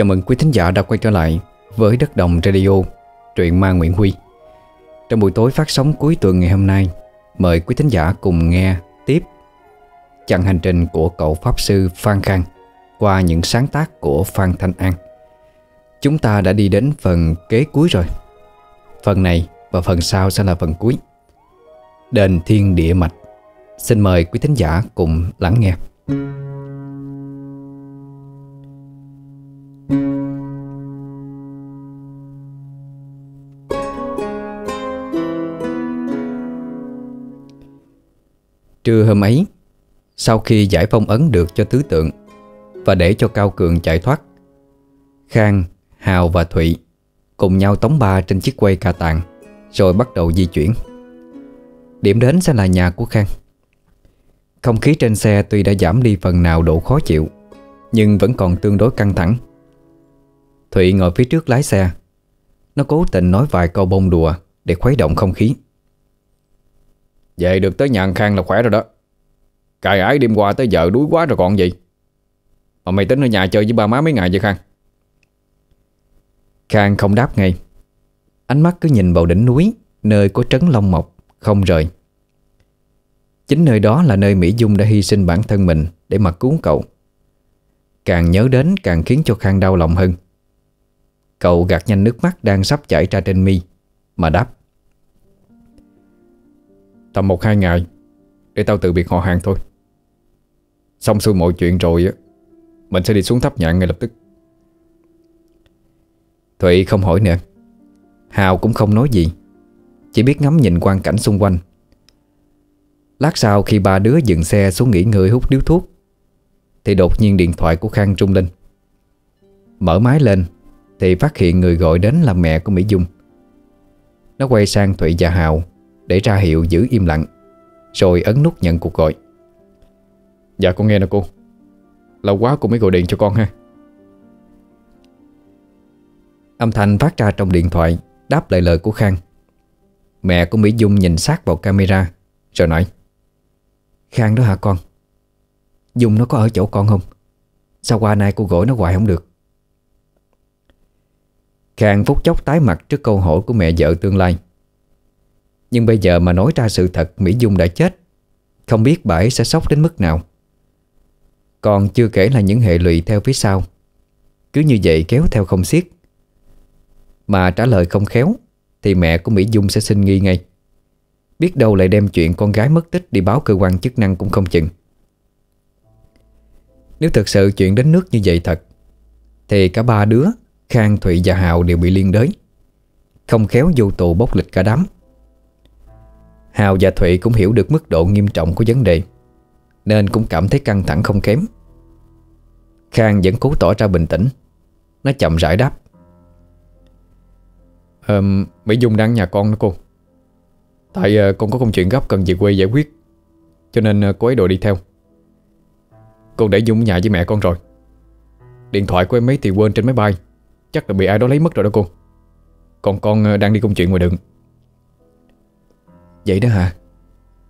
Chào mừng quý thính giả đã quay trở lại với Đất Đồng Radio, truyện ma Nguyễn Huy. Trong buổi tối phát sóng cuối tuần ngày hôm nay, mời quý thính giả cùng nghe tiếp chặng hành trình của cậu Pháp Sư Phan Khang qua những sáng tác của Phan Thanh An. Chúng ta đã đi đến phần kế cuối rồi. Phần này và phần sau sẽ là phần cuối. Đền Thiên Địa Mạch. Xin mời quý thính giả cùng lắng nghe. Trưa hôm ấy Sau khi giải phong ấn được cho tứ tượng Và để cho Cao Cường chạy thoát Khang, Hào và Thụy Cùng nhau tống ba trên chiếc quay ca tàng Rồi bắt đầu di chuyển. Điểm đến sẽ là nhà của Khang. Không khí trên xe tuy đã giảm đi phần nào độ khó chịu Nhưng vẫn còn tương đối căng thẳng. Thụy ngồi phía trước lái xe. Nó cố tình nói vài câu bông đùa Để khuấy động không khí. Về được tới nhà Khang là khỏe rồi đó. Cài ái đêm qua tới giờ đuối quá rồi còn gì. Mà mày tính ở nhà chơi với ba má mấy ngày vậy Khang? Khang không đáp ngay. Ánh mắt cứ nhìn vào đỉnh núi, Nơi có trấn long mộc, Không rời. Chính nơi đó là nơi Mỹ Dung đã hy sinh bản thân mình Để mà cứu cậu. Càng nhớ đến càng khiến cho Khang đau lòng hơn. Cậu gạt nhanh nước mắt đang sắp chảy ra trên mi, Mà đáp. Tầm một hai ngày, Để tao từ biệt họ hàng thôi. Xong xuôi mọi chuyện rồi á, Mình sẽ đi xuống tháp nhạn ngay lập tức. Thụy không hỏi nữa. Hào cũng không nói gì. Chỉ biết ngắm nhìn quang cảnh xung quanh. Lát sau khi ba đứa dừng xe xuống nghỉ ngơi hút điếu thuốc, Thì đột nhiên điện thoại của Khang trung lên. Mở máy lên, Thì phát hiện người gọi đến là mẹ của Mỹ Dung. Nó quay sang Thụy và Hào. Để ra hiệu giữ im lặng, Rồi ấn nút nhận cuộc gọi. Dạ con nghe nè cô. Lâu quá cô mới gọi điện cho con ha. Âm thanh phát ra trong điện thoại, Đáp lại lời của Khang. Mẹ của Mỹ Dung nhìn sát vào camera, Rồi nói, Khang đó hả con? Dung nó có ở chỗ con không? Sao qua nay cô gọi nó hoài không được? Khang phút chốc tái mặt trước câu hỏi của mẹ vợ tương lai. Nhưng bây giờ mà nói ra sự thật Mỹ Dung đã chết. Không biết bà ấy sẽ sốc đến mức nào. Còn chưa kể là những hệ lụy theo phía sau. Cứ như vậy kéo theo không xiết. Mà trả lời không khéo Thì mẹ của Mỹ Dung sẽ sinh nghi ngay. Biết đâu lại đem chuyện con gái mất tích Đi báo cơ quan chức năng cũng không chừng. Nếu thật sự chuyện đến nước như vậy thật Thì cả ba đứa Khang, Thụy và Hào đều bị liên đới. Không khéo vô tù bốc lịch cả đám. Hào và Thụy cũng hiểu được mức độ nghiêm trọng của vấn đề Nên cũng cảm thấy căng thẳng không kém. Khang vẫn cố tỏ ra bình tĩnh. Nó chậm rãi đáp. Um, Mỹ Dung đang nhà con đó cô. Tại uh, con có công chuyện gấp cần về quê giải quyết Cho nên uh, cô ấy đội đi theo. Con để Dung ở nhà với mẹ con rồi. Điện thoại của em ấy thì quên trên máy bay. Chắc là bị ai đó lấy mất rồi đó cô. Còn con uh, đang đi công chuyện ngoài đường. Vậy đó hả?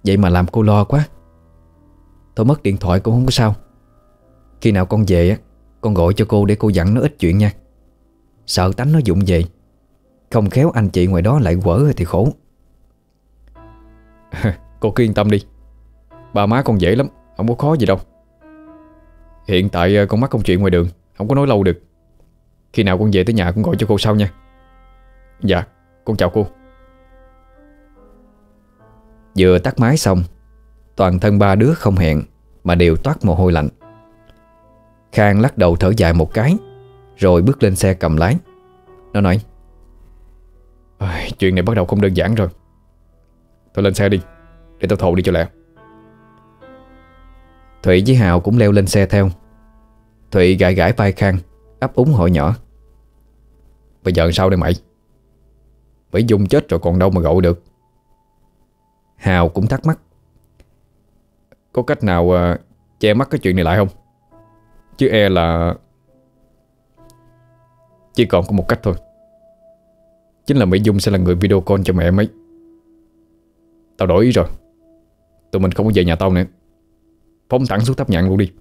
Vậy mà làm cô lo quá. Thôi mất điện thoại cũng không có sao. Khi nào con về á, Con gọi cho cô để cô dặn nó ít chuyện nha. Sợ tánh nó dụng về. Không khéo anh chị ngoài đó lại quở thì khổ. Cô cứ yên tâm đi. Ba má con dễ lắm, Không có khó gì đâu. Hiện tại à, con mắc công chuyện ngoài đường, Không có nói lâu được. Khi nào con về tới nhà con gọi cho cô sau nha. Dạ con chào cô. Vừa tắt máy xong, Toàn thân ba đứa không hẹn Mà đều toát mồ hôi lạnh. Khang lắc đầu thở dài một cái, Rồi bước lên xe cầm lái. Nó nói Chuyện này bắt đầu không đơn giản rồi. Thôi lên xe đi, Để tao thầu đi cho lẹ. Thụy với Hào cũng leo lên xe theo. Thụy gãi gãi vai Khang, Ấp úng hỏi nhỏ, Bây giờ sao đây mày? Mỹ Dung chết rồi còn đâu mà gọi được. Hào cũng thắc mắc. Có cách nào uh, che mắt cái chuyện này lại không? Chứ e là Chỉ còn có một cách thôi. Chính là Mỹ Dung sẽ là người video call cho mẹ em ấy. Tao đổi ý rồi. Tụi mình không có về nhà tao nữa. Phóng thẳng xuống tháp nhạn luôn đi.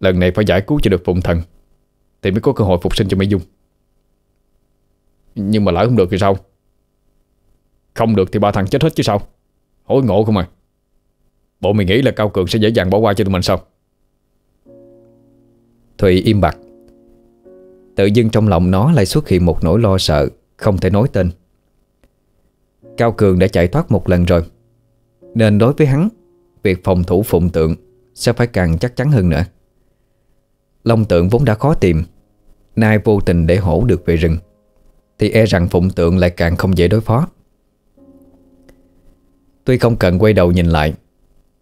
Lần này phải giải cứu cho được phụng thần Thì mới có cơ hội phục sinh cho Mỹ Dung. Nhưng mà lỡ không được thì sao? Không được thì ba thằng chết hết chứ sao? Hối ngộ không à? Bộ mày nghĩ là Cao Cường sẽ dễ dàng bỏ qua cho tụi mình sao? Thụy im bặt. Tự dưng trong lòng nó lại xuất hiện một nỗi lo sợ, Không thể nói tên. Cao Cường đã chạy thoát một lần rồi. Nên đối với hắn, Việc phòng thủ phụng tượng Sẽ phải càng chắc chắn hơn nữa. Long tượng vốn đã khó tìm. Nay vô tình để hổ được về rừng, Thì e rằng phụng tượng lại càng không dễ đối phó. Tuy không cần quay đầu nhìn lại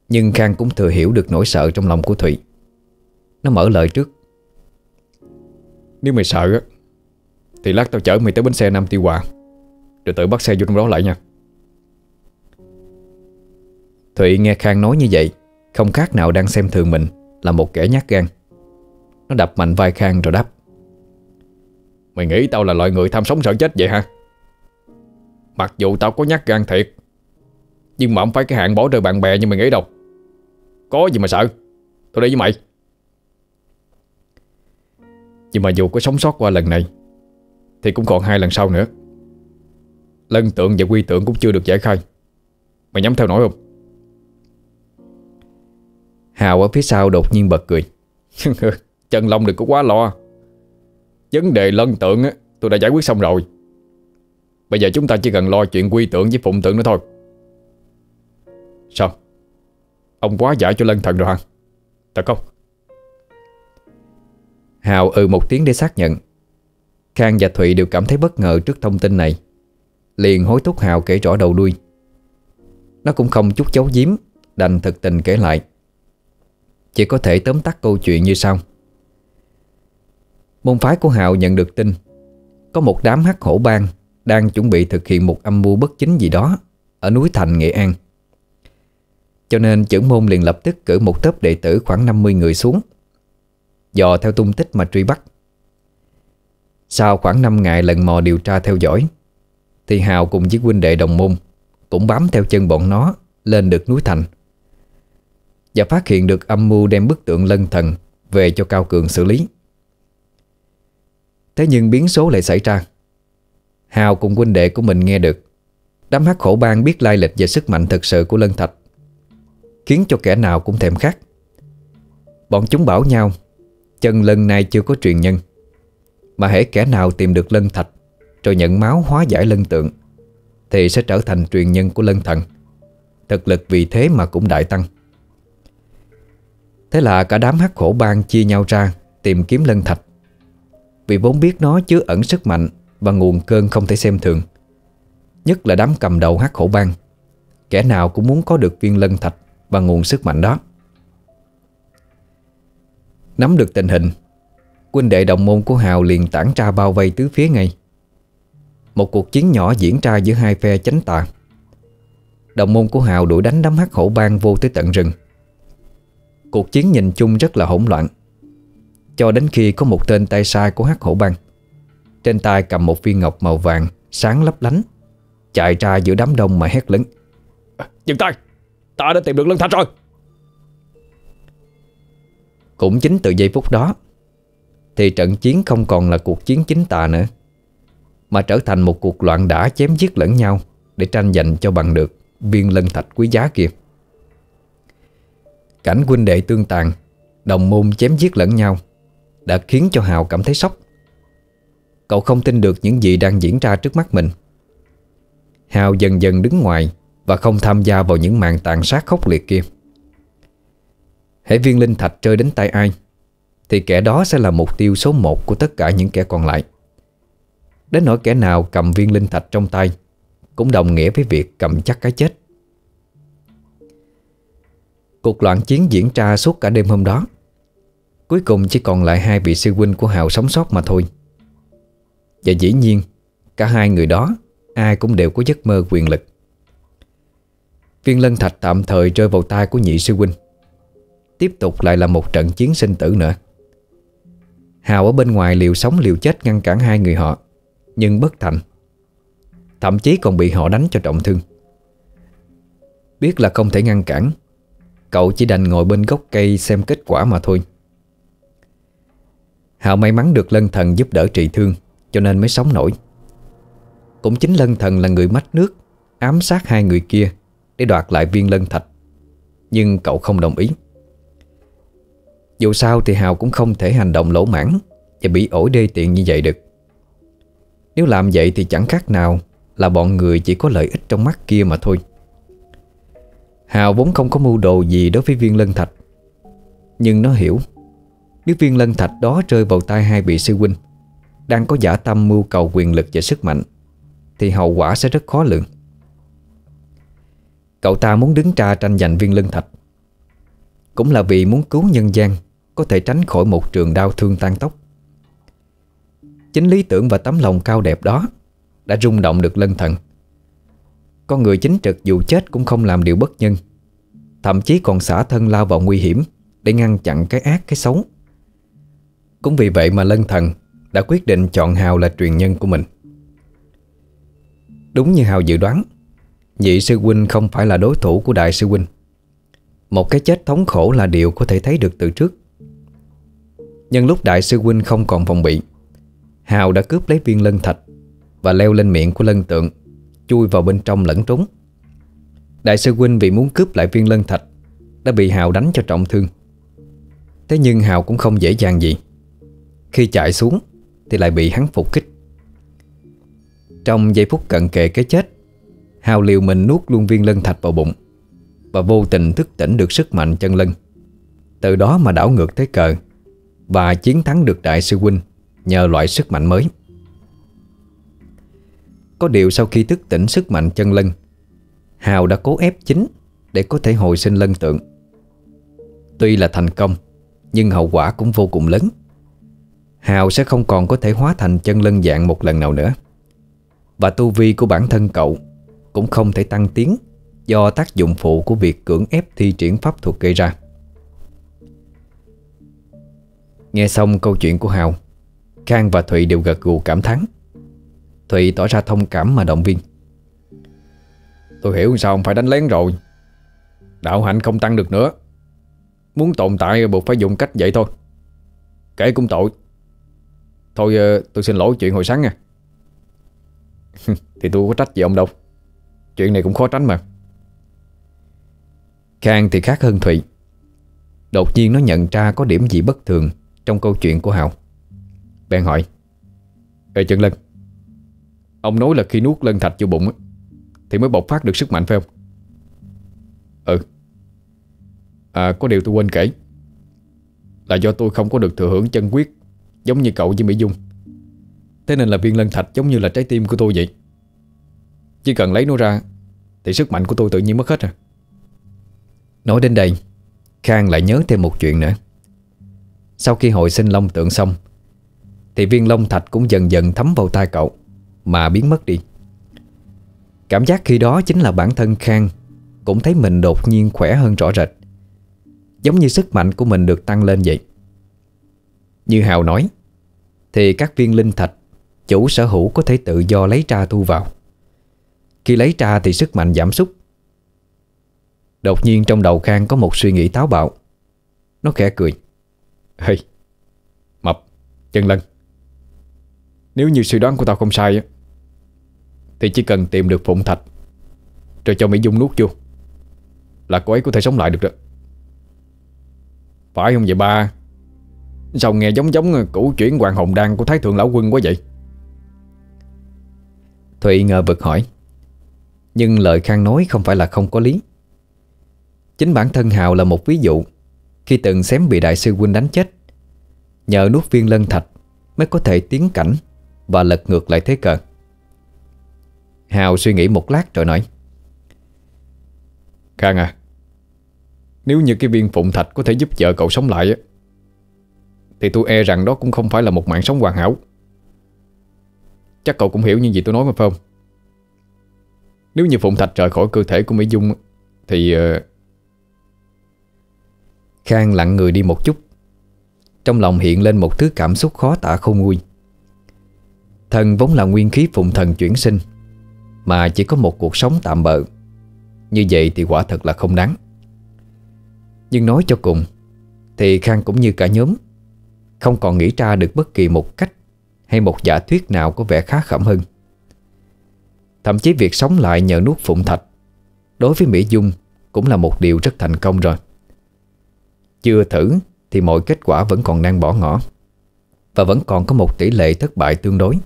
Nhưng Khang cũng thừa hiểu được nỗi sợ trong lòng của Thụy. Nó mở lời trước. Nếu mày sợ á Thì lát tao chở mày tới bến xe Nam Tiêu Hòa Rồi tự bắt xe vô trong đó lại nha. Thụy nghe Khang nói như vậy Không khác nào đang xem thường mình Là một kẻ nhát gan. Nó đập mạnh vai Khang rồi đáp. Mày nghĩ tao là loại người tham sống sợ chết vậy hả? Mặc dù tao có nhát gan thiệt nhưng mà không phải cái hạng bỏ rơi bạn bè như mày nghĩ đâu. Có gì mà sợ? Tôi đi với mày. Nhưng mà dù có sống sót qua lần này, Thì cũng còn hai lần sau nữa. Lân tượng và quy tượng cũng chưa được giải khai. Mày nhắm theo nổi không? Hào ở phía sau đột nhiên bật cười. Chân Long đừng có quá lo. Vấn đề lân tượng á, Tôi đã giải quyết xong rồi. Bây giờ chúng ta chỉ cần lo chuyện quy tượng với phụng tượng nữa thôi. Sao Ông quá giải cho lân thần rồi hả? Thật không? Hào ừ một tiếng để xác nhận. Khang và Thụy đều cảm thấy bất ngờ trước thông tin này. Liền hối thúc Hào kể rõ đầu đuôi. Nó cũng không chút giấu giếm Đành thực tình kể lại. Chỉ có thể tóm tắt câu chuyện như sau. Môn phái của Hào nhận được tin Có một đám hắc hổ bang Đang chuẩn bị thực hiện một âm mưu bất chính gì đó Ở núi Thành, Nghệ An. Cho nên trưởng môn liền lập tức cử một tớp đệ tử khoảng 50 người xuống. Dò theo tung tích mà truy bắt. Sau khoảng 5 ngày lần mò điều tra theo dõi, Thì Hào cùng với huynh đệ đồng môn Cũng bám theo chân bọn nó Lên được núi Thành Và phát hiện được âm mưu đem bức tượng lân thần Về cho Cao Cường xử lý. Thế nhưng biến số lại xảy ra. Hào cùng huynh đệ của mình nghe được, Đám hắc khổ bang biết lai lịch và sức mạnh thực sự của lân thạch. Khiến cho kẻ nào cũng thèm khát. Bọn chúng bảo nhau, Chân lân này chưa có truyền nhân, Mà hễ kẻ nào tìm được lân thạch Rồi nhận máu hóa giải lân tượng Thì sẽ trở thành truyền nhân của lân thần, Thực lực vì thế mà cũng đại tăng. Thế là cả đám hắc khổ bang chia nhau ra Tìm kiếm lân thạch. Vì vốn biết nó chứa ẩn sức mạnh Và nguồn cơn không thể xem thường, Nhất là đám cầm đầu hắc khổ bang, Kẻ nào cũng muốn có được viên lân thạch và nguồn sức mạnh đó. Nắm được tình hình Quân đệ đồng môn của Hào liền tản ra bao vây tứ phía ngay. Một cuộc chiến nhỏ diễn ra giữa hai phe chánh tà. Đồng môn của Hào đuổi đánh đám hắc hổ bang vô tới tận rừng. Cuộc chiến nhìn chung rất là hỗn loạn. Cho đến khi có một tên tay sai của hắc hổ bang, Trên tay cầm một viên ngọc màu vàng Sáng lấp lánh, Chạy ra giữa đám đông mà hét lớn, Dừng tay! Ta đã tìm được lân thạch rồi. Cũng chính từ giây phút đó, Thì trận chiến không còn là cuộc chiến chính tà nữa, Mà trở thành một cuộc loạn đả chém giết lẫn nhau Để tranh giành cho bằng được Viên lân thạch quý giá kia. Cảnh huynh đệ tương tàn, Đồng môn chém giết lẫn nhau đã khiến cho Hào cảm thấy sốc. Cậu không tin được những gì đang diễn ra trước mắt mình. Hào dần dần đứng ngoài và không tham gia vào những màn tàn sát khốc liệt kia. Hãy viên linh thạch rơi đến tay ai, Thì kẻ đó sẽ là mục tiêu số một Của tất cả những kẻ còn lại. Đến nỗi kẻ nào cầm viên linh thạch trong tay, Cũng đồng nghĩa với việc cầm chắc cái chết. Cuộc loạn chiến diễn ra suốt cả đêm hôm đó. Cuối cùng chỉ còn lại hai vị sư huynh của Hào sống sót mà thôi. Và dĩ nhiên, Cả hai người đó, Ai cũng đều có giấc mơ quyền lực. Viên lân thạch tạm thời rơi vào tay của nhị sư huynh. Tiếp tục lại là một trận chiến sinh tử nữa. Hào ở bên ngoài liều sống liều chết ngăn cản hai người họ, Nhưng bất thành. Thậm chí còn bị họ đánh cho trọng thương. Biết là không thể ngăn cản, Cậu chỉ đành ngồi bên gốc cây xem kết quả mà thôi. Hào may mắn được lân thần giúp đỡ trị thương, Cho nên mới sống nổi. Cũng chính lân thần là người mách nước, Ám sát hai người kia. Để đoạt lại viên lân thạch. Nhưng cậu không đồng ý. Dù sao thì Hào cũng không thể hành động lỗ mãn Và bị ổi đê tiện như vậy được. Nếu làm vậy thì chẳng khác nào Là bọn người chỉ có lợi ích trong mắt kia mà thôi. Hào vốn không có mưu đồ gì đối với viên lân thạch. Nhưng nó hiểu, Nếu viên lân thạch đó rơi vào tay hai vị sư huynh, Đang có giả tâm mưu cầu quyền lực và sức mạnh, Thì hậu quả sẽ rất khó lường. Cậu ta muốn đứng ra tranh giành viên lân thạch. Cũng là vì muốn cứu nhân gian, Có thể tránh khỏi một trường đau thương tan tóc. Chính lý tưởng và tấm lòng cao đẹp đó Đã rung động được lân thần. Con người chính trực dù chết cũng không làm điều bất nhân. Thậm chí còn xả thân lao vào nguy hiểm Để ngăn chặn cái ác, cái xấu. Cũng vì vậy mà lân thần Đã quyết định chọn Hào là truyền nhân của mình. Đúng như Hào dự đoán Nhị sư huynh không phải là đối thủ của đại sư huynh. Một cái chết thống khổ là điều có thể thấy được từ trước. Nhưng lúc đại sư huynh không còn phòng bị, Hào đã cướp lấy viên lân thạch Và leo lên miệng của lân tượng, Chui vào bên trong lẫn trốn. Đại sư huynh vì muốn cướp lại viên lân thạch Đã bị Hào đánh cho trọng thương. Thế nhưng Hào cũng không dễ dàng gì. Khi chạy xuống Thì lại bị hắn phục kích. Trong giây phút cận kề cái chết Hào liều mình nuốt luôn viên lân thạch vào bụng. Và vô tình thức tỉnh được sức mạnh chân lân. Từ đó mà đảo ngược thế cờ, Và chiến thắng được đại sư huynh Nhờ loại sức mạnh mới. Có điều sau khi thức tỉnh sức mạnh chân lân, Hào đã cố ép chính Để có thể hồi sinh lân tượng. Tuy là thành công, Nhưng hậu quả cũng vô cùng lớn. Hào sẽ không còn có thể hóa thành chân lân dạng một lần nào nữa. Và tu vi của bản thân cậu cũng không thể tăng tiến Do tác dụng phụ của việc cưỡng ép thi triển pháp thuật gây ra. Nghe xong câu chuyện của Hào, Khang và Thụy đều gật gù cảm thán. Thụy tỏ ra thông cảm mà động viên. Tôi hiểu sao ông phải đánh lén rồi. Đạo hạnh không tăng được nữa. Muốn tồn tại buộc phải dùng cách vậy thôi. Kể cũng tội. Thôi ờ, tôi xin lỗi chuyện hồi sáng nha. Thì tôi có trách gì ông đâu. Chuyện này cũng khó tránh mà. Khang thì khác hơn Thụy. Đột nhiên nó nhận ra có điểm gì bất thường Trong câu chuyện của Hào. Bèn hỏi, Ê Trần Lân, Ông nói là khi nuốt lân thạch vô bụng Thì mới bộc phát được sức mạnh, phải không? Ừ. À có điều tôi quên kể, Là do tôi không có được thừa hưởng chân quyết, Giống như cậu với Mỹ Dung. Thế nên là viên lân thạch giống như là trái tim của tôi vậy. Chỉ cần lấy nó ra thì sức mạnh của tôi tự nhiên mất hết rồi. Nói đến đây, Khang lại nhớ thêm một chuyện nữa. Sau khi hồi sinh long tượng xong, Thì viên long thạch cũng dần dần thấm vào tay cậu, Mà biến mất đi. Cảm giác khi đó chính là bản thân Khang Cũng thấy mình đột nhiên khỏe hơn rõ rệt, Giống như sức mạnh của mình được tăng lên vậy. Như Hào nói, Thì các viên linh thạch Chủ sở hữu có thể tự do lấy ra thu vào. Khi lấy ra thì sức mạnh giảm sút. Đột nhiên trong đầu Khang có một suy nghĩ táo bạo. Nó khẽ cười. Hey, Mập, Chân lân. Nếu như suy đoán của tao không sai Thì chỉ cần tìm được phụng thạch, Rồi cho Mỹ Dung nuốt vô, Là cô ấy có thể sống lại được rồi. Phải không vậy ba? Sao nghe giống giống củ chuyển hoàng Hồng đan của Thái Thượng Lão Quân quá vậy? Thụy ngờ vực hỏi. Nhưng lời Khang nói không phải là không có lý. Chính bản thân Hào là một ví dụ. Khi từng xém bị đại sư huynh đánh chết, Nhờ nuốt viên lân thạch Mới có thể tiến cảnh Và lật ngược lại thế cờ. Hào suy nghĩ một lát rồi nói, Khang à Nếu như cái viên phụng thạch có thể giúp vợ cậu sống lại Thì tôi e rằng đó cũng không phải là một mạng sống hoàn hảo. Chắc cậu cũng hiểu những gì tôi nói mà phải không? Nếu như phụng thạch rời khỏi cơ thể của Mỹ Dung Thì ờ, Khang lặng người đi một chút. Trong lòng hiện lên một thứ cảm xúc khó tả không nguôi. Thần vốn là nguyên khí phụng thần chuyển sinh, Mà chỉ có một cuộc sống tạm bợ. Như vậy thì quả thật là không đáng. Nhưng nói cho cùng, Thì Khang cũng như cả nhóm, Không còn nghĩ ra được bất kỳ một cách Hay một giả thuyết nào có vẻ khá khẩm hơn. Thậm chí việc sống lại nhờ nuốt phụng thạch Đối với Mỹ Dung Cũng là một điều rất thành công rồi. Chưa thử Thì mọi kết quả vẫn còn đang bỏ ngỏ Và vẫn còn có một tỷ lệ thất bại tương đối.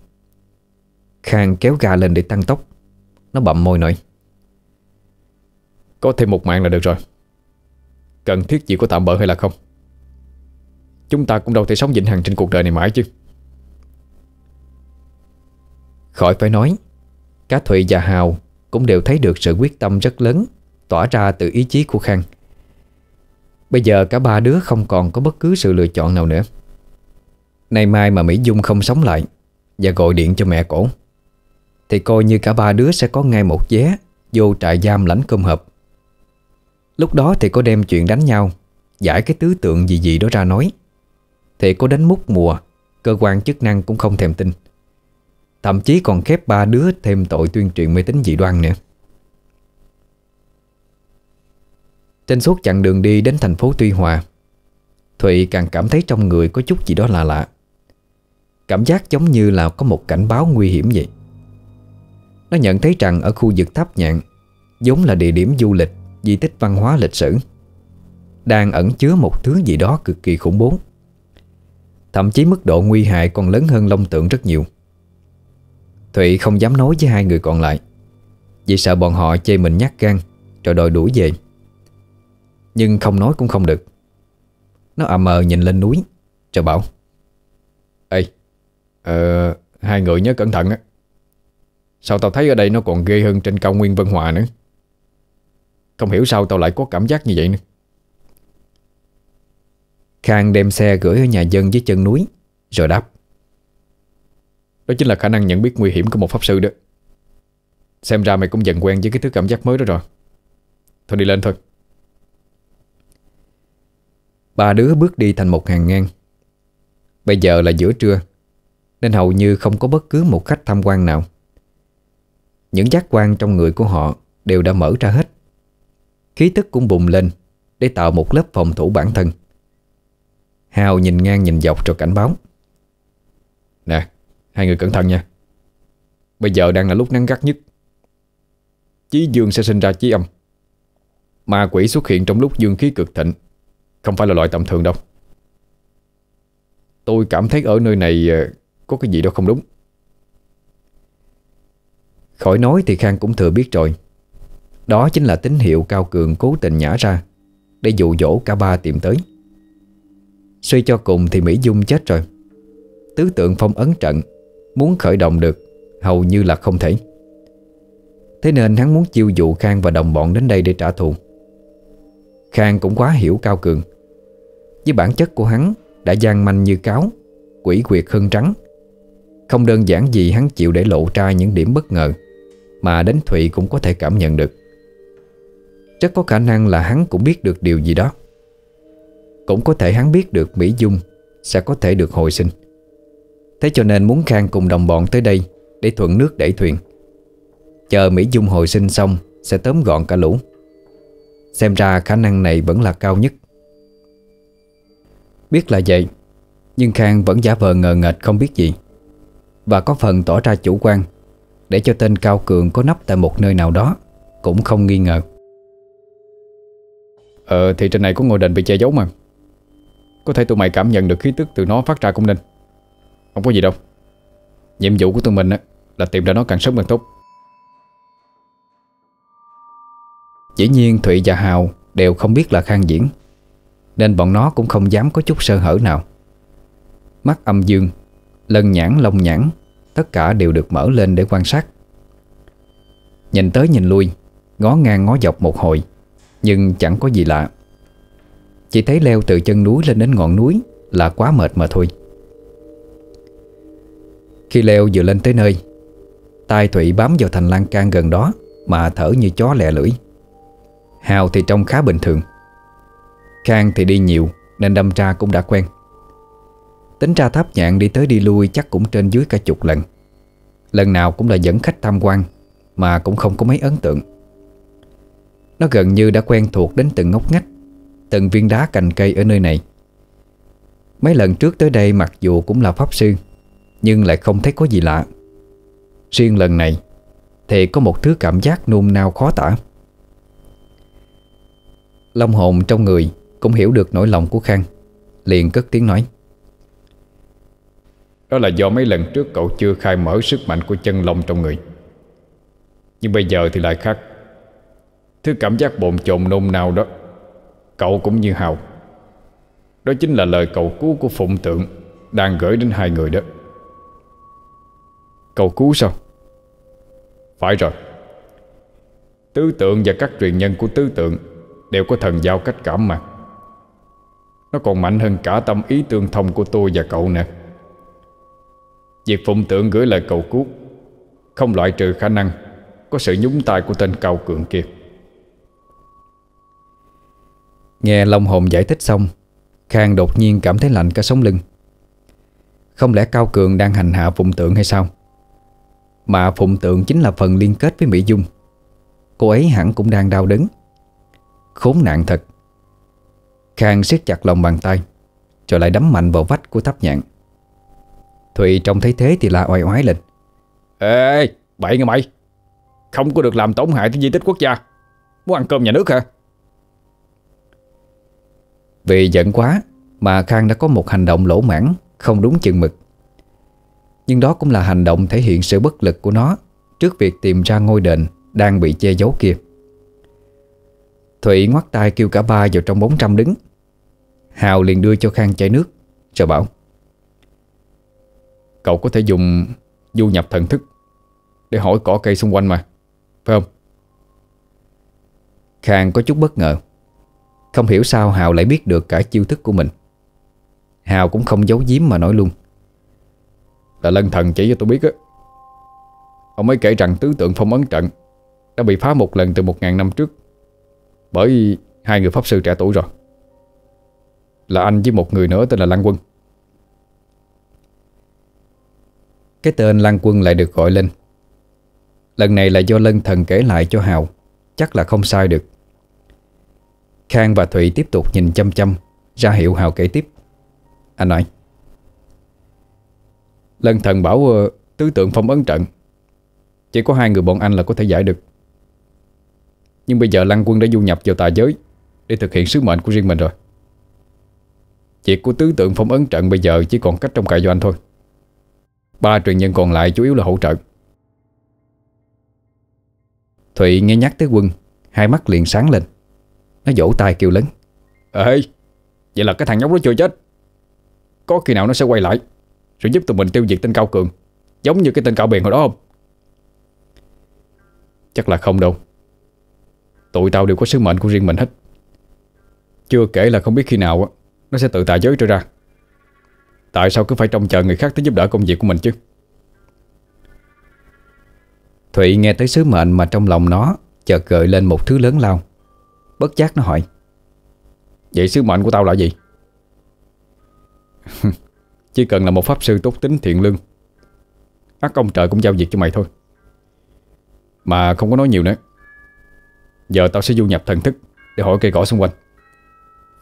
Khang kéo ga lên để tăng tốc. Nó bậm môi nói, Có thêm một mạng là được rồi. Cần thiết gì có tạm bỡ hay là không? Chúng ta cũng đâu thể sống vĩnh hằng trên cuộc đời này mãi chứ. Khỏi phải nói Cá Thụy và Hào cũng đều thấy được sự quyết tâm rất lớn Tỏa ra từ ý chí của Khang. Bây giờ cả ba đứa không còn có bất cứ sự lựa chọn nào nữa. Nay mai mà Mỹ Dung không sống lại Và gọi điện cho mẹ cổ, Thì coi như cả ba đứa sẽ có ngay một vé Vô trại giam lãnh cơm hộp. Lúc đó thì có đem chuyện đánh nhau, Giải cái tứ tượng gì gì đó ra nói, Thì có đánh mút mùa, Cơ quan chức năng cũng không thèm tin. Thậm chí còn khép ba đứa thêm tội tuyên truyền mê tín dị đoan nữa. Trên suốt chặng đường đi đến thành phố Tuy Hòa Thụy càng cảm thấy trong người có chút gì đó lạ lạ. Cảm giác giống như là có một cảnh báo nguy hiểm vậy. Nó nhận thấy rằng ở khu vực Tháp Nhạn vốn là địa điểm du lịch, di tích văn hóa lịch sử Đang ẩn chứa một thứ gì đó cực kỳ khủng bố. Thậm chí mức độ nguy hại còn lớn hơn long tượng rất nhiều. Thụy không dám nói với hai người còn lại. Vì sợ bọn họ chê mình nhát gan, Rồi đòi đuổi về. Nhưng không nói cũng không được. Nó ầm ờ nhìn lên núi, Rồi bảo, Ê Ờ Hai người nhớ cẩn thận á. Sao tao thấy ở đây nó còn ghê hơn trên cao nguyên Vân Hòa nữa? Không hiểu sao tao lại có cảm giác như vậy nữa. Khang đem xe gửi ở nhà dân dưới chân núi, Rồi đáp đó chính là khả năng nhận biết nguy hiểm của một pháp sư đó. Xem ra mày cũng dần quen với cái thứ cảm giác mới đó rồi. Thôi đi lên thôi. Ba đứa bước đi thành một hàng ngang. Bây giờ là giữa trưa, Nên hầu như không có bất cứ một khách tham quan nào. Những giác quan trong người của họ Đều đã mở ra hết. Khí tức cũng bùng lên Để tạo một lớp phòng thủ bản thân. Hào nhìn ngang nhìn dọc rồi cảnh báo. Nè Hai người cẩn thận nha. Bây giờ đang là lúc nắng gắt nhất. Chí dương sẽ sinh ra chí âm. Ma quỷ xuất hiện trong lúc dương khí cực thịnh. Không phải là loại tầm thường đâu. Tôi cảm thấy ở nơi này ờ, Có cái gì đó không đúng. Khỏi nói thì Khang cũng thừa biết rồi. Đó chính là tín hiệu Cao Cường cố tình nhả ra, Để dụ dỗ cả ba tìm tới. Suy cho cùng thì Mỹ Dung chết rồi. Tứ tượng phong ấn trận Muốn khởi động được, Hầu như là không thể. Thế nên hắn muốn chiêu dụ Khang và đồng bọn đến đây để trả thù. Khang cũng quá hiểu Cao Cường. Với bản chất của hắn, Đã gian manh như cáo, Quỷ quyệt hơn trắng. Không đơn giản gì hắn chịu để lộ ra những điểm bất ngờ, Mà đến Thụy cũng có thể cảm nhận được. Rất có khả năng là hắn cũng biết được điều gì đó. Cũng có thể hắn biết được Mỹ Dung Sẽ có thể được hồi sinh. Thế cho nên muốn Khang cùng đồng bọn tới đây Để thuận nước đẩy thuyền. Chờ Mỹ Dung hồi sinh xong, Sẽ tóm gọn cả lũ. Xem ra khả năng này vẫn là cao nhất. Biết là vậy, Nhưng Khang vẫn giả vờ ngờ nghệch không biết gì, Và có phần tỏ ra chủ quan Để cho tên Cao Cường có nắp tại một nơi nào đó Cũng không nghi ngờ. Ờ thì trên này có ngôi đền bị che giấu mà. Có thể tụi mày cảm nhận được khí tức từ nó phát ra cũng nên. Không có gì đâu. Nhiệm vụ của tụi mình á, là tìm ra nó càng sớm càng tốt. Dĩ nhiên Thụy và Hào đều không biết là Khang diễn, Nên bọn nó cũng không dám có chút sơ hở nào. Mắt âm dương, Lân nhãn, lông nhãn, Tất cả đều được mở lên để quan sát. Nhìn tới nhìn lui, Ngó ngang ngó dọc một hồi, Nhưng chẳng có gì lạ. Chỉ thấy leo từ chân núi lên đến ngọn núi Là quá mệt mà thôi. Khi leo vừa lên tới nơi tay Thụy bám vào thành lan can gần đó Mà thở như chó lẹ lưỡi. Hào thì trông khá bình thường. Khang thì đi nhiều Nên đâm ra cũng đã quen. Tính ra tháp nhạn đi tới đi lui Chắc cũng trên dưới cả chục lần. Lần nào cũng là dẫn khách tham quan Mà cũng không có mấy ấn tượng. Nó gần như đã quen thuộc đến từng ngóc ngách, Từng viên đá cành cây ở nơi này. Mấy lần trước tới đây mặc dù cũng là pháp sư nhưng lại không thấy có gì lạ. Riêng lần này, Thì có một thứ cảm giác nôn nao khó tả. Long hồn trong người Cũng hiểu được nỗi lòng của Khang, Liền cất tiếng nói. Đó là do mấy lần trước cậu chưa khai mở sức mạnh của chân long trong người. Nhưng bây giờ thì lại khác. Thứ cảm giác bồn chồn nôn nao đó, Cậu cũng như Hào. Đó chính là lời cầu cứu của Phụng Tượng Đang gửi đến hai người đó. Cầu cứu sao? Phải rồi. Tứ tượng và các truyền nhân của tứ tượng Đều có thần giao cách cảm mà. Nó còn mạnh hơn cả tâm ý tương thông của tôi và cậu nè. Việc Phụng Tượng gửi lời cầu cứu Không loại trừ khả năng Có sự nhúng tay của tên cao cường kia. Nghe Long Hồn giải thích xong, Khang đột nhiên cảm thấy lạnh cả sống lưng. Không lẽ Cao Cường đang hành hạ Phụng Tượng hay sao? Mà Phụng Tượng chính là phần liên kết với Mỹ Dung. Cô ấy hẳn cũng đang đau đớn. Khốn nạn thật. Khang siết chặt lòng bàn tay, Rồi lại đấm mạnh vào vách của tháp nhạn. Thụy trông thấy thế thì la oai oái lên. Ê, bậy nghe mày. Không có được làm tổn hại tới di tích quốc gia. Muốn ăn cơm nhà nước hả? Vì giận quá Mà Khang đã có một hành động lỗ mãn Không đúng chừng mực. Nhưng đó cũng là hành động thể hiện sự bất lực của nó Trước việc tìm ra ngôi đền Đang bị che giấu kia. Thụy ngoắt tay kêu cả ba vào trong bóng trăm đứng. Hào liền đưa cho Khang chai nước, Rồi bảo, Cậu có thể dùng du nhập thần thức Để hỏi cỏ cây xung quanh mà, Phải không? Khang có chút bất ngờ, Không hiểu sao Hào lại biết được cả chiêu thức của mình. Hào cũng không giấu giếm mà nói luôn là lân thần chỉ cho tôi biết á. Ông ấy kể rằng tứ tượng phong ấn trận Đã bị phá một lần từ một ngàn năm trước Bởi hai người pháp sư trẻ tuổi rồi. Là anh với một người nữa tên là Lăng Quân. Cái tên Lăng Quân lại được gọi lên. Lần này là do lân thần kể lại cho Hào, Chắc là không sai được. Khang và Thụy tiếp tục nhìn chăm chăm Ra hiệu Hào kể tiếp. Anh nói Lân thần bảo ờ, tứ tượng phong ấn trận. Chỉ có hai người bọn anh là có thể giải được. Nhưng bây giờ Lăng Quân đã du nhập vào tà giới Để thực hiện sứ mệnh của riêng mình rồi. Việc của tứ tượng phong ấn trận bây giờ chỉ còn cách trong cài doanh thôi. Ba truyền nhân còn lại chủ yếu là hỗ trợ. Thụy nghe nhắc tới quân, Hai mắt liền sáng lên. Nó vỗ tay kêu lớn. Ê, Vậy là cái thằng nhóc đó chưa chết. Có khi nào nó sẽ quay lại? Rồi giúp tụi mình tiêu diệt tên Cao Cường. Giống như cái tên Cao Biền hồi đó không? Chắc là không đâu. Tụi tao đều có sứ mệnh của riêng mình hết. Chưa kể là không biết khi nào Nó sẽ tự tạ giới trở ra. Tại sao cứ phải trông chờ người khác tới giúp đỡ công việc của mình chứ? Thụy nghe tới sứ mệnh mà trong lòng nó Chợt gợi lên một thứ lớn lao. Bất giác nó hỏi, Vậy sứ mệnh của tao là gì? Chỉ cần là một pháp sư tốt tính thiện lương ác ông trời cũng giao việc cho mày thôi. Mà không có nói nhiều nữa. Giờ tao sẽ du nhập thần thức Để hỏi cây cỏ xung quanh.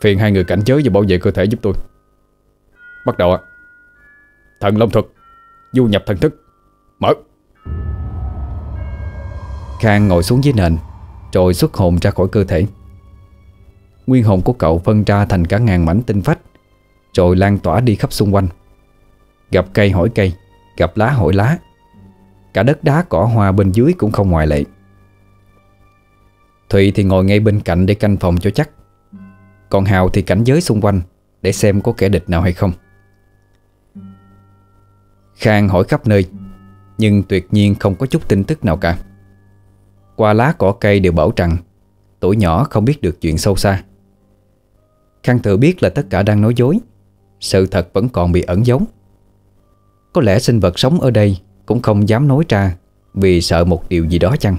Phiền hai người cảnh giới và bảo vệ cơ thể giúp tôi. Bắt đầu ạ. Thần Long Thuật, Du nhập thần thức. Mở. Khang ngồi xuống dưới nền, Rồi xuất hồn ra khỏi cơ thể. Nguyên hồn của cậu phân ra thành cả ngàn mảnh tinh phách, Rồi lan tỏa đi khắp xung quanh. Gặp cây hỏi cây, Gặp lá hỏi lá. Cả đất đá, cỏ hoa bên dưới cũng không ngoại lệ. Thụy thì ngồi ngay bên cạnh để canh phòng cho chắc. Còn Hào thì cảnh giới xung quanh Để xem có kẻ địch nào hay không. Khang hỏi khắp nơi, Nhưng tuyệt nhiên không có chút tin tức nào cả. Qua lá, cỏ, cây đều bảo rằng Tuổi nhỏ không biết được chuyện sâu xa. Khang tự biết là tất cả đang nói dối, Sự thật vẫn còn bị ẩn giấu. Có lẽ sinh vật sống ở đây Cũng không dám nói ra Vì sợ một điều gì đó chăng?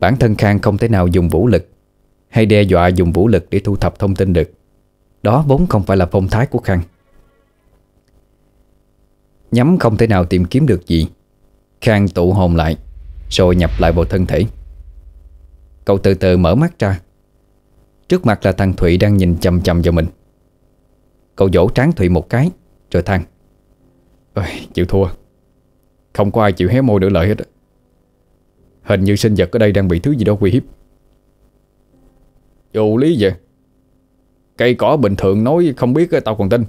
Bản thân Khang không thể nào dùng vũ lực Hay đe dọa dùng vũ lực để thu thập thông tin được. Đó vốn không phải là phong thái của Khang. Nhắm không thể nào tìm kiếm được gì. Khang tụ hồn lại, Rồi nhập lại vào thân thể. Cậu từ từ mở mắt ra. Trước mặt là thằng Thụy đang nhìn chầm chầm vào mình. Cậu vỗ trán Thụy một cái, Rồi than Ôi, Chịu thua. Không có ai chịu hé môi đỡ lợi hết Hình như sinh vật ở đây đang bị thứ gì đó uy hiếp. Vô lý vậy. Cây cỏ bình thường nói không biết tao còn tin.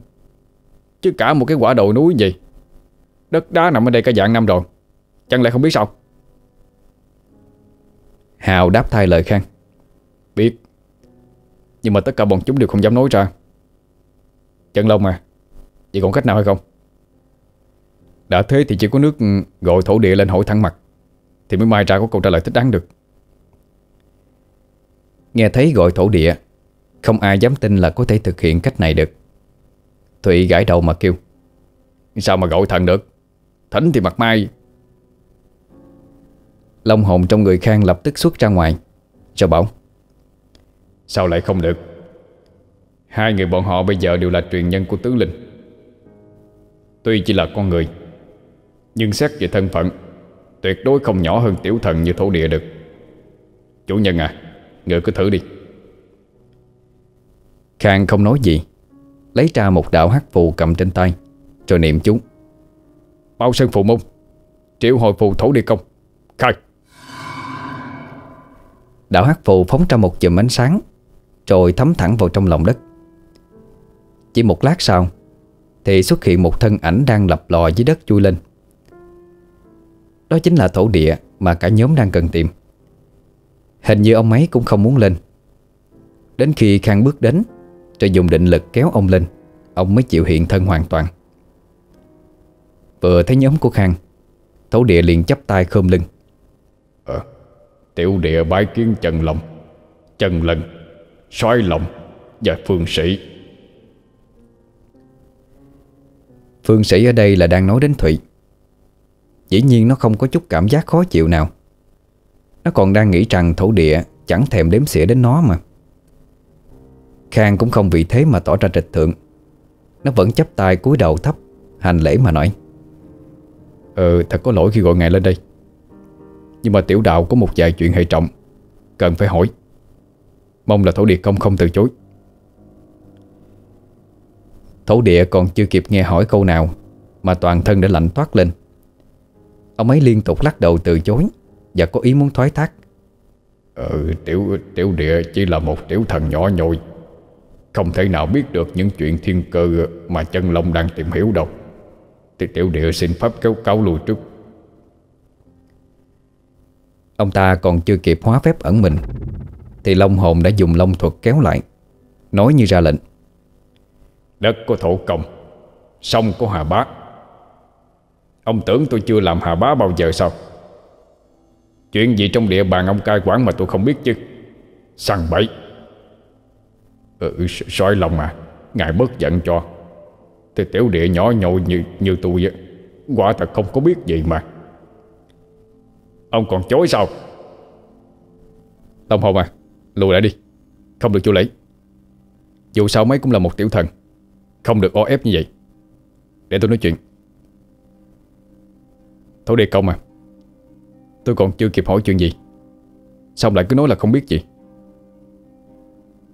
Chứ cả một cái quả đồi núi gì Đất đá nằm ở đây cả dạng năm rồi. Chẳng lẽ không biết sao? Hào đáp thay lời Khang. Biết. Nhưng mà tất cả bọn chúng đều không dám nói ra. Chân lông à Vậy còn cách nào hay không? Đã thế thì chỉ có nước gọi thổ địa lên hỏi thẳng mặt, Thì mới mai ra có câu trả lời thích đáng được. Nghe thấy gọi thổ địa, Không ai dám tin là có thể thực hiện cách này được. Thụy gãi đầu mà kêu, Sao mà gọi thần được? Thánh thì mặt mai. Long hồn trong người Khang lập tức xuất ra ngoài Rồi bảo, Sao lại không được? Hai người bọn họ bây giờ đều là truyền nhân của tứ linh. Tuy chỉ là con người nhưng xét về thân phận, Tuyệt đối không nhỏ hơn tiểu thần như thổ địa được. Chủ nhân à Người cứ thử đi. Khang không nói gì, Lấy ra một đạo hắc phù cầm trên tay Rồi niệm chúng Bao sơn phù môn, Triệu hồi phù thổ địa công. Khai. Đạo hắc phù phóng ra một chùm ánh sáng, Rồi thấm thẳng vào trong lòng đất. Chỉ một lát sau, Thì xuất hiện một thân ảnh đang lập lò dưới đất chui lên. Đó chính là thổ địa Mà cả nhóm đang cần tìm. Hình như ông ấy cũng không muốn lên. Đến khi Khang bước đến Rồi dùng định lực kéo ông lên Ông mới chịu hiện thân hoàn toàn. Vừa thấy nhóm của Khang Thổ địa liền chắp tay khom lưng. Ờ Tiểu địa bái kiến Trần Long Trần Lần Soái Long Và Phương Sĩ. Phương Sĩ ở đây là đang nói đến Thụy Dĩ nhiên nó không có chút cảm giác khó chịu nào. Nó còn đang nghĩ rằng thổ địa Chẳng thèm đếm xỉa đến nó mà. Khang cũng không vì thế mà tỏ ra trịch thượng. Nó vẫn chấp tay cúi đầu thấp Hành lễ mà nói. Ờ thật có lỗi khi gọi ngài lên đây. Nhưng mà tiểu đạo có một vài chuyện hệ trọng Cần phải hỏi. Mong là thổ địa công không từ chối. Thổ địa còn chưa kịp nghe hỏi câu nào Mà toàn thân đã lạnh toát lên Ông ấy liên tục lắc đầu từ chối Và có ý muốn thoái thác. Ừ tiểu, tiểu địa chỉ là một tiểu thần nhỏ nhoi Không thể nào biết được những chuyện thiên cơ Mà chân long đang tìm hiểu đâu. Thì tiểu địa xin pháp kéo cáo lui trước. Ông ta còn chưa kịp hóa phép ẩn mình Thì Long hồn đã dùng long thuật kéo lại Nói như ra lệnh. Đất có thổ công Sông có hà bá Ông tưởng tôi chưa làm hà bá bao giờ sao? Chuyện gì trong địa bàn ông cai quản mà tôi không biết chứ? Săn bẫy Ừ, ừ soi lòng à Ngài bớt giận cho. Thì tiểu địa nhỏ nhội như như tôi á, Quả thật không có biết gì mà. Ông còn chối sao? Long Hồng à Lùi lại đi. Không được chu lấy. Dù sao mấy cũng là một tiểu thần. Không được o ép như vậy. Để tôi nói chuyện. Thổ địa công à Tôi còn chưa kịp hỏi chuyện gì. Xong lại cứ nói là không biết gì.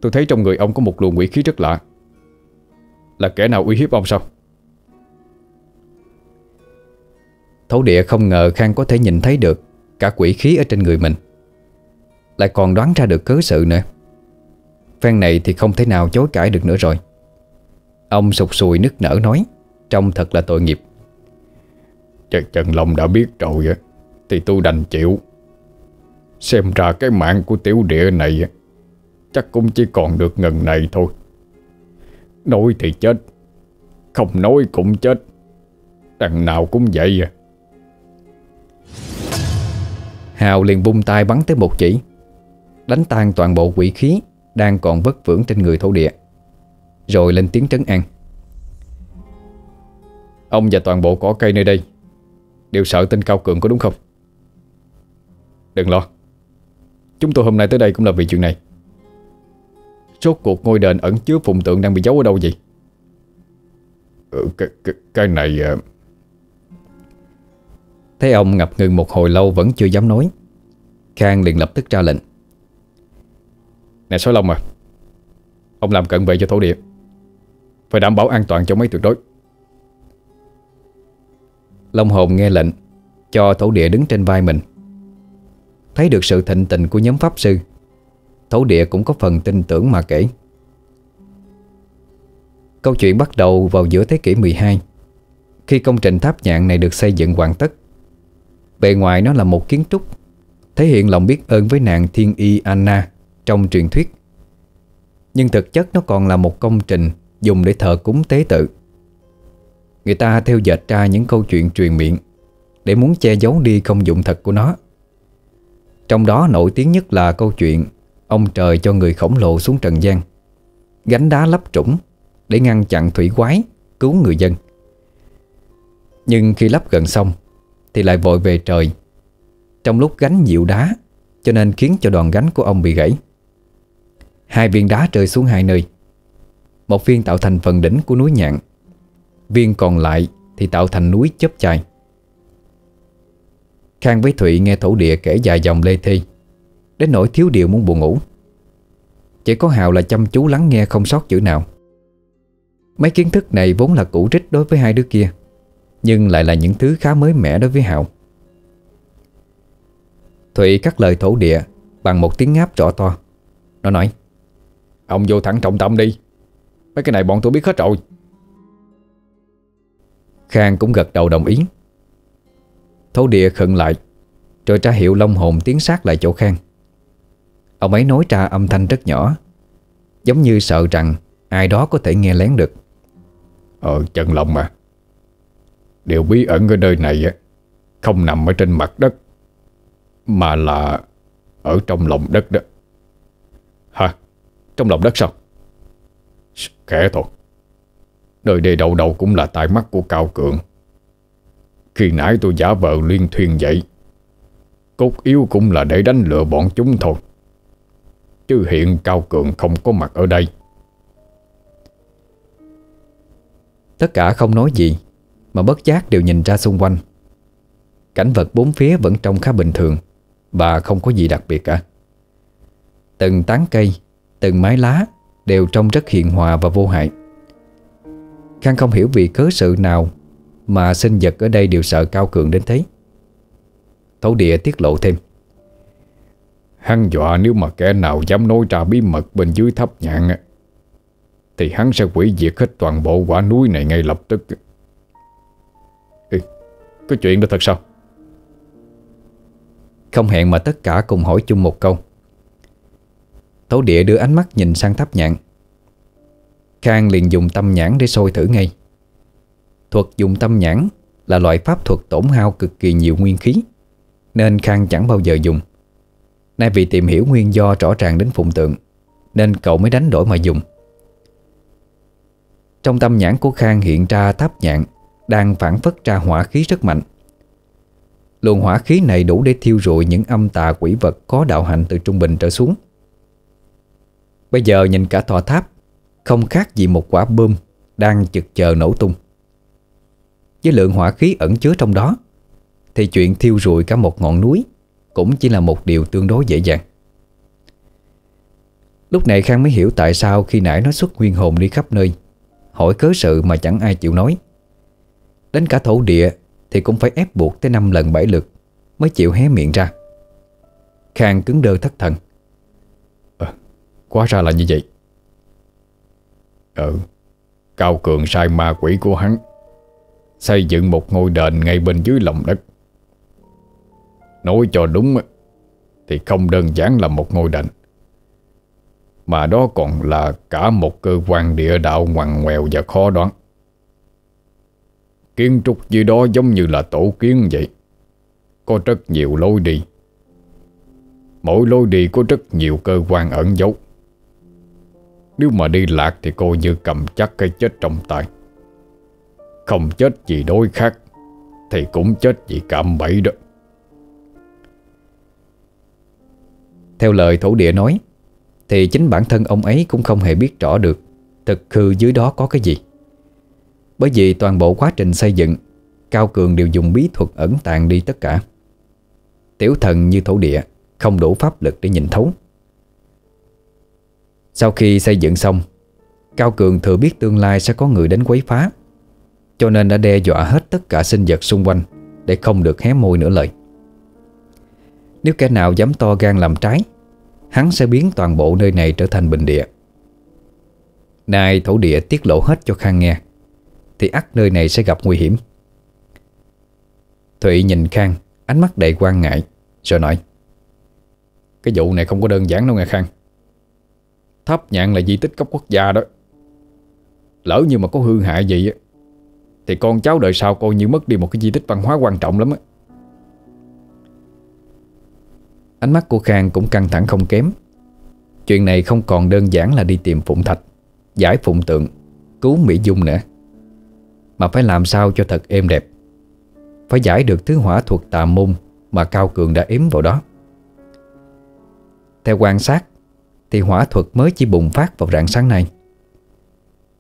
Tôi thấy trong người ông có một luồng quỷ khí rất lạ. Là kẻ nào uy hiếp ông sao? Thấu địa không ngờ Khang có thể nhìn thấy được Cả quỷ khí ở trên người mình. Lại còn đoán ra được cớ sự nữa. Phen này thì không thể nào chối cãi được nữa rồi. Ông sụt sùi nức nở nói, Trông thật là tội nghiệp. Trần, Trần Long đã biết rồi Thì tôi đành chịu. Xem ra cái mạng của tiểu địa này Chắc cũng chỉ còn được ngần này thôi. Nói thì chết Không nói cũng chết. Đằng nào cũng vậy à. Hào liền vung tay bắn tới một chỉ. Đánh tan toàn bộ quỷ khí Đang còn vất vưởng trên người thổ địa. Rồi lên tiếng trấn an. Ông và toàn bộ cỏ cây nơi đây Đều sợ tên cao cường có đúng không? Đừng lo. Chúng tôi hôm nay tới đây cũng là vì chuyện này. Rốt cuộc ngôi đền ẩn chứa phụng tượng đang bị giấu ở đâu vậy? Ừ, cái, cái, cái này à, Thấy ông ngập ngừng một hồi lâu vẫn chưa dám nói Khang liền lập tức ra lệnh. Nè Sói Long à Ông làm cận vệ cho thổ địa Phải đảm bảo an toàn cho mấy tuyệt đối Long hồn nghe lệnh, Cho thổ địa đứng trên vai mình. Thấy được sự thịnh tình của nhóm pháp sư, Thổ địa cũng có phần tin tưởng mà kể. Câu chuyện bắt đầu vào giữa thế kỷ 12 Khi công trình tháp nhạn này được xây dựng hoàn tất. Bề ngoài nó là một kiến trúc, Thể hiện lòng biết ơn với nàng thiên y Anna Trong truyền thuyết. Nhưng thực chất nó còn là một công trình Dùng để thờ cúng tế tự. Người ta theo dệt ra những câu chuyện truyền miệng Để muốn che giấu đi công dụng thật của nó. Trong đó nổi tiếng nhất là câu chuyện Ông trời cho người khổng lồ xuống trần gian, Gánh đá lấp trũng Để ngăn chặn thủy quái, Cứu người dân. Nhưng khi lắp gần xong Thì lại vội về trời, Trong lúc gánh nhiều đá Cho nên khiến cho đoàn gánh của ông bị gãy. Hai viên đá rơi xuống hai nơi, Một viên tạo thành phần đỉnh của núi nhạn Viên còn lại thì tạo thành núi chớp chai. Khang với Thụy nghe thổ địa kể dài dòng lê thi, Đến nỗi thiếu điều muốn buồn ngủ. Chỉ có Hào là chăm chú lắng nghe không sót chữ nào. Mấy kiến thức này vốn là cũ rích đối với hai đứa kia, Nhưng lại là những thứ khá mới mẻ đối với Hào. Thụy cắt lời thổ địa Bằng một tiếng ngáp rõ to. Nó nói, Ông vô thẳng trọng tâm đi. Mấy cái này bọn tôi biết hết rồi. Khang cũng gật đầu đồng ý. Thấu địa khựng lại, Rồi tra hiệu long hồn tiến sát lại chỗ Khang. Ông ấy nói ra âm thanh rất nhỏ, Giống như sợ rằng Ai đó có thể nghe lén được. Ờ chân lòng mà. Điều bí ẩn ở nơi này Không nằm ở trên mặt đất, Mà là Ở trong lòng đất đó. Hả Trong lòng đất sao? Kẻ thôi. Nơi đây đầu đầu cũng là tai mắt của Cao Cường. Khi nãy tôi giả vờ liên thuyền vậy, Cốt yếu cũng là để đánh lừa bọn chúng thôi. Chứ hiện Cao Cường không có mặt ở đây. Tất cả không nói gì, Mà bất giác đều nhìn ra xung quanh. Cảnh vật bốn phía vẫn trông khá bình thường, Và không có gì đặc biệt cả. Từng tán cây, Từng mái lá Đều trông rất hiền hòa và vô hại. Khang không hiểu vì cớ sự nào Mà sinh vật ở đây đều sợ cao cường đến thế. Thổ địa tiết lộ thêm. Hắn dọa nếu mà kẻ nào dám nói ra bí mật bên dưới tháp nhạn Thì hắn sẽ quỷ diệt hết toàn bộ quả núi này ngay lập tức. Ê, Cái chuyện đó thật sao? Không hẹn mà tất cả cùng hỏi chung một câu. Thổ địa đưa ánh mắt nhìn sang tháp nhạn. Khang liền dùng tâm nhãn để sôi thử ngay. Thuật dùng tâm nhãn là loại pháp thuật tổn hao cực kỳ nhiều nguyên khí, Nên Khang chẳng bao giờ dùng. Nay vì tìm hiểu nguyên do rõ ràng đến phụng tượng, Nên cậu mới đánh đổi mà dùng. Trong tâm nhãn của Khang hiện ra tháp nhạn Đang phản phất ra hỏa khí rất mạnh. Luồng hỏa khí này đủ để thiêu rụi những âm tà quỷ vật có đạo hạnh từ trung bình trở xuống. Bây giờ nhìn cả tòa tháp không khác gì một quả bơm Đang chực chờ nổ tung. Với lượng hỏa khí ẩn chứa trong đó Thì chuyện thiêu rụi cả một ngọn núi Cũng chỉ là một điều tương đối dễ dàng. Lúc này Khang mới hiểu tại sao khi nãy nó xuất nguyên hồn đi khắp nơi Hỏi cớ sự mà chẳng ai chịu nói. Đến cả thổ địa Thì cũng phải ép buộc tới 5 lần 7 lượt Mới chịu hé miệng ra. Khang cứng đơ thất thần. À, Quá ra là như vậy. Ừ Cao Cường sai ma quỷ của hắn, Xây dựng một ngôi đền ngay bên dưới lòng đất. Nói cho đúng Thì không đơn giản là một ngôi đền, Mà đó còn là cả một cơ quan địa đạo ngoằn ngoèo và khó đoán. Kiến trúc dưới đó giống như là tổ kiến vậy, Có rất nhiều lối đi. Mỗi lối đi có rất nhiều cơ quan ẩn dấu nếu mà đi lạc thì cô như cầm chắc cái chết trong tay. Không chết vì đối khác, Thì cũng chết vì cạm bẫy đó. Theo lời thổ địa nói, Thì chính bản thân ông ấy cũng không hề biết rõ được Thực hư dưới đó có cái gì. Bởi vì toàn bộ quá trình xây dựng, Cao Cường đều dùng bí thuật ẩn tàng đi tất cả. Tiểu thần như thổ địa, Không đủ pháp lực để nhìn thấu sau khi xây dựng xong, Cao Cường thừa biết tương lai sẽ có người đến quấy phá. Cho nên đã đe dọa hết tất cả sinh vật xung quanh Để không được hé môi nữa lời. Nếu kẻ nào dám to gan làm trái, Hắn sẽ biến toàn bộ nơi này trở thành bình địa. Nay thổ địa tiết lộ hết cho Khang nghe, Thì ắt nơi này sẽ gặp nguy hiểm. Thụy nhìn Khang, Ánh mắt đầy quan ngại, Rồi nói, Cái vụ này không có đơn giản đâu nghe Khang. Tháp nhạn là di tích cấp quốc gia đó. Lỡ như mà có hư hại gì Thì con cháu đời sau coi như mất đi một cái di tích văn hóa quan trọng lắm á. Ánh mắt của Khang cũng căng thẳng không kém. Chuyện này không còn đơn giản là đi tìm Phụng Thạch, Giải Phụng Tượng, Cứu Mỹ Dung nữa, Mà phải làm sao cho thật êm đẹp. Phải giải được thứ hỏa thuật tà môn Mà Cao Cường đã ếm vào đó. Theo quan sát thì hỏa thuật mới chỉ bùng phát vào rạng sáng nay.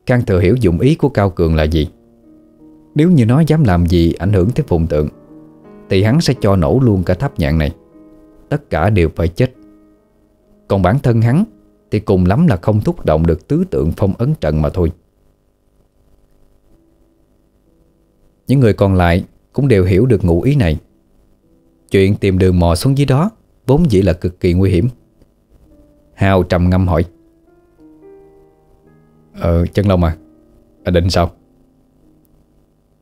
Khang thừa hiểu dụng ý của Cao Cường là gì. Nếu như nó dám làm gì ảnh hưởng tới Phụng Tượng, Thì hắn sẽ cho nổ luôn cả tháp nhạn này. Tất cả đều phải chết. Còn bản thân hắn Thì cùng lắm là không thúc động được tứ tượng phong ấn trận mà thôi. Những người còn lại Cũng đều hiểu được ngụ ý này. Chuyện tìm đường mò xuống dưới đó Vốn dĩ là cực kỳ nguy hiểm. Hào trầm ngâm hỏi. Ờ chân Long à, à Định sao?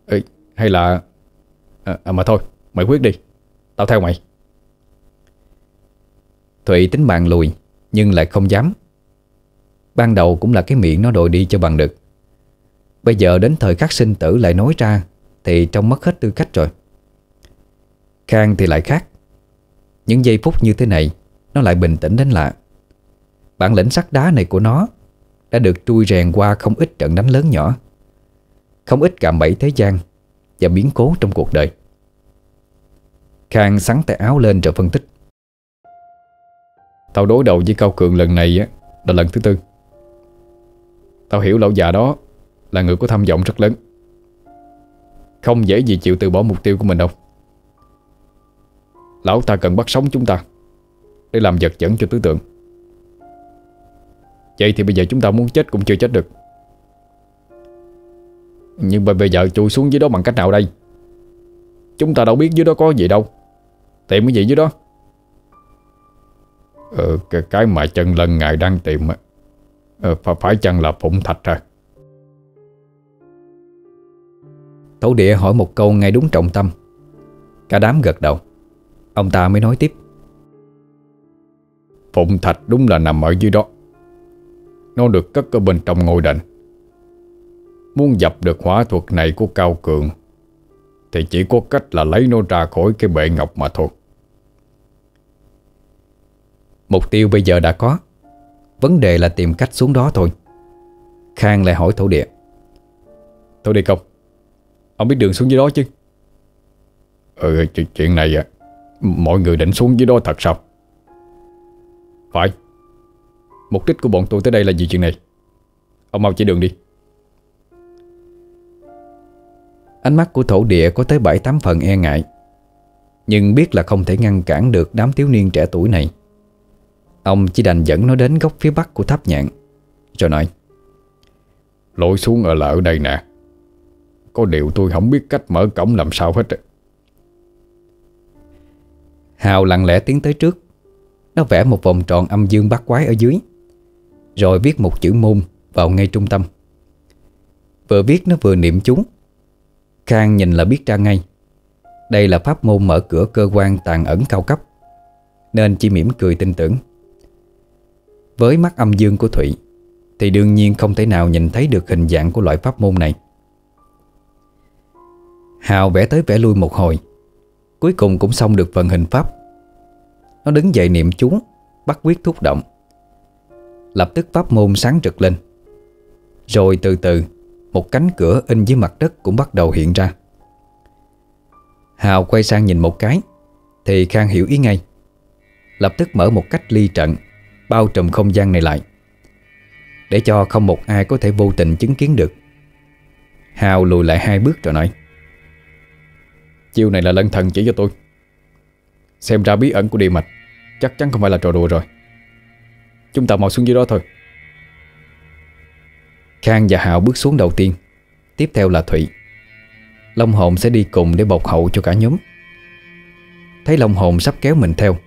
Ê, Hay là à, à, Mà thôi mày quyết đi Tao theo mày. Thụy tính bạn lùi Nhưng lại không dám. Ban đầu cũng là cái miệng nó đòi đi cho bằng được. Bây giờ đến thời khắc sinh tử lại nói ra Thì trông mất hết tư cách rồi. Khang thì lại khác. Những giây phút như thế này Nó lại bình tĩnh đến lạ. Bản lĩnh sắt đá này của nó, Đã được trui rèn qua không ít trận đánh lớn nhỏ, Không ít cạm bẫy thế gian Và biến cố trong cuộc đời. Khang sắn tay áo lên rồi phân tích. Tao đối đầu với Cao Cường lần này á, Là lần thứ tư. Tao hiểu lão già đó Là người có tham vọng rất lớn. Không dễ gì chịu từ bỏ mục tiêu của mình đâu. Lão ta cần bắt sống chúng ta Để làm vật dẫn cho tứ tượng Vậy thì bây giờ chúng ta muốn chết cũng chưa chết được. Nhưng mà bây giờ chui xuống dưới đó bằng cách nào đây? Chúng ta đâu biết dưới đó có gì đâu. Tìm cái gì dưới đó? Ờ, cái, cái mà chân lân ngài đang tìm ờ, phải, phải chăng là phụng thạch ra Tổ địa hỏi một câu ngay đúng trọng tâm. Cả đám gật đầu. Ông ta mới nói tiếp. Phụng thạch đúng là nằm ở dưới đó Nó được cất ở bên trong ngôi đền. Muốn dập được hỏa thuật này của Cao Cường Thì chỉ có cách là lấy nó ra khỏi cái bệ ngọc mà thôi. Mục tiêu bây giờ đã có. Vấn đề là tìm cách xuống đó thôi. Khang lại hỏi thổ địa. Thổ địa công Ông biết đường xuống dưới đó chứ? Ừ chuyện này à Mọi người định xuống dưới đó thật sao? Phải Mục đích của bọn tôi tới đây là gì chuyện này. Ông mau chỉ đường đi. Ánh mắt của thổ địa có tới 7-8 phần e ngại Nhưng biết là không thể ngăn cản được đám thiếu niên trẻ tuổi này. Ông chỉ đành dẫn nó đến góc phía bắc của tháp nhạn Rồi nói Lội xuống ở là ở đây nè. Có điều tôi không biết cách mở cổng làm sao hết Hào lặng lẽ tiến tới trước. Nó vẽ một vòng tròn âm dương bát quái ở dưới rồi viết một chữ môn vào ngay trung tâm. Vừa viết nó vừa niệm chúng Khang nhìn là biết ra ngay. Đây là pháp môn mở cửa cơ quan tàn ẩn cao cấp, Nên chỉ mỉm cười tin tưởng. Với mắt âm dương của Thụy, Thì đương nhiên không thể nào nhìn thấy được hình dạng của loại pháp môn này. Hào vẽ tới vẽ lui một hồi, Cuối cùng cũng xong được phần hình pháp. Nó đứng dậy niệm chú, Bắt quyết thúc động. Lập tức pháp môn sáng rực lên. Rồi từ từ, Một cánh cửa in dưới mặt đất cũng bắt đầu hiện ra. Hào quay sang nhìn một cái, Thì Khang hiểu ý ngay. Lập tức mở một cách ly trận, Bao trùm không gian này lại. Để cho không một ai có thể vô tình chứng kiến được. Hào lùi lại hai bước rồi nói, Chiêu này là lân thần chỉ cho tôi. Xem ra bí ẩn của địa mạch Chắc chắn không phải là trò đùa rồi. Chúng ta mau xuống dưới đó thôi. Khang và Hạo bước xuống đầu tiên. Tiếp theo là Thụy. Long hồn sẽ đi cùng để bọc hậu cho cả nhóm. Thấy Long hồn sắp kéo mình theo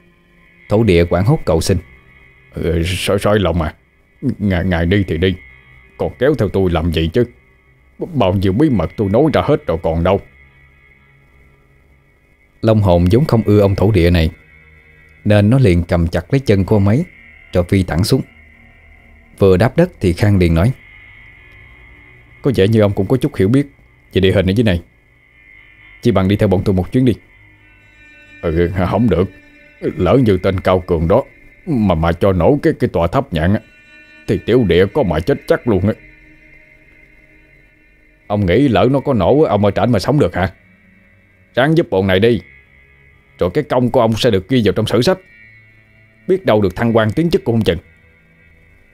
Thổ địa quảng hốt cầu xin. Ừ, Soi soi lòng à. Ngài, ngài đi thì đi. Còn kéo theo tôi làm gì chứ? Bao nhiêu bí mật tôi nói ra hết rồi còn đâu. Long hồn vốn không ưa ông thổ địa này Nên nó liền cầm chặt lấy chân của ông ấy cho phi thẳng xuống. Vừa đáp đất thì Khang liền nói, Có vẻ như ông cũng có chút hiểu biết Về địa hình ở dưới này. Chỉ bằng đi theo bọn tôi một chuyến đi. Ừ không được. Lỡ như tên cao cường đó Mà mà cho nổ cái cái tòa tháp nhạn Thì tiểu địa có mà chết chắc luôn á. Ông nghĩ lỡ nó có nổ, Ông ở trển mà sống được hả? Ráng giúp bọn này đi. Rồi cái công của ông sẽ được ghi vào trong sử sách. Biết đâu được thăng quan tiến chức cũng không chừng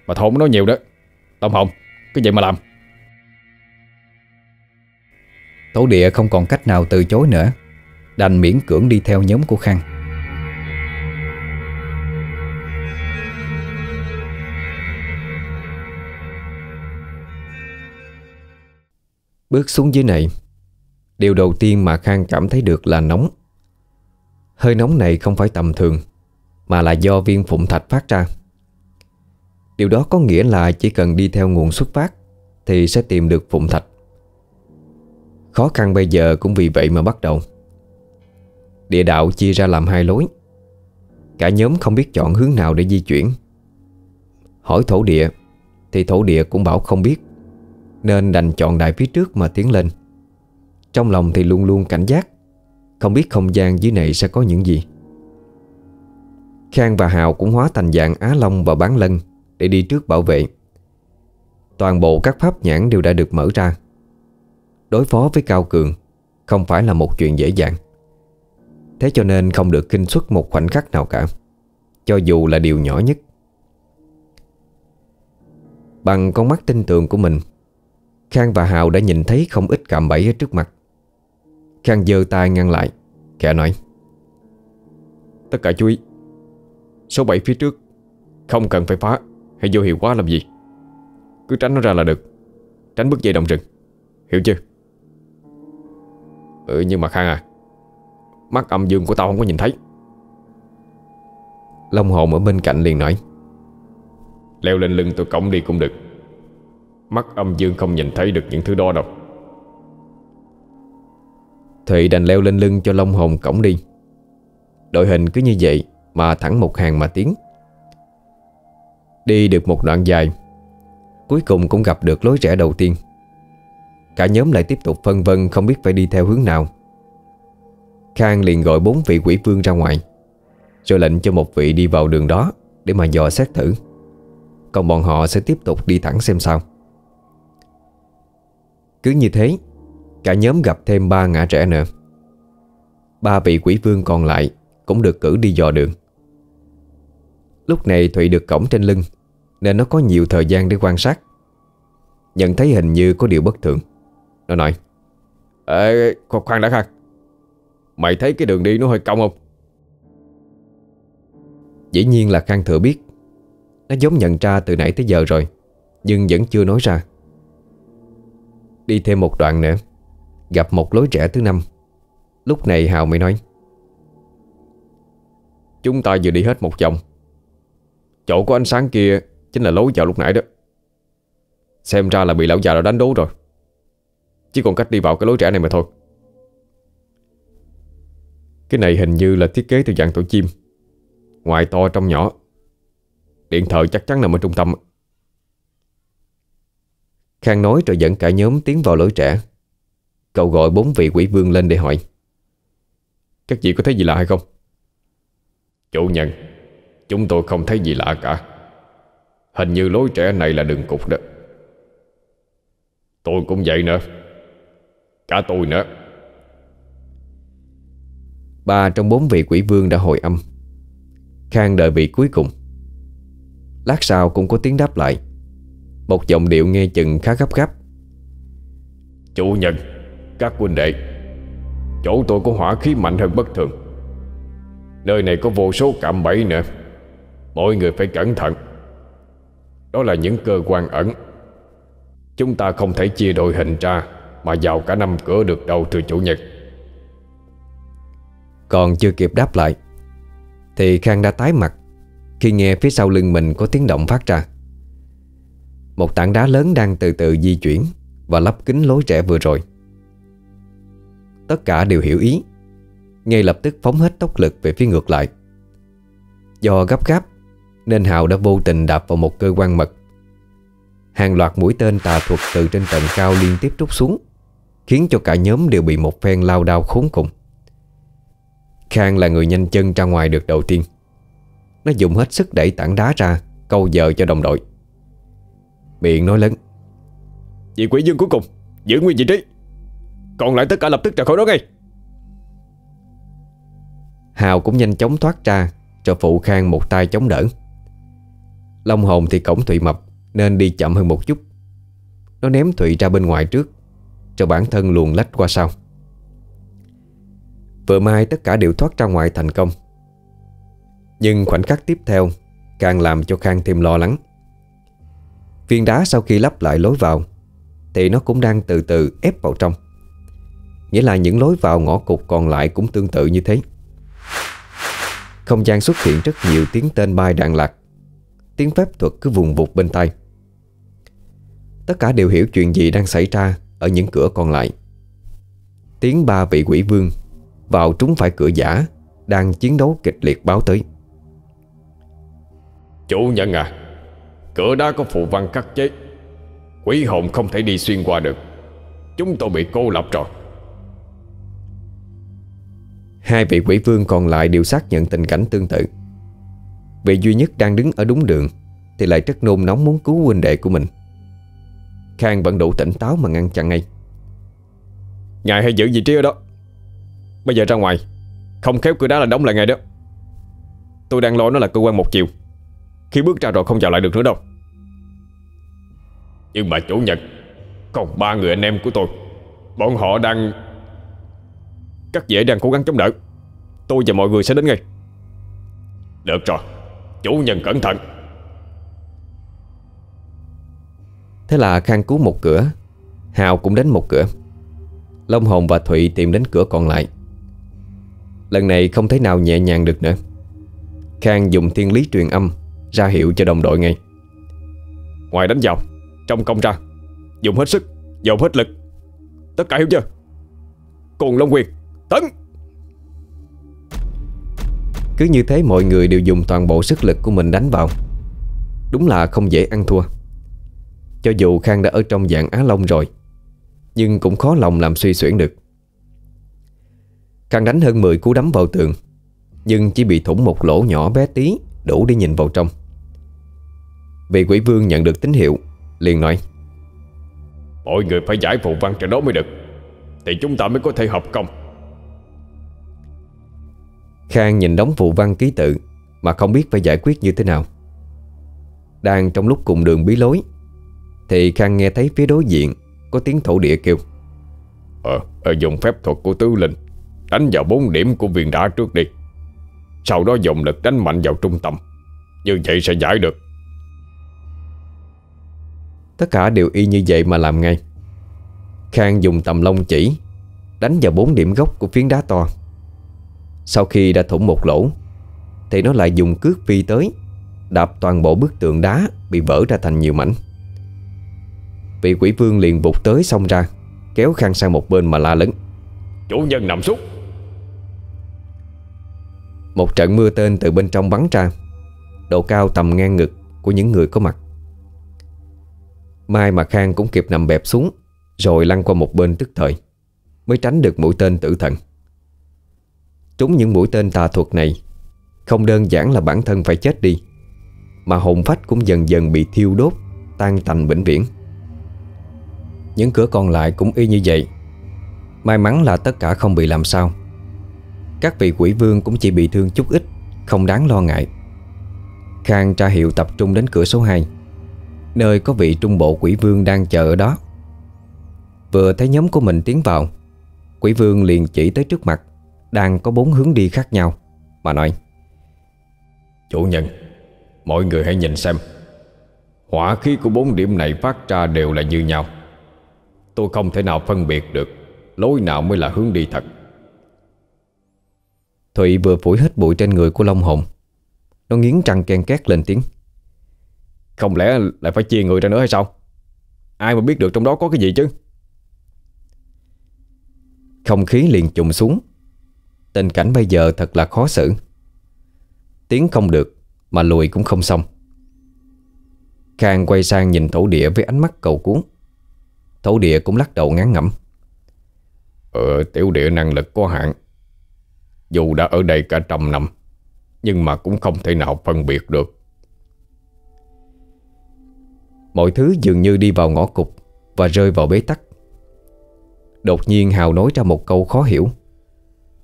Mà thôi nói nhiều đó. Tổng Hồng Cứ vậy mà làm? Tổ địa không còn cách nào từ chối nữa. Đành miễn cưỡng đi theo nhóm của Khang. Bước xuống dưới này, Điều đầu tiên mà Khang cảm thấy được là nóng. Hơi nóng này không phải tầm thường. Mà là do viên phụng thạch phát ra. Điều đó có nghĩa là chỉ cần đi theo nguồn xuất phát Thì sẽ tìm được phụng thạch. Khó khăn bây giờ cũng vì vậy mà bắt đầu. Địa đạo chia ra làm hai lối. Cả nhóm không biết chọn hướng nào để di chuyển. Hỏi thổ địa Thì thổ địa cũng bảo không biết, Nên đành chọn đại phía trước mà tiến lên. Trong lòng thì luôn luôn cảnh giác, Không biết không gian dưới này sẽ có những gì. Khang và Hào cũng hóa thành dạng Á Long và Bán Lân Để đi trước bảo vệ. Toàn bộ các pháp nhãn đều đã được mở ra. Đối phó với Cao Cường Không phải là một chuyện dễ dàng. Thế cho nên không được kinh xuất một khoảnh khắc nào cả, Cho dù là điều nhỏ nhất. Bằng con mắt tinh tường của mình, Khang và Hào đã nhìn thấy không ít cạm bẫy ở trước mặt. Khang giơ tay ngăn lại Kẻ nói, Tất cả chú ý Số 7 phía trước. Không cần phải phá, hay vô hiệu quá làm gì. Cứ tránh nó ra là được. Tránh bước dây động rừng. Hiểu chưa? Ừ nhưng mà Khang à Mắt âm dương của tao không có nhìn thấy. Long hồn ở bên cạnh liền nói. Leo lên lưng tôi cổng đi cũng được. Mắt âm dương không nhìn thấy được những thứ đó đâu. Thụy đành leo lên lưng cho Long hồn cổng đi. Đội hình cứ như vậy mà thẳng một hàng mà tiến. Đi được một đoạn dài, Cuối cùng cũng gặp được lối rẽ đầu tiên. Cả nhóm lại tiếp tục phân vân Không biết phải đi theo hướng nào. Khang liền gọi bốn vị quỷ vương ra ngoài, Rồi lệnh cho một vị đi vào đường đó Để mà dò xét thử. Còn bọn họ sẽ tiếp tục đi thẳng xem sao. Cứ như thế, Cả nhóm gặp thêm ba ngã rẽ nữa. Ba vị quỷ vương còn lại Cũng được cử đi dò đường. Lúc này Thụy được cổng trên lưng Nên nó có nhiều thời gian để quan sát. Nhận thấy hình như có điều bất thường. Nó nói Ê, khoan đã khoan Mày thấy cái đường đi nó hơi cong không? Dĩ nhiên là Khang thừa biết. Nó giống nhận ra từ nãy tới giờ rồi Nhưng vẫn chưa nói ra. Đi thêm một đoạn nữa Gặp một lối rẽ thứ năm. Lúc này Hào mới nói Chúng ta vừa đi hết một vòng Chỗ có ánh sáng kia Chính là lối vào lúc nãy đó. Xem ra là bị lão già đã đánh đố rồi. Chỉ còn cách đi vào cái lối trẻ này mà thôi. Cái này hình như là thiết kế từ dạng tổ chim. Ngoài to trong nhỏ. Điện thờ chắc chắn nằm ở trung tâm. Khang nói rồi dẫn cả nhóm tiến vào lối trẻ. Cậu gọi bốn vị quỷ vương lên để hỏi. Các vị có thấy gì lạ hay không? Chủ nhân Chúng tôi không thấy gì lạ cả. Hình như lối trẻ này là đường cục đó. Tôi cũng vậy nữa. Cả tôi nữa. Ba trong bốn vị quỷ vương đã hồi âm. Khang đợi vị cuối cùng. Lát sau cũng có tiếng đáp lại. Một giọng điệu nghe chừng khá gấp gáp. Chủ nhân Các huynh đệ Chỗ tôi có hỏa khí mạnh hơn bất thường. Nơi này có vô số cạm bẫy nữa Mọi người phải cẩn thận. Đó là những cơ quan ẩn. Chúng ta không thể chia đội hình ra Mà vào cả năm cửa được đâu, thưa chủ nhật. Còn chưa kịp đáp lại, Thì Khang đã tái mặt Khi nghe phía sau lưng mình có tiếng động phát ra. Một tảng đá lớn đang từ từ di chuyển Và lắp kính lối rẽ vừa rồi. Tất cả đều hiểu ý, Ngay lập tức phóng hết tốc lực về phía ngược lại. Do gấp gáp nên Hào đã vô tình đạp vào một cơ quan mật. Hàng loạt mũi tên tà thuật từ trên tầng cao liên tiếp trút xuống Khiến cho cả nhóm đều bị một phen lao đao khốn cùng. Khang là người nhanh chân ra ngoài được đầu tiên. Nó dùng hết sức đẩy tảng đá ra Câu giờ cho đồng đội. Miệng nói lớn Vị quỷ dương cuối cùng Giữ nguyên vị trí. Còn lại tất cả lập tức ra khỏi đó ngay. Hào cũng nhanh chóng thoát ra Cho phụ Khang một tay chống đỡ Long hồn thì cổng Thụy Mập, Nên đi chậm hơn một chút. Nó ném Thụy ra bên ngoài trước, Cho bản thân luồn lách qua sau. Vừa mai tất cả đều thoát ra ngoài thành công. Nhưng khoảnh khắc tiếp theo Càng làm cho Khang thêm lo lắng. Viên đá sau khi lắp lại lối vào Thì nó cũng đang từ từ ép vào trong. Nghĩa là những lối vào ngõ cụt còn lại cũng tương tự như thế. Không gian xuất hiện rất nhiều tiếng tên bay đạn lạc. Tiếng phép thuật cứ vùng vụt bên tai. Tất cả đều hiểu chuyện gì đang xảy ra Ở những cửa còn lại. Tiếng ba vị quỷ vương Vào trúng phải cửa giả Đang chiến đấu kịch liệt báo tới. Chủ nhân à Cửa đá có phù văn khắc chế. Quỷ hồn không thể đi xuyên qua được. Chúng tôi bị cô lập rồi. Hai vị quỷ vương còn lại đều xác nhận tình cảnh tương tự Vị duy nhất đang đứng ở đúng đường, Thì lại rất nôn nóng muốn cứu huynh đệ của mình. Khang vẫn đủ tỉnh táo mà ngăn chặn ngay. Ngài hãy giữ vị trí ở đó. Bây giờ ra ngoài, Không khéo cửa đá là đóng lại ngay đó. Tôi đang lo nó là cơ quan một chiều. Khi bước ra rồi không vào lại được nữa đâu. Nhưng mà chủ nhật, Còn ba người anh em của tôi. Bọn họ đang, Các dễ đang cố gắng chống đỡ. Tôi và mọi người sẽ đến ngay. Được rồi. Chủ nhân cẩn thận. Thế là Khang cứu một cửa. Hào cũng đến một cửa. Long Hồn và Thụy tìm đến cửa còn lại. Lần này không thể nào nhẹ nhàng được nữa. Khang dùng thiên lý truyền âm Ra hiệu cho đồng đội ngay. Ngoài đánh vào Trong công ra Dùng hết sức Dồn hết lực. Tất cả hiểu chưa? Cùng Long Quyền Tấn cứ như thế mọi người đều dùng toàn bộ sức lực của mình đánh vào. Đúng là không dễ ăn thua. Cho dù Khang đã ở trong dạng Á Long rồi, Nhưng cũng khó lòng làm suy xuyển được. Khang đánh hơn 10 cú đấm vào tường, Nhưng chỉ bị thủng một lỗ nhỏ bé tí, Đủ để nhìn vào trong. Vị quỷ vương nhận được tín hiệu, liền nói, Mọi người phải giải phù văn cho nó mới được, Thì chúng ta mới có thể hợp công. Khang nhìn đóng phù văn ký tự Mà không biết phải giải quyết như thế nào. Đang trong lúc cùng đường bí lối Thì Khang nghe thấy phía đối diện Có tiếng thổ địa kêu. Ờ, ờ dùng phép thuật của tứ linh Đánh vào bốn điểm của viên đá trước đi. Sau đó dùng lực đánh mạnh vào trung tâm. Như vậy sẽ giải được. Tất cả đều y như vậy mà làm ngay. Khang dùng tầm lông chỉ Đánh vào bốn điểm gốc của phiến đá to Sau khi đã thủng một lỗ Thì nó lại dùng cước phi tới Đạp toàn bộ bức tượng đá Bị vỡ ra thành nhiều mảnh. Vị quỷ vương liền vụt tới xông ra Kéo Khang sang một bên mà la lớn. Chủ nhân nằm xuống. Một trận mưa tên từ bên trong bắn ra Độ cao tầm ngang ngực Của những người có mặt. Mai mà Khang cũng kịp nằm bẹp xuống Rồi lăn qua một bên tức thời Mới tránh được mũi tên tử thần Trúng những mũi tên tà thuật này. Không đơn giản là bản thân phải chết đi, Mà hồn phách cũng dần dần bị thiêu đốt, Tan tành vĩnh viễn. Những cửa còn lại cũng y như vậy. May mắn là tất cả không bị làm sao. Các vị quỷ vương cũng chỉ bị thương chút ít, Không đáng lo ngại. Khang tra hiệu tập trung đến cửa số 2 Nơi có vị trung bộ quỷ vương đang chờ ở đó. Vừa thấy nhóm của mình tiến vào, Quỷ vương liền chỉ tới trước mặt. Đang có bốn hướng đi khác nhau. Mà nói Chủ nhân Mọi người hãy nhìn xem. Hỏa khí của bốn điểm này phát ra đều là như nhau. Tôi không thể nào phân biệt được Lối nào mới là hướng đi thật. Thụy vừa phủi hết bụi trên người của Long Hồn. Nó nghiến răng ken két lên tiếng. Không lẽ lại phải chia người ra nữa hay sao? Ai mà biết được trong đó có cái gì chứ? Không khí liền trùng xuống Tình cảnh bây giờ thật là khó xử. Tiến không được Mà lùi cũng không xong. Khang quay sang nhìn thổ địa với ánh mắt cầu cuốn. Thổ địa cũng lắc đầu ngán ngẩm. Ờ tiểu địa năng lực có hạn. Dù đã ở đây cả trăm năm Nhưng mà cũng không thể nào phân biệt được. Mọi thứ dường như đi vào ngõ cục Và rơi vào bế tắc. Đột nhiên Hào nói ra một câu khó hiểu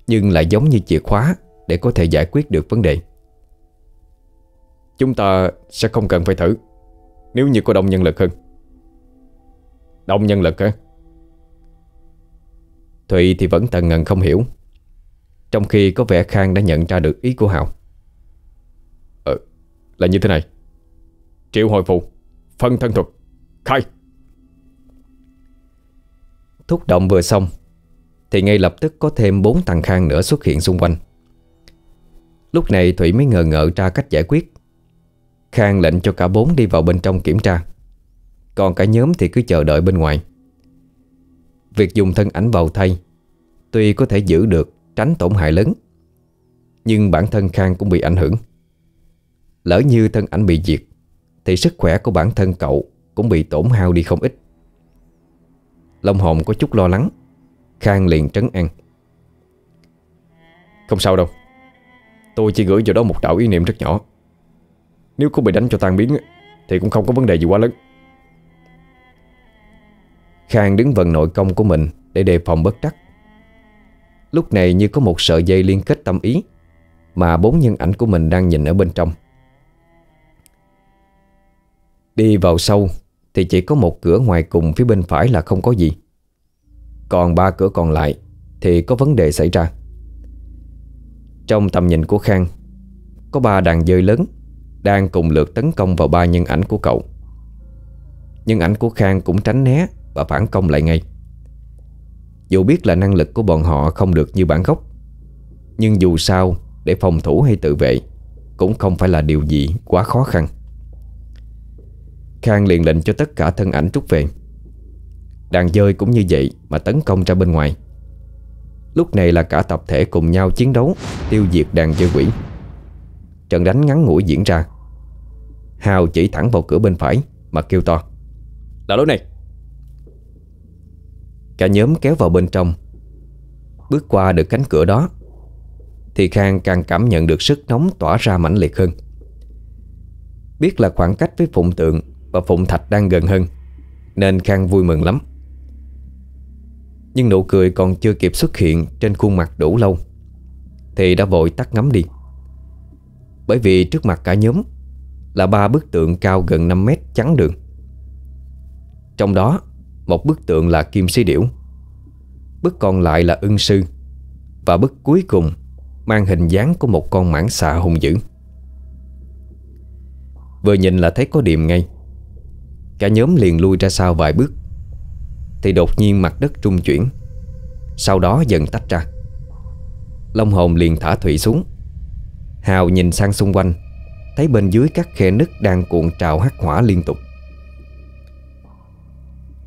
nhưng lại giống như chìa khóa Để có thể giải quyết được vấn đề. Chúng ta sẽ không cần phải thử Nếu như có đông nhân lực hơn. Đông nhân lực hả? Thụy thì vẫn tần ngần không hiểu Trong khi có vẻ Khang đã nhận ra được ý của Hào. Ờ, là như thế này. Triệu hồi phù Phân thân thuật Khai. Thúc động vừa xong thì ngay lập tức có thêm bốn thằng Khang nữa xuất hiện xung quanh. Lúc này Thủy mới ngờ ngợ ra cách giải quyết. Khang lệnh cho cả bốn đi vào bên trong kiểm tra. Còn cả nhóm thì cứ chờ đợi bên ngoài. Việc dùng thân ảnh vào thay, Tuy có thể giữ được, Tránh tổn hại lớn, Nhưng bản thân Khang cũng bị ảnh hưởng. Lỡ như thân ảnh bị diệt, Thì sức khỏe của bản thân cậu Cũng bị tổn hao đi không ít. Long hồn có chút lo lắng Khang liền trấn an. Không sao đâu. Tôi chỉ gửi vào đó một đạo ý niệm rất nhỏ. Nếu có bị đánh cho tan biến Thì cũng không có vấn đề gì quá lớn. Khang đứng vận nội công của mình Để đề phòng bất trắc. Lúc này như có một sợi dây liên kết tâm ý Mà bốn nhân ảnh của mình đang nhìn ở bên trong. Đi vào sâu Thì chỉ có một cửa ngoài cùng phía bên phải là không có gì. Còn ba cửa còn lại Thì có vấn đề xảy ra. Trong tầm nhìn của Khang, Có ba đàn dơi lớn Đang cùng lượt tấn công vào ba nhân ảnh của cậu. Nhân ảnh của Khang cũng tránh né Và phản công lại ngay. Dù biết là năng lực của bọn họ không được như bản gốc, Nhưng dù sao, Để phòng thủ hay tự vệ Cũng không phải là điều gì quá khó khăn. Khang liền lệnh cho tất cả thân ảnh rút về. Đàn dơi cũng như vậy Mà tấn công ra bên ngoài. Lúc này là cả tập thể cùng nhau chiến đấu Tiêu diệt đàn dơi quỷ. Trận đánh ngắn ngủi diễn ra. Hào chỉ thẳng vào cửa bên phải Mà kêu to. Là lối này. Cả nhóm kéo vào bên trong. Bước qua được cánh cửa đó Thì Khang càng cảm nhận được sức nóng tỏa ra mãnh liệt hơn. Biết là khoảng cách với Phụng Tượng Và Phụng Thạch đang gần hơn Nên Khang vui mừng lắm nhưng nụ cười còn chưa kịp xuất hiện Trên khuôn mặt đủ lâu, Thì đã vội tắt ngắm đi. Bởi vì trước mặt cả nhóm Là ba bức tượng cao gần 5 mét chắn đường. Trong đó, Một bức tượng là Kim Sĩ Điểu, Bức còn lại là ưng sư, Và bức cuối cùng Mang hình dáng của một con mãng xà hung dữ. Vừa nhìn là thấy có điểm ngay. Cả nhóm liền lui ra sau vài bước. Thì đột nhiên mặt đất trung chuyển. Sau đó dần tách ra. Long hồn liền thả Thủy xuống. Hào nhìn sang xung quanh, Thấy bên dưới các khe nứt đang cuộn trào hắc hỏa liên tục.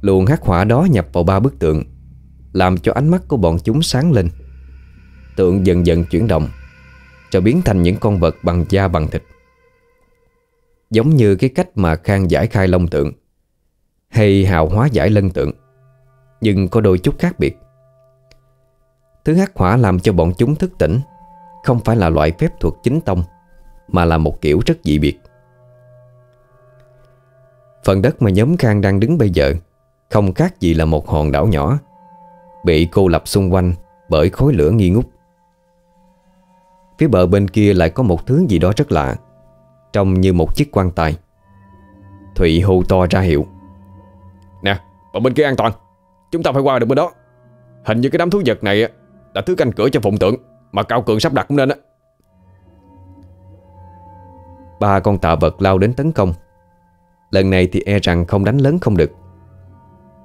Luồng hắc hỏa đó nhập vào ba bức tượng, Làm cho ánh mắt của bọn chúng sáng lên. Tượng dần dần chuyển động Cho biến thành những con vật bằng da bằng thịt. Giống như cái cách mà Khang giải khai long tượng, Hay hào hóa giải lân tượng. Nhưng có đôi chút khác biệt. Thứ hắc hỏa làm cho bọn chúng thức tỉnh Không phải là loại phép thuật chính tông Mà là một kiểu rất dị biệt. Phần đất mà nhóm Khang đang đứng bây giờ Không khác gì là một hòn đảo nhỏ Bị cô lập xung quanh Bởi khối lửa nghi ngút. Phía bờ bên kia lại có một thứ gì đó rất lạ Trông như một chiếc quan tài. Thụy hô to ra hiệu. Nè, ở bên kia an toàn. Chúng ta phải qua được bên đó. Hình như cái đám thú vật này Là thứ canh cửa cho phụng tượng Mà Cao Cường sắp đặt cũng nên á. Ba con tạ vật lao đến tấn công. Lần này thì e rằng không đánh lớn không được.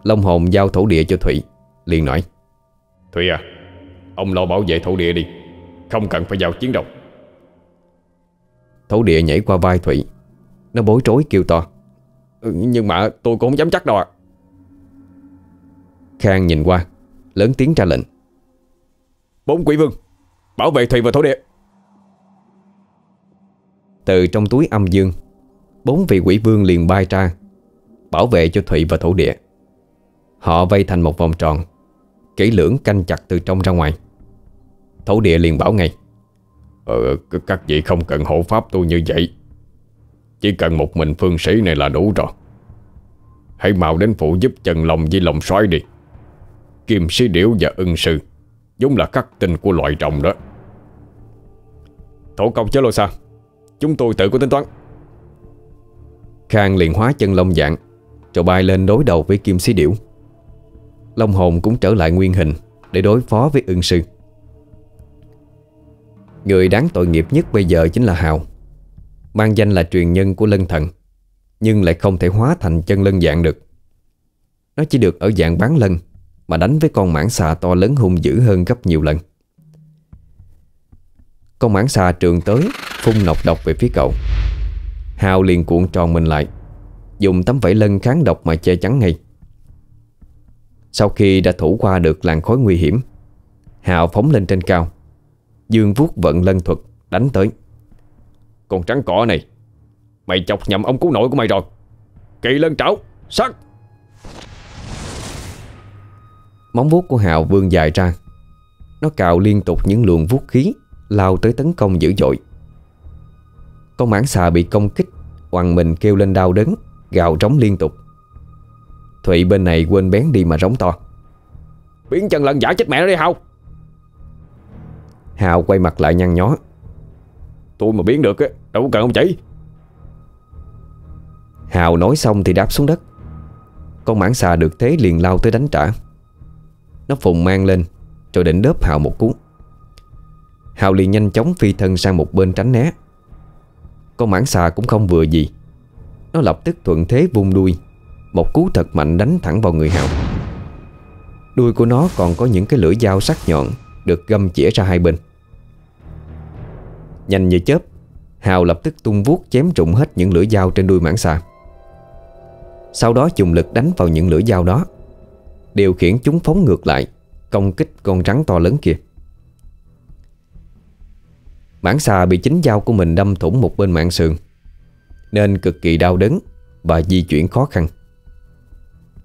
Long hồn giao thổ địa cho Thụy liền nói Thụy à Ông lo bảo vệ thổ địa đi Không cần phải vào chiến đấu Thổ địa nhảy qua vai Thụy Nó bối rối kêu to. Ừ, Nhưng mà tôi cũng không dám chắc đâu ạ Khang nhìn qua Lớn tiếng ra lệnh. Bốn quỷ vương Bảo vệ Thụy và thổ địa. Từ trong túi âm dương Bốn vị quỷ vương liền bay ra Bảo vệ cho Thụy và thổ địa. Họ vây thành một vòng tròn Kỹ lưỡng canh chặt từ trong ra ngoài. Thổ địa liền bảo ngay Ờ các vị không cần hộ pháp tôi như vậy. Chỉ cần một mình phương sĩ này là đủ rồi. Hãy mau đến phụ giúp chân lòng với lòng xoáy đi Kim sĩ điểu và ưng sư. Giống là khắc tinh của loại rồng đó. Thổ công chớ lô xa. Chúng tôi tự có tính toán. Khang liền hóa chân lông dạng, Rồi bay lên đối đầu với kim sĩ điểu. Long hồn cũng trở lại nguyên hình Để đối phó với ưng sư. Người đáng tội nghiệp nhất bây giờ chính là Hào. Mang danh là truyền nhân của lân thần, Nhưng lại không thể hóa thành chân lân dạng được. Nó chỉ được ở dạng bán lân mà đánh với con mãng xà to lớn hung dữ hơn gấp nhiều lần. Con mãng xà trường tới, Phun nọc độc về phía cậu. Hào liền cuộn tròn mình lại, Dùng tấm vải lân kháng độc mà che chắn ngay. Sau khi đã thủ qua được làn khói nguy hiểm, Hào phóng lên trên cao. Dương vuốt vận lân thuật, Đánh tới. Con trắng cỏ này, Mày chọc nhầm ông cứu nội của mày rồi. Kỳ lân trảo sắc! Móng vuốt của Hào vươn dài ra. Nó cào liên tục những luồng vuốt khí Lao tới tấn công dữ dội. Con mãng xà bị công kích Hoàng mình kêu lên đau đớn Gào trống liên tục. Thụy bên này quên bén đi mà rống to. Biến chân lân giả chết mẹ nó đi Hào Hào quay mặt lại nhăn nhó. Tôi mà biến được á Đâu cần ông chỉ. Hào nói xong thì đáp xuống đất. Con mãng xà được thế liền lao tới đánh trả nó phùng mang lên, Rồi định đớp Hào một cú Hào liền nhanh chóng phi thân sang một bên tránh né. Con mãng xà cũng không vừa gì. Nó lập tức thuận thế vung đuôi. Một cú thật mạnh đánh thẳng vào người Hào. Đuôi của nó còn có những cái lưỡi dao sắc nhọn Được găm chĩa ra hai bên. Nhanh như chớp, Hào lập tức tung vuốt chém trụng hết những lưỡi dao trên đuôi mãng xà. Sau đó dùng lực đánh vào những lưỡi dao đó. Điều khiển chúng phóng ngược lại, Công kích con rắn to lớn kia. Mãng xà bị chính dao của mình đâm thủng một bên mạng sườn, Nên cực kỳ đau đớn Và di chuyển khó khăn.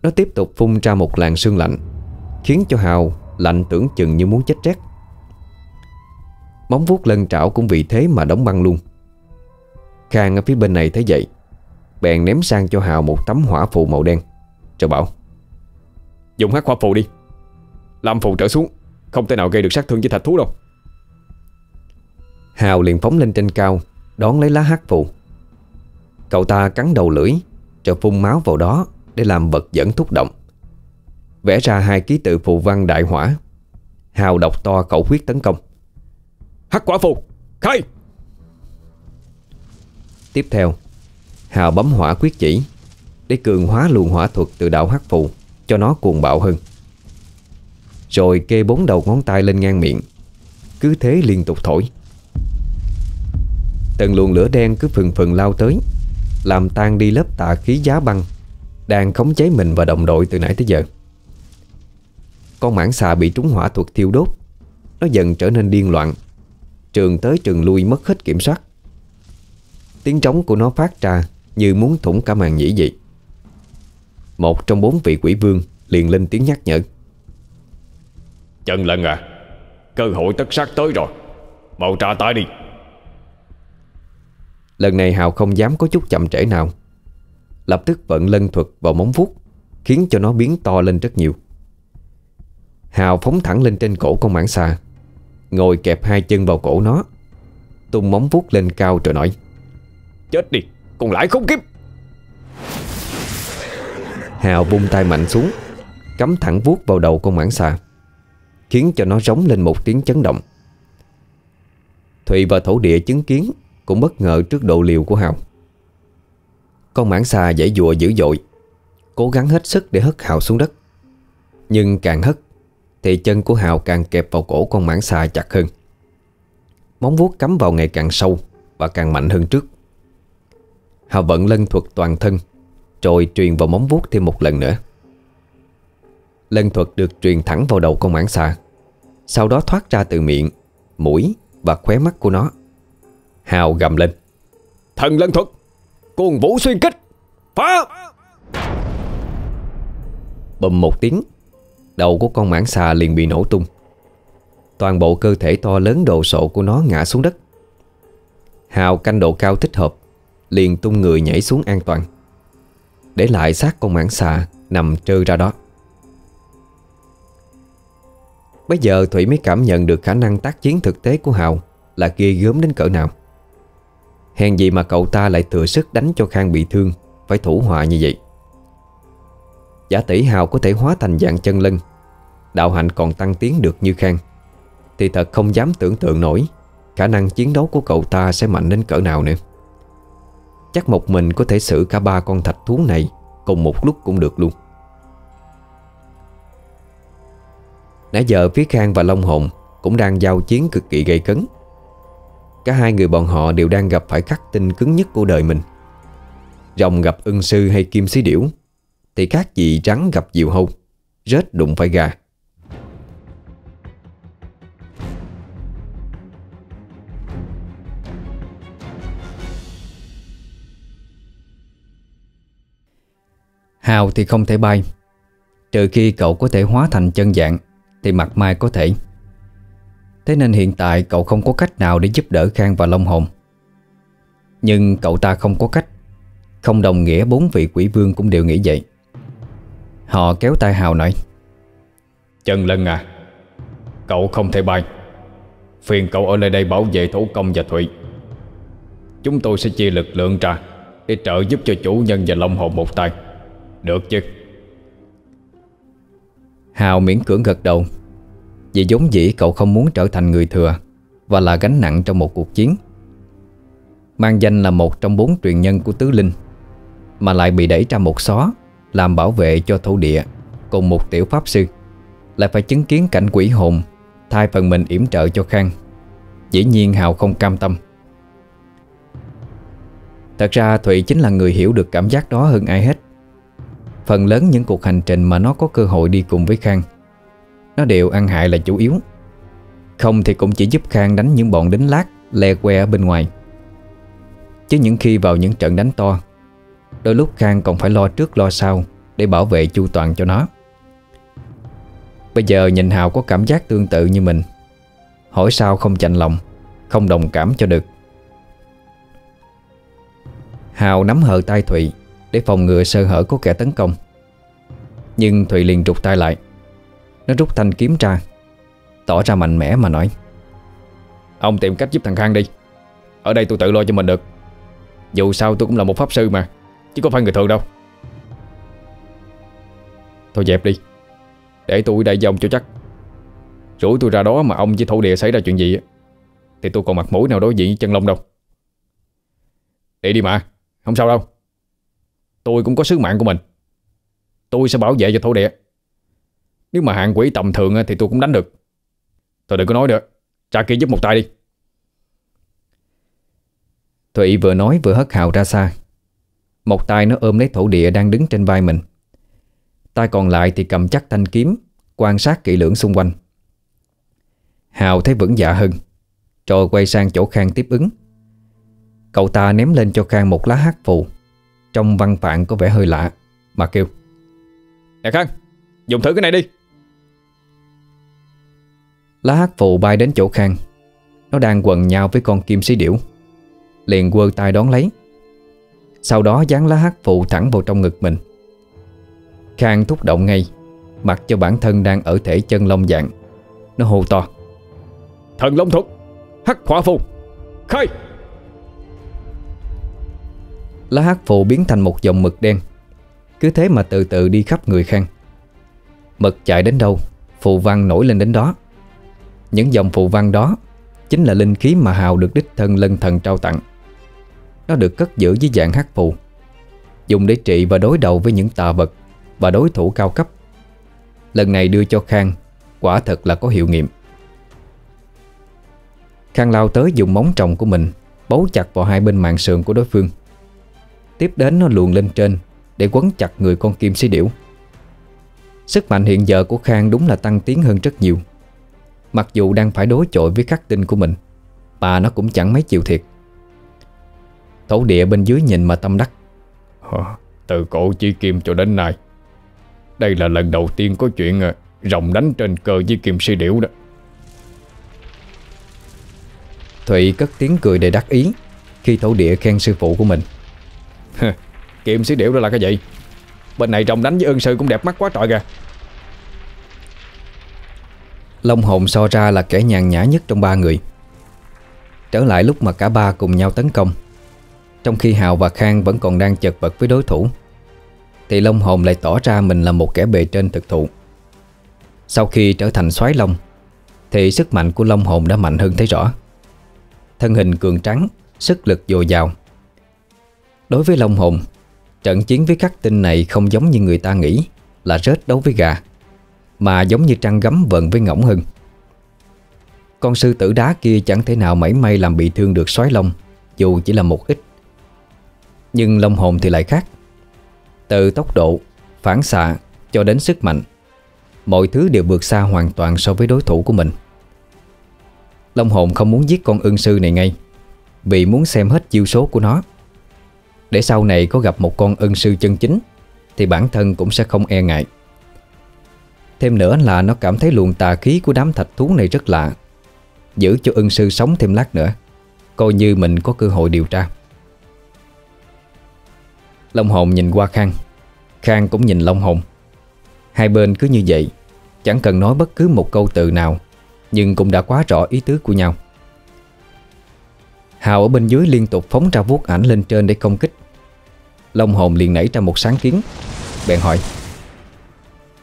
Nó tiếp tục phun ra một làn sương lạnh, Khiến cho Hào lạnh tưởng chừng như muốn chết rét. Móng vuốt lân trảo cũng vì thế mà đóng băng luôn. Khang ở phía bên này thấy vậy, Bèn ném sang cho Hào một tấm hỏa phù màu đen, Rồi bảo Dùng hắc hỏa phù đi. Làm phù trở xuống Không thể nào gây được sát thương với thạch thú đâu. Hào liền phóng lên trên cao Đón lấy lá hắc phù. Cậu ta cắn đầu lưỡi Rồi phun máu vào đó Để làm vật dẫn thúc động Vẽ ra hai ký tự phù văn đại hỏa. Hào đọc to khẩu huyết tấn công. Hắc quả phù Khai! Tiếp theo Hào bấm hỏa quyết chỉ Để cường hóa luồng hỏa thuật từ đạo hắc phù cho nó cuồng bạo hơn. Rồi kê bốn đầu ngón tay lên ngang miệng. Cứ thế liên tục thổi. Từng luồng lửa đen cứ phừng phừng lao tới, Làm tan đi lớp tà khí giá băng Đang khống chế mình và đồng đội từ nãy tới giờ. Con mãng xà bị trúng hỏa thuật thiêu đốt. Nó dần trở nên điên loạn. Trường tới trường lui mất hết kiểm soát. Tiếng trống của nó phát ra Như muốn thủng cả màn nhĩ vậy một trong bốn vị quỷ vương liền lên tiếng nhắc nhở. Chân lân à Cơ hội tất sát tới rồi. Mau trả tay đi. Lần này Hào không dám có chút chậm trễ nào. Lập tức vận lân thuật vào móng vuốt Khiến cho nó biến to lên rất nhiều. Hào phóng thẳng lên trên cổ con mãng xà Ngồi kẹp hai chân vào cổ nó Tung móng vuốt lên cao rồi nói Chết đi Còn lại không kiếp Hào bung tay mạnh xuống, Cắm thẳng vuốt vào đầu con mãng xà, Khiến cho nó rống lên một tiếng chấn động. Thụy và thổ địa chứng kiến Cũng bất ngờ trước độ liều của Hào. Con mãng xà dãy dùa dữ dội, Cố gắng hết sức để hất Hào xuống đất. Nhưng càng hất, Thì chân của Hào càng kẹp vào cổ con mãng xà chặt hơn. Móng vuốt cắm vào ngày càng sâu Và càng mạnh hơn trước. Hào vận lân thuật toàn thân rồi truyền vào móng vuốt thêm một lần nữa. Lân thuật được truyền thẳng vào đầu con mãng xà Sau đó thoát ra từ miệng Mũi và khóe mắt của nó. Hào gầm lên. Thần lân thuật Cuồng vũ xuyên kích Phá! Bùm một tiếng Đầu của con mãng xà liền bị nổ tung. Toàn bộ cơ thể to lớn đồ sộ của nó ngã xuống đất. Hào canh độ cao thích hợp Liền tung người nhảy xuống an toàn để lại xác con mãng xà Nằm trơ ra đó. Bây giờ Thủy mới cảm nhận được khả năng tác chiến thực tế của Hào Là ghê gớm đến cỡ nào. Hèn gì mà cậu ta lại thừa sức đánh cho Khang bị thương, Phải thủ họa như vậy. Giả tỷ Hào có thể hóa thành dạng chân lân, Đạo hạnh còn tăng tiến được như Khang, Thì thật không dám tưởng tượng nổi Khả năng chiến đấu của cậu ta sẽ mạnh đến cỡ nào nữa. Chắc một mình có thể xử cả ba con thạch thú này, Cùng một lúc cũng được luôn. Nãy giờ phía Khang và Long Hồn Cũng đang giao chiến cực kỳ gây cấn. Cả hai người bọn họ đều đang gặp phải khắc tinh cứng nhất của đời mình. Rồng gặp ưng sư hay kim xí điểu, Thì khác gì rắn gặp diều hâu, Rết đụng phải gà. Hào thì không thể bay. Trừ khi cậu có thể hóa thành chân dạng, Thì mặt mai có thể. Thế nên hiện tại cậu không có cách nào để giúp đỡ Khang và Long Hồn. Nhưng cậu ta không có cách. Không đồng nghĩa bốn vị quỷ vương cũng đều nghĩ vậy. Họ kéo tay Hào nói Trần Lân à Cậu không thể bay. Phiền cậu ở lại đây bảo vệ thủ công và Thụy Chúng tôi sẽ chia lực lượng ra Để trợ giúp cho chủ nhân và Long Hồn một tay. Được chứ? Hào miễn cưỡng gật đầu. Vì giống dĩ cậu không muốn trở thành người thừa Và là gánh nặng trong một cuộc chiến. Mang danh là một trong bốn truyền nhân của Tứ Linh, Mà lại bị đẩy ra một xó, Làm bảo vệ cho thổ địa Cùng một tiểu pháp sư. Lại phải chứng kiến cảnh quỷ hồn, Thay phần mình yểm trợ cho Khang. Dĩ nhiên Hào không cam tâm. Thật ra Thụy chính là người hiểu được cảm giác đó hơn ai hết. Phần lớn những cuộc hành trình mà nó có cơ hội đi cùng với Khang, Nó đều ăn hại là chủ yếu. Không thì cũng chỉ giúp Khang đánh những bọn đánh lát Le que ở bên ngoài. Chứ những khi vào những trận đánh to, Đôi lúc Khang còn phải lo trước lo sau Để bảo vệ chu toàn cho nó. Bây giờ nhìn Hào có cảm giác tương tự như mình. Hỏi sao không chạnh lòng, Không đồng cảm cho được. Hào nắm hờ tay Thụy. Để phòng ngừa sơ hở của kẻ tấn công. Nhưng Thụy liền trục tay lại. Nó rút thanh kiếm ra, Tỏ ra mạnh mẽ mà nói, Ông tìm cách giúp thằng Khang đi. Ở đây tôi tự lo cho mình được. Dù sao tôi cũng là một pháp sư mà, Chứ có phải người thường đâu. Thôi dẹp đi. Để tôi đây dòng ông cho chắc. Rủi tôi ra đó mà ông với thổ địa xảy ra chuyện gì Thì tôi còn mặt mũi nào đối diện với chân lông đâu. Đi đi mà, Không sao đâu. Tôi cũng có sứ mạng của mình. Tôi sẽ bảo vệ cho thổ địa. Nếu mà hạng quỷ tầm thường thì tôi cũng đánh được. Thôi đừng có nói nữa. Cha kia giúp một tay đi. Thụy vừa nói vừa hất hào ra xa. Một tay nó ôm lấy thổ địa đang đứng trên vai mình. Tay còn lại thì cầm chắc thanh kiếm, Quan sát kỹ lưỡng xung quanh. Hào thấy vững dạ hơn Rồi quay sang chỗ Khang tiếp ứng. Cậu ta ném lên cho Khang một lá hát phù. Trong văn phạn có vẻ hơi lạ, Mà kêu, Nè Khang, Dùng thử cái này đi. Lá hát phù bay đến chỗ Khang. Nó đang quần nhau với con kim sĩ điểu. Liền quơ tay đón lấy. Sau đó dán lá hát phù thẳng vào trong ngực mình. Khang thúc động ngay, Mặc cho bản thân đang ở thể chân lông dạng. Nó hô to, Thần Long thuật, Hắc hỏa phù, Khai! Lá hát phù biến thành một dòng mực đen. Cứ thế mà từ từ đi khắp người Khang. Mực chạy đến đâu, Phù văn nổi lên đến đó. Những dòng phù văn đó Chính là linh khí mà Hào được đích thân lân thần trao tặng. Nó được cất giữ dưới dạng hát phù, Dùng để trị và đối đầu với những tà vật Và đối thủ cao cấp. Lần này đưa cho Khang, Quả thật là có hiệu nghiệm. Khang lao tới dùng móng trồng của mình, Bấu chặt vào hai bên mạng sườn của đối phương. Tiếp đến nó luồn lên trên Để quấn chặt người con kim sĩ điểu. Sức mạnh hiện giờ của Khang đúng là tăng tiến hơn rất nhiều. Mặc dù đang phải đối chọi với khắc tinh của mình Mà nó cũng chẳng mấy chịu thiệt. Thổ địa bên dưới nhìn mà tâm đắc. Từ cổ chỉ kim cho đến nay Đây là lần đầu tiên có chuyện à, Rồng đánh trên cờ với kim si điểu đó. Thụy cất tiếng cười đầy đắc ý Khi thổ địa khen sư phụ của mình Kiệm sĩ điệu đó là cái gì? Bên này rồng đánh với ơn sư cũng đẹp mắt quá trời kìa. Long hồn so ra là kẻ nhàn nhã nhất trong ba người. Trở lại lúc mà cả ba cùng nhau tấn công, Trong khi Hào và Khang vẫn còn đang chật vật với đối thủ, Thì Long hồn lại tỏ ra mình là một kẻ bề trên thực thụ. Sau khi trở thành soái long, Thì sức mạnh của Long hồn đã mạnh hơn thấy rõ. Thân hình cường trắng, Sức lực dồi dào Đối với Long hồn Trận chiến với các tinh này không giống như người ta nghĩ Là rết đấu với gà Mà giống như trăng gấm vần với ngỗng hưng Con sư tử đá kia chẳng thể nào mảy may làm bị thương được soái long Dù chỉ là một ít. Nhưng long hồn thì lại khác. Từ tốc độ, phản xạ cho đến sức mạnh Mọi thứ đều vượt xa hoàn toàn so với đối thủ của mình. Long hồn không muốn giết con ưng sư này ngay Vì muốn xem hết chiêu số của nó để sau này có gặp một con ân sư chân chính, Thì bản thân cũng sẽ không e ngại. Thêm nữa là nó cảm thấy luồng tà khí của đám thạch thú này rất lạ, Giữ cho ân sư sống thêm lát nữa, Coi như mình có cơ hội điều tra. Long hồn nhìn qua Khang. Khang cũng nhìn Long hồn. Hai bên cứ như vậy, Chẳng cần nói bất cứ một câu từ nào, Nhưng cũng đã quá rõ ý tứ của nhau. Hào ở bên dưới liên tục phóng ra vuốt ảnh lên trên để công kích. Long hồn liền nảy ra một sáng kiến. Bèn hỏi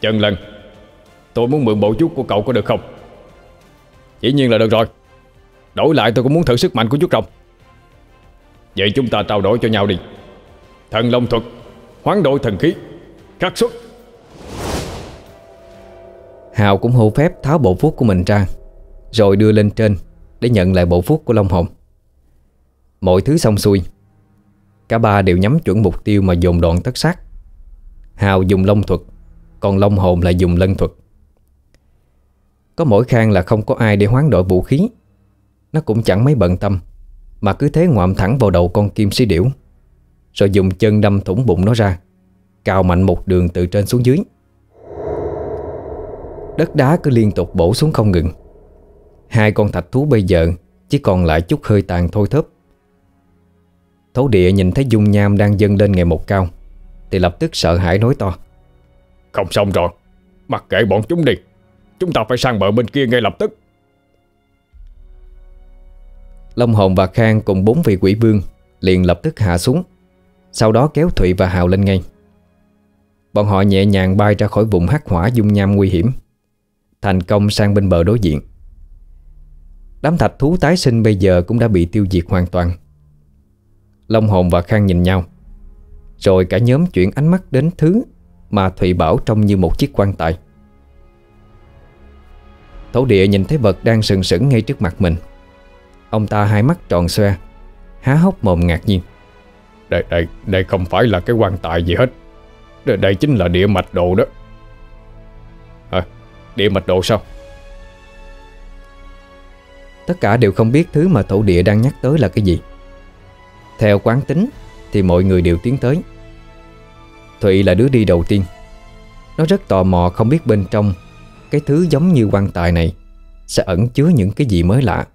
Trần lần Tôi muốn mượn bộ chút của cậu có được không? Dĩ nhiên là được rồi. Đổi lại tôi cũng muốn thử sức mạnh của chút rồng. Vậy chúng ta trao đổi cho nhau đi. Thần Long thuật Hoán đổi thần khí Khắc xuất. Hào cũng hô phép tháo bộ phúc của mình ra Rồi đưa lên trên Để nhận lại bộ phúc của Long hồn. Mọi thứ xong xuôi Cả ba đều nhắm chuẩn mục tiêu mà dồn đoạn tất sát. Hào dùng long thuật, Còn long hồn lại dùng lân thuật. Có mỗi khang là không có ai để hoán đổi vũ khí. Nó cũng chẳng mấy bận tâm, Mà cứ thế ngoạm thẳng vào đầu con kim sĩ điểu, Rồi dùng chân đâm thủng bụng nó ra, Cào mạnh một đường từ trên xuống dưới. Đất đá cứ liên tục bổ xuống không ngừng. Hai con thạch thú bây giờ Chỉ còn lại chút hơi tàn thôi thớp. Thấu địa nhìn thấy dung nham đang dâng lên ngày một cao Thì lập tức sợ hãi nói to. Không xong rồi Mặc kệ bọn chúng đi Chúng ta phải sang bờ bên kia ngay lập tức. Long hồn và Khang cùng bốn vị quỷ vương Liền lập tức hạ xuống Sau đó kéo Thụy và Hào lên ngay. Bọn họ nhẹ nhàng bay ra khỏi vùng hắc hỏa dung nham nguy hiểm Thành công sang bên bờ đối diện. Đám thạch thú tái sinh bây giờ cũng đã bị tiêu diệt hoàn toàn Long hồn và Khang nhìn nhau. Rồi cả nhóm chuyển ánh mắt đến thứ Mà Thụy Bảo trông như một chiếc quan tài. Thổ địa nhìn thấy vật đang sừng sững ngay trước mặt mình. Ông ta hai mắt tròn xoe Há hốc mồm ngạc nhiên. Đây, đây, đây không phải là cái quan tài gì hết. Đây, đây chính là địa mạch đồ đó. À, địa mạch đồ sao? Tất cả đều không biết thứ mà thổ địa đang nhắc tới là cái gì theo quán tính Thì mọi người đều tiến tới. Thụy là đứa đi đầu tiên. Nó rất tò mò không biết bên trong Cái thứ giống như quan tài này Sẽ ẩn chứa những cái gì mới lạ.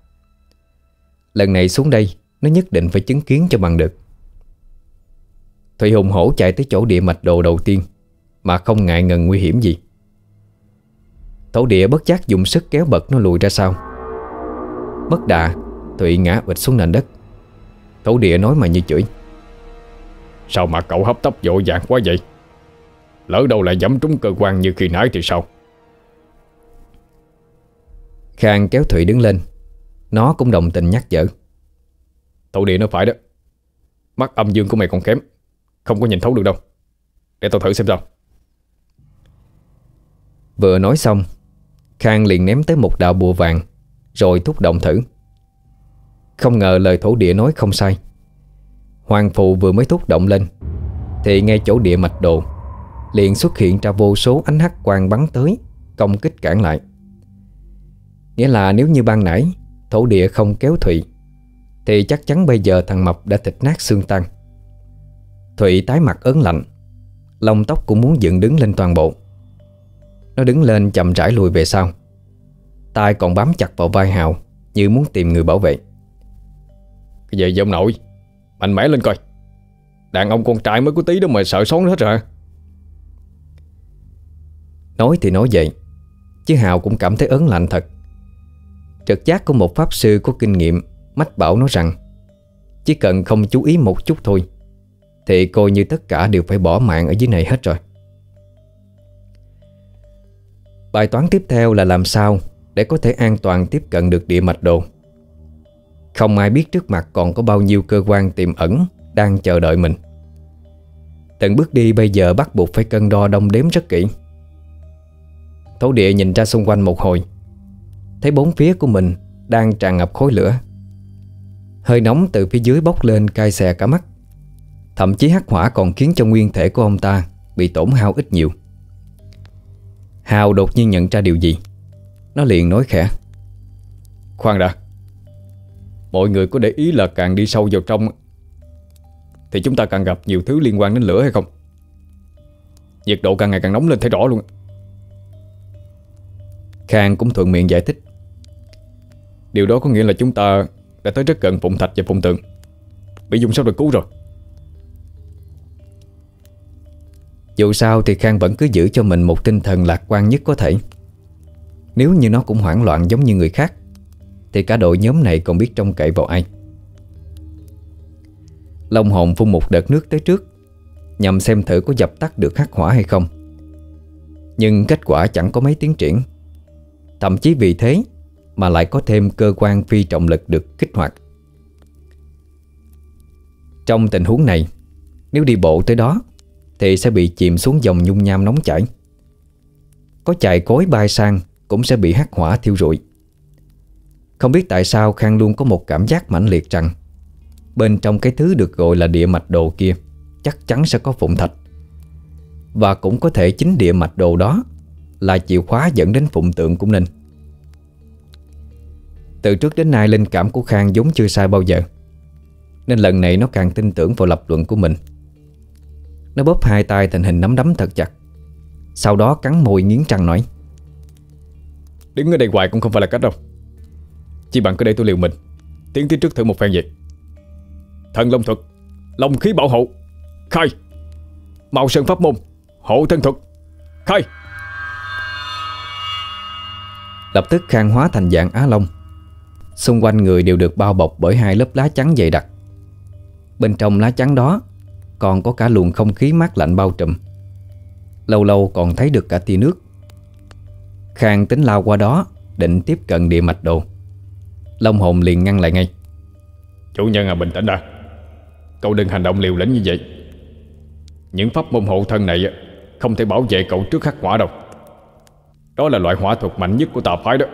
Lần này xuống đây, Nó nhất định phải chứng kiến cho bằng được. Thụy hùng hổ chạy tới chỗ địa mạch đồ đầu tiên Mà không ngại ngần nguy hiểm gì. Thổ địa bất giác dùng sức kéo bật nó lùi ra sau. Mất đà, Thụy ngã bịch xuống nền đất. Thổ địa nói mà như chửi. Sao mà cậu hấp tấp vội vàng quá vậy? Lỡ đâu lại dẫm trúng cơ quan như khi nãy thì sao? Khang kéo Thụy đứng lên. Nó cũng đồng tình nhắc nhở. Thổ địa nói phải đó. Mắt âm dương của mày còn kém. Không có nhìn thấu được đâu. Để tao thử xem sao. Vừa nói xong Khang liền ném tới một đạo bùa vàng Rồi thúc động thử không ngờ lời thổ địa nói không sai. Hoàng phụ vừa mới thúc động lên, Thì ngay chỗ địa mạch đồ Liền xuất hiện ra vô số ánh hắc quang bắn tới, Công kích cản lại. Nghĩa là nếu như ban nãy Thổ địa không kéo Thụy, Thì chắc chắn bây giờ thằng Mập đã thịt nát xương tan. Thụy tái mặt ớn lạnh, Lông tóc cũng muốn dựng đứng lên toàn bộ. Nó đứng lên chậm rãi lùi về sau. Tay còn bám chặt vào vai Hào Như muốn tìm người bảo vệ về gì ông nội, Mạnh mẽ lên coi. Đàn ông con trai mới có tí đó mà sợ xón hết rồi. Nói thì nói vậy, Chứ Hào cũng cảm thấy ớn lạnh thật. Trực giác của một pháp sư có kinh nghiệm, Mách bảo nó rằng, Chỉ cần không chú ý một chút thôi, Thì coi như tất cả đều phải bỏ mạng ở dưới này hết rồi. Bài toán tiếp theo là làm sao Để có thể an toàn tiếp cận được địa mạch đồ. Không ai biết trước mặt còn có bao nhiêu cơ quan tiềm ẩn Đang chờ đợi mình. Từng bước đi bây giờ bắt buộc phải cân đo đong đếm rất kỹ. Thổ địa nhìn ra xung quanh một hồi, Thấy bốn phía của mình Đang tràn ngập khối lửa. Hơi nóng từ phía dưới bốc lên cay xè cả mắt, Thậm chí hắc hỏa còn khiến cho nguyên thể của ông ta Bị tổn hao ít nhiều. Hào đột nhiên nhận ra điều gì? Nó liền nói khẽ. Khoan đã Mọi người có để ý là càng đi sâu vào trong Thì chúng ta càng gặp nhiều thứ liên quan đến lửa hay không? Nhiệt độ càng ngày càng nóng lên thấy rõ luôn. Khang cũng thuận miệng giải thích. Điều đó có nghĩa là chúng ta đã tới rất gần Phụng Thạch và Phụng Tượng. Bị dùng sắp được cứu rồi. Dù sao thì Khang vẫn cứ giữ cho mình một tinh thần lạc quan nhất có thể. Nếu như nó cũng hoảng loạn giống như người khác thì cả đội nhóm này còn biết trông cậy vào ai. Long hồn phun một đợt nước tới trước, Nhằm xem thử có dập tắt được hắc hỏa hay không. Nhưng kết quả chẳng có mấy tiến triển. Thậm chí vì thế mà lại có thêm cơ quan phi trọng lực được kích hoạt. Trong tình huống này, Nếu đi bộ tới đó, Thì sẽ bị chìm xuống dòng nhung nham nóng chảy. Có chạy cối bay sang Cũng sẽ bị hắc hỏa thiêu rụi. Không biết tại sao Khang luôn có một cảm giác mãnh liệt rằng Bên trong cái thứ được gọi là địa mạch đồ kia Chắc chắn sẽ có phụng thạch. Và cũng có thể chính địa mạch đồ đó Là chìa khóa dẫn đến phụng tượng cũng nên từ trước đến nay, linh cảm của Khang giống chưa sai bao giờ, Nên lần này nó càng tin tưởng vào lập luận của mình. Nó bóp hai tay thành hình nắm đấm thật chặt, Sau đó cắn môi nghiến răng nói, Đứng ở đây hoài cũng không phải là cách đâu. Chỉ bằng cứ để tôi liều mình. Tiến tiến trước thử một phen vậy. Thần Long Thuật, Long khí bảo hộ Khai. Màu sơn pháp môn, Hộ thân thuật. Khai. Lập tức Khang hóa thành dạng Á Long. Xung quanh người đều được bao bọc bởi hai lớp lá trắng dày đặc. Bên trong lá trắng đó Còn có cả luồng không khí mát lạnh bao trùm. Lâu lâu còn thấy được cả tia nước. Khang tính lao qua đó, Định tiếp cận địa mạch đồ. Long hồn liền ngăn lại ngay. Chủ nhân à bình tĩnh đã. Cậu đừng hành động liều lĩnh như vậy. Những pháp môn hộ thân này Không thể bảo vệ cậu trước khắc hỏa đâu. Đó là loại hỏa thuật mạnh nhất của tà phái đó.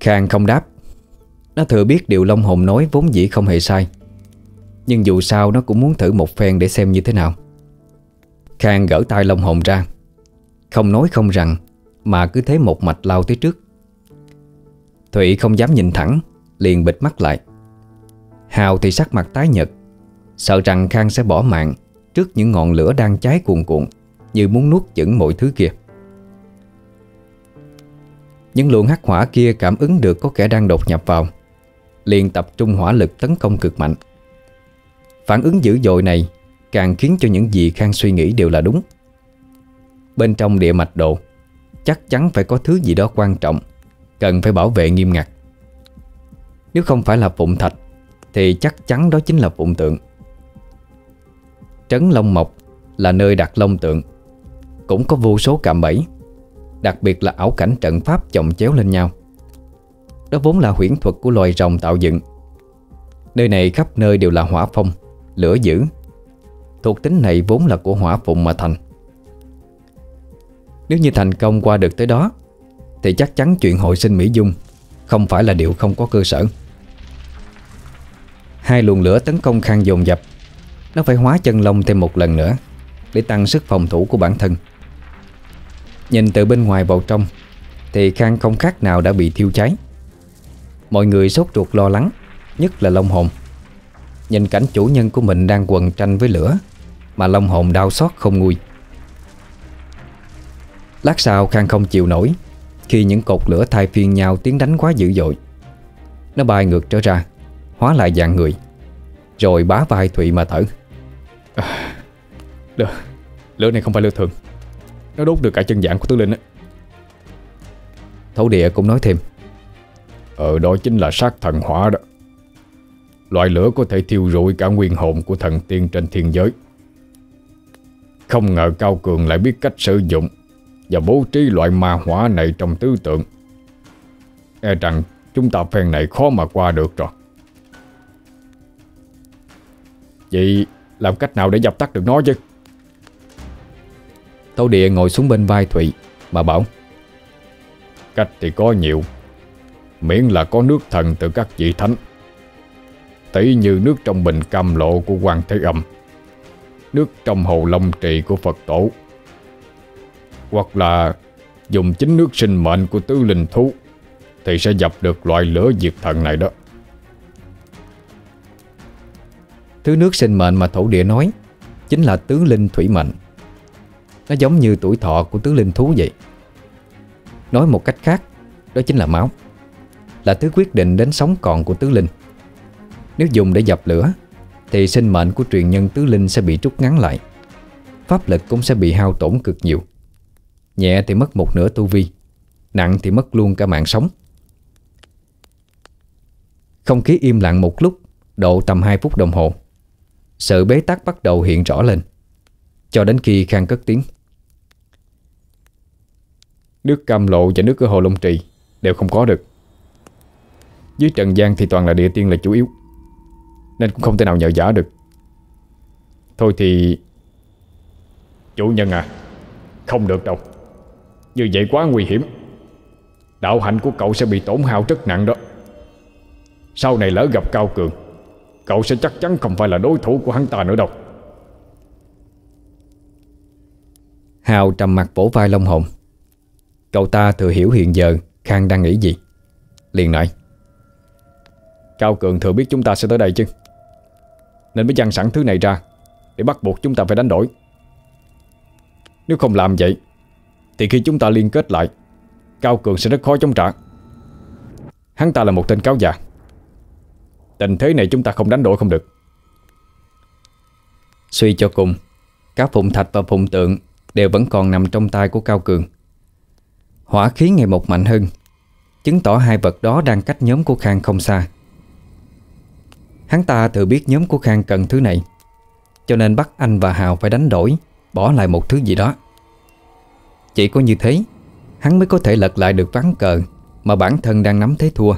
Khang không đáp. Nó thừa biết điều Long Hồn nói vốn dĩ không hề sai. Nhưng dù sao nó cũng muốn thử một phen để xem như thế nào. Khang gỡ tay Long Hồn ra. Không nói không rằng Mà cứ thế một mạch lao tới trước Thụy không dám nhìn thẳng, Liền bịt mắt lại. Hào thì sắc mặt tái nhợt, Sợ rằng Khang sẽ bỏ mạng Trước những ngọn lửa đang cháy cuồn cuộn Như muốn nuốt chửng mọi thứ kia. Những luồng hắc hỏa kia cảm ứng được có kẻ đang đột nhập vào, liền tập trung hỏa lực tấn công cực mạnh. Phản ứng dữ dội này Càng khiến cho những gì Khang suy nghĩ đều là đúng. Bên trong địa mạch độ, Chắc chắn phải có thứ gì đó quan trọng Cần phải bảo vệ nghiêm ngặt. Nếu không phải là phụng thạch, Thì chắc chắn đó chính là phụng tượng. Trấn Long Mộc Là nơi đặt long tượng, Cũng có vô số cạm bẫy, Đặc biệt là ảo cảnh trận pháp chồng chéo lên nhau. Đó vốn là huyễn thuật của loài rồng tạo dựng. Nơi này khắp nơi đều là hỏa phong, Lửa dữ. Thuộc tính này vốn là của hỏa phụng mà thành. Nếu như thành công qua được tới đó thì chắc chắn chuyện hội sinh Mỹ Dung Không phải là điều không có cơ sở. Hai luồng lửa tấn công khang dồn dập, Nó phải hóa chân lông thêm một lần nữa Để tăng sức phòng thủ của bản thân. Nhìn từ bên ngoài vào trong Thì khang không khác nào đã bị thiêu cháy. Mọi người sốt ruột lo lắng, Nhất là Long Hồn. Nhìn cảnh chủ nhân của mình đang quần tranh với lửa Mà Long Hồn đau xót không nguôi. Lát sau Khang không chịu nổi khi những cột lửa thay phiên nhau tiến đánh quá dữ dội. Nó bay ngược trở ra Hóa lại dạng người Rồi bá vai Thụy mà thở. À, Lửa Lửa này không phải lửa thường. Nó đốt được cả chân dạng của tứ linh á. Thấu địa cũng nói thêm. Ờ đó chính là sát thần hỏa đó. Loại lửa có thể thiêu rụi cả nguyên hồn của thần tiên trên thiên giới. Không ngờ Cao Cường lại biết cách sử dụng và bố trí loại ma hỏa này trong tứ tượng. E rằng chúng ta phen này khó mà qua được rồi. Vậy làm cách nào để dập tắt được nó chứ? Tâu địa ngồi xuống bên vai Thụy, Mà bảo, Cách thì có nhiều, Miễn là có nước thần từ các vị thánh. Tỷ như nước trong bình cam lộ của Quan Thế Âm, Nước trong hồ long trì của Phật Tổ hoặc là dùng chính nước sinh mệnh của tứ linh thú, Thì sẽ dập được loại lửa diệt thần này đó. Thứ nước sinh mệnh mà thổ địa nói Chính là tứ linh thủy mệnh. Nó giống như tuổi thọ của tứ linh thú vậy. Nói một cách khác, Đó chính là máu, Là thứ quyết định đến sống còn của tứ linh. Nếu dùng để dập lửa, Thì sinh mệnh của truyền nhân tứ linh sẽ bị rút ngắn lại, Pháp lực cũng sẽ bị hao tổn cực nhiều. Nhẹ thì mất một nửa tu vi, Nặng thì mất luôn cả mạng sống. Không khí im lặng một lúc, Độ tầm 2 phút đồng hồ, sự bế tắc bắt đầu hiện rõ lên. Cho đến khi Khang cất tiếng, Nước cam lộ và nước ở hồ Long Trì Đều không có được. Dưới trần gian thì toàn là địa tiên là chủ yếu, Nên cũng không thể nào nhờ giả được. Thôi thì, Chủ nhân à Không được đâu. Như vậy quá nguy hiểm. Đạo hạnh của cậu sẽ bị tổn hao rất nặng đó. Sau này lỡ gặp Cao Cường Cậu sẽ chắc chắn không phải là đối thủ của hắn ta nữa đâu. Hào trầm mặt vỗ vai Long Hồn. Cậu ta thừa hiểu hiện giờ Khang đang nghĩ gì. Liền nói Cao Cường thừa biết chúng ta sẽ tới đây chứ? Nên mới dăng sẵn thứ này ra Để bắt buộc chúng ta phải đánh đổi. Nếu không làm vậy thì khi chúng ta liên kết lại, Cao Cường sẽ rất khó chống trả. Hắn ta là một tên cáo già. Tình thế này chúng ta không đánh đổi không được. Suy cho cùng Cả phụng thạch và phụng tượng Đều vẫn còn nằm trong tay của Cao Cường. Hỏa khí ngày một mạnh hơn, Chứng tỏ hai vật đó đang cách nhóm của Khang không xa. Hắn ta tự biết nhóm của Khang cần thứ này, Cho nên bắt anh và Hào phải đánh đổi, Bỏ lại một thứ gì đó. Chỉ có như thế, Hắn mới có thể lật lại được ván cờ Mà bản thân đang nắm thế thua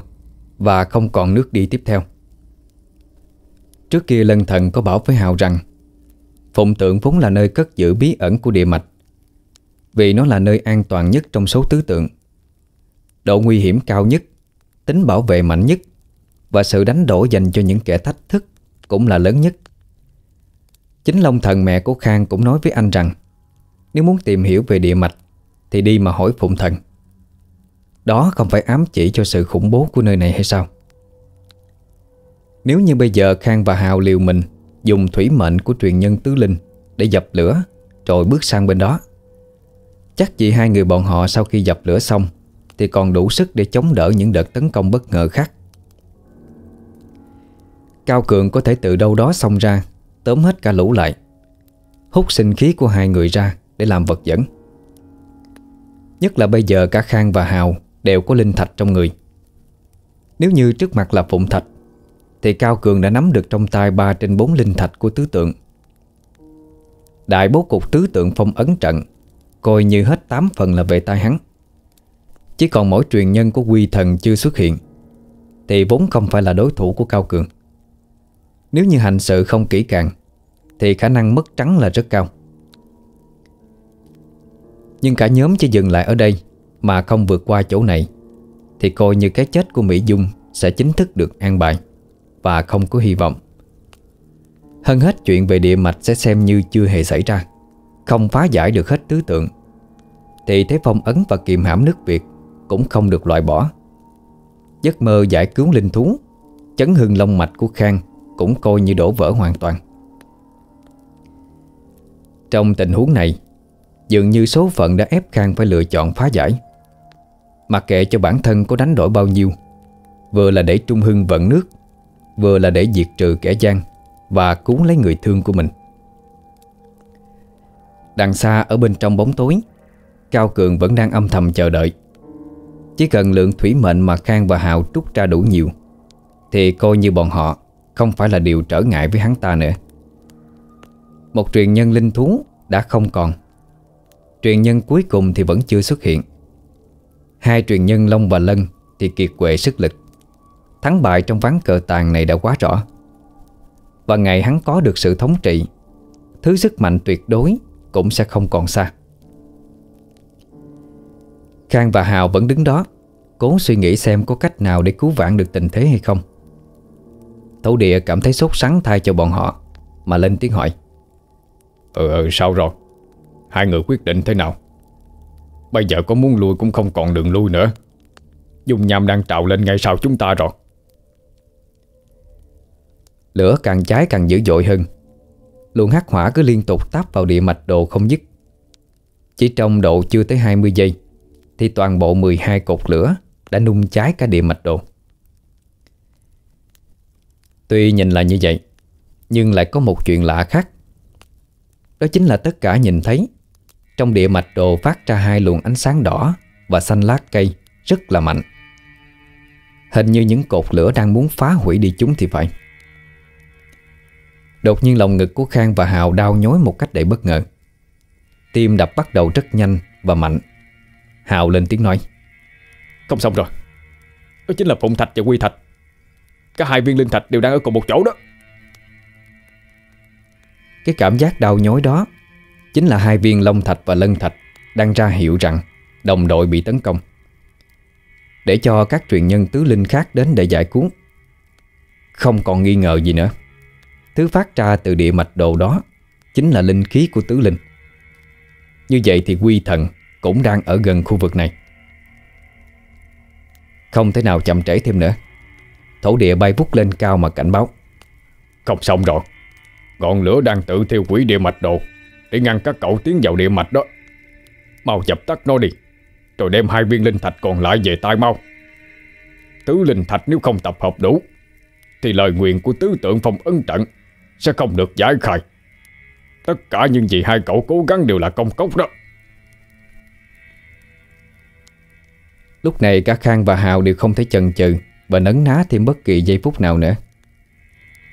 Và không còn nước đi tiếp theo. Trước kia lân thần có bảo với Hào rằng, Phụng tượng vốn là nơi cất giữ bí ẩn của địa mạch, Vì nó là nơi an toàn nhất trong số tứ tượng. Độ nguy hiểm cao nhất, Tính bảo vệ mạnh nhất Và sự đánh đổ dành cho những kẻ thách thức Cũng là lớn nhất. Chính Long thần mẹ của Khang cũng nói với anh rằng, Nếu muốn tìm hiểu về địa mạch thì đi mà hỏi Phụng thần. Đó không phải ám chỉ cho sự khủng bố của nơi này hay sao? Nếu như bây giờ Khang và Hào liều mình Dùng thủy mệnh của truyền nhân tứ linh Để dập lửa, Rồi bước sang bên đó, Chắc chỉ hai người bọn họ sau khi dập lửa xong Thì còn đủ sức để chống đỡ những đợt tấn công bất ngờ khác. Cao Cường có thể từ đâu đó xông ra, Tóm hết cả lũ lại, Hút sinh khí của hai người ra Để làm vật dẫn. Nhất là bây giờ cả Khang và Hào Đều có linh thạch trong người. Nếu như trước mặt là Phụng Thạch, thì Cao Cường đã nắm được trong tay 3 trên 4 linh thạch của tứ tượng. Đại bố cục tứ tượng phong ấn trận, Coi như hết 8 phần là về tay hắn. Chỉ còn mỗi truyền nhân của quy thần chưa xuất hiện, Thì vốn không phải là đối thủ của Cao Cường. Nếu như hành sự không kỹ càng, Thì khả năng mất trắng là rất cao. Nhưng cả nhóm chỉ dừng lại ở đây Mà không vượt qua chỗ này. Thì coi như cái chết của Mỹ Dung Sẽ chính thức được an bài Và không có hy vọng. Hơn hết chuyện về địa mạch Sẽ xem như chưa hề xảy ra, Không phá giải được hết tứ tượng. Thì Thế Phong ấn và kiềm hãm nước Việt Cũng không được loại bỏ. Giấc mơ giải cứu linh thú, Chấn hưng long mạch của Khang Cũng coi như đổ vỡ hoàn toàn. Trong tình huống này Dường như số phận đã ép Khang phải lựa chọn phá giải. Mặc kệ cho bản thân có đánh đổi bao nhiêu, Vừa là để trung hưng vận nước, Vừa là để diệt trừ kẻ gian Và cứu lấy người thương của mình. Đằng xa ở bên trong bóng tối, Cao Cường vẫn đang âm thầm chờ đợi. Chỉ cần lượng thủy mệnh mà Khang và Hào trút ra đủ nhiều, Thì coi như bọn họ Không phải là điều trở ngại với hắn ta nữa. Một truyền nhân linh thú đã không còn. Truyền nhân cuối cùng thì vẫn chưa xuất hiện. Hai truyền nhân Long và Lân Thì kiệt quệ sức lực. Thắng bại trong ván cờ tàn này đã quá rõ. Và ngày hắn có được sự thống trị Thứ sức mạnh tuyệt đối Cũng sẽ không còn xa. Khang và Hào vẫn đứng đó Cố suy nghĩ xem có cách nào để cứu vãn được tình thế hay không. Thổ địa cảm thấy sốt sắng thay cho bọn họ Mà lên tiếng hỏi. Ừ, ừ sao rồi? Hai người quyết định thế nào? Bây giờ có muốn lui cũng không còn đường lui nữa. Dung nham đang trào lên ngay sau chúng ta rồi. Lửa càng cháy càng dữ dội hơn. Luồng hắc hỏa cứ liên tục táp vào địa mạch đồ không dứt. Chỉ trong độ chưa tới 20 giây, Thì toàn bộ 12 cột lửa Đã nung cháy cả địa mạch đồ. Tuy nhìn là như vậy, Nhưng lại có một chuyện lạ khác. Đó chính là tất cả nhìn thấy trong địa mạch đồ phát ra hai luồng ánh sáng đỏ Và xanh lá cây Rất là mạnh. Hình như những cột lửa đang muốn phá hủy đi chúng thì phải. Đột nhiên lòng ngực của Khang và Hào đau nhói một cách đầy bất ngờ. Tim đập bắt đầu rất nhanh và mạnh. Hào lên tiếng nói Không xong rồi. Đó chính là Phụng Thạch và Quy Thạch. Cả hai viên linh thạch đều đang ở cùng một chỗ đó. Cái cảm giác đau nhói đó Chính là hai viên long thạch và lân thạch Đang ra hiệu rằng Đồng đội bị tấn công. Để cho các truyền nhân tứ linh khác đến để giải cứu. Không còn nghi ngờ gì nữa. Thứ phát ra từ địa mạch đồ đó Chính là linh khí của tứ linh. Như vậy thì quy thần Cũng đang ở gần khu vực này. Không thể nào chậm trễ thêm nữa. Thổ địa bay vút lên cao mà cảnh báo. Không xong rồi. Ngọn lửa đang tự thiêu quỷ địa mạch đồ. Để ngăn các cậu tiến vào địa mạch đó. Mau dập tắt nó đi, Rồi đem hai viên linh thạch còn lại về tay mau. Tứ linh thạch nếu không tập hợp đủ, Thì lời nguyện của tứ tượng phong ấn trận Sẽ không được giải khai. Tất cả những gì hai cậu cố gắng đều là công cốc đó. Lúc này cả Khang và Hào đều không thể chần chừ Và nấn ná thêm bất kỳ giây phút nào nữa.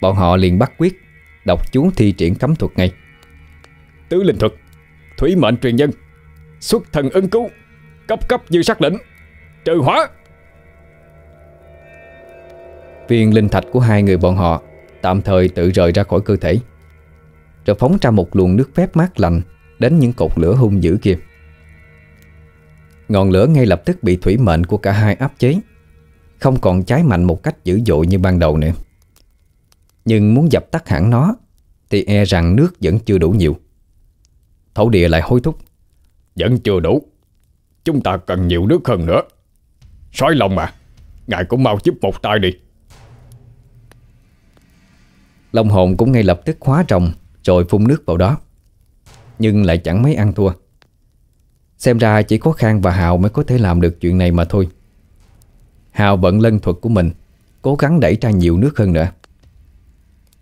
Bọn họ liền bắt quyết, Đọc chú thi triển cấm thuật ngay. Tứ linh thuật. Thủy mệnh truyền nhân. Xuất thần ân cứu. Cấp cấp như sắc lĩnh, Trừ hóa. Viên linh thạch của hai người bọn họ Tạm thời tự rời ra khỏi cơ thể. Rồi phóng ra một luồng nước phép mát lạnh Đến những cột lửa hung dữ kia. Ngọn lửa ngay lập tức bị thủy mệnh của cả hai áp chế. Không còn cháy mạnh một cách dữ dội như ban đầu nữa. Nhưng muốn dập tắt hẳn nó Thì e rằng nước vẫn chưa đủ nhiều. Thổ địa lại hối thúc. Vẫn chưa đủ. Chúng ta cần nhiều nước hơn nữa. Sói lòng mà. Ngài cũng mau giúp một tay đi. Long hồn cũng ngay lập tức khóa trồng Rồi phun nước vào đó. Nhưng lại chẳng mấy ăn thua. Xem ra chỉ có Khang và Hào mới có thể làm được chuyện này mà thôi. Hào vận lân thuật của mình Cố gắng đẩy ra nhiều nước hơn nữa.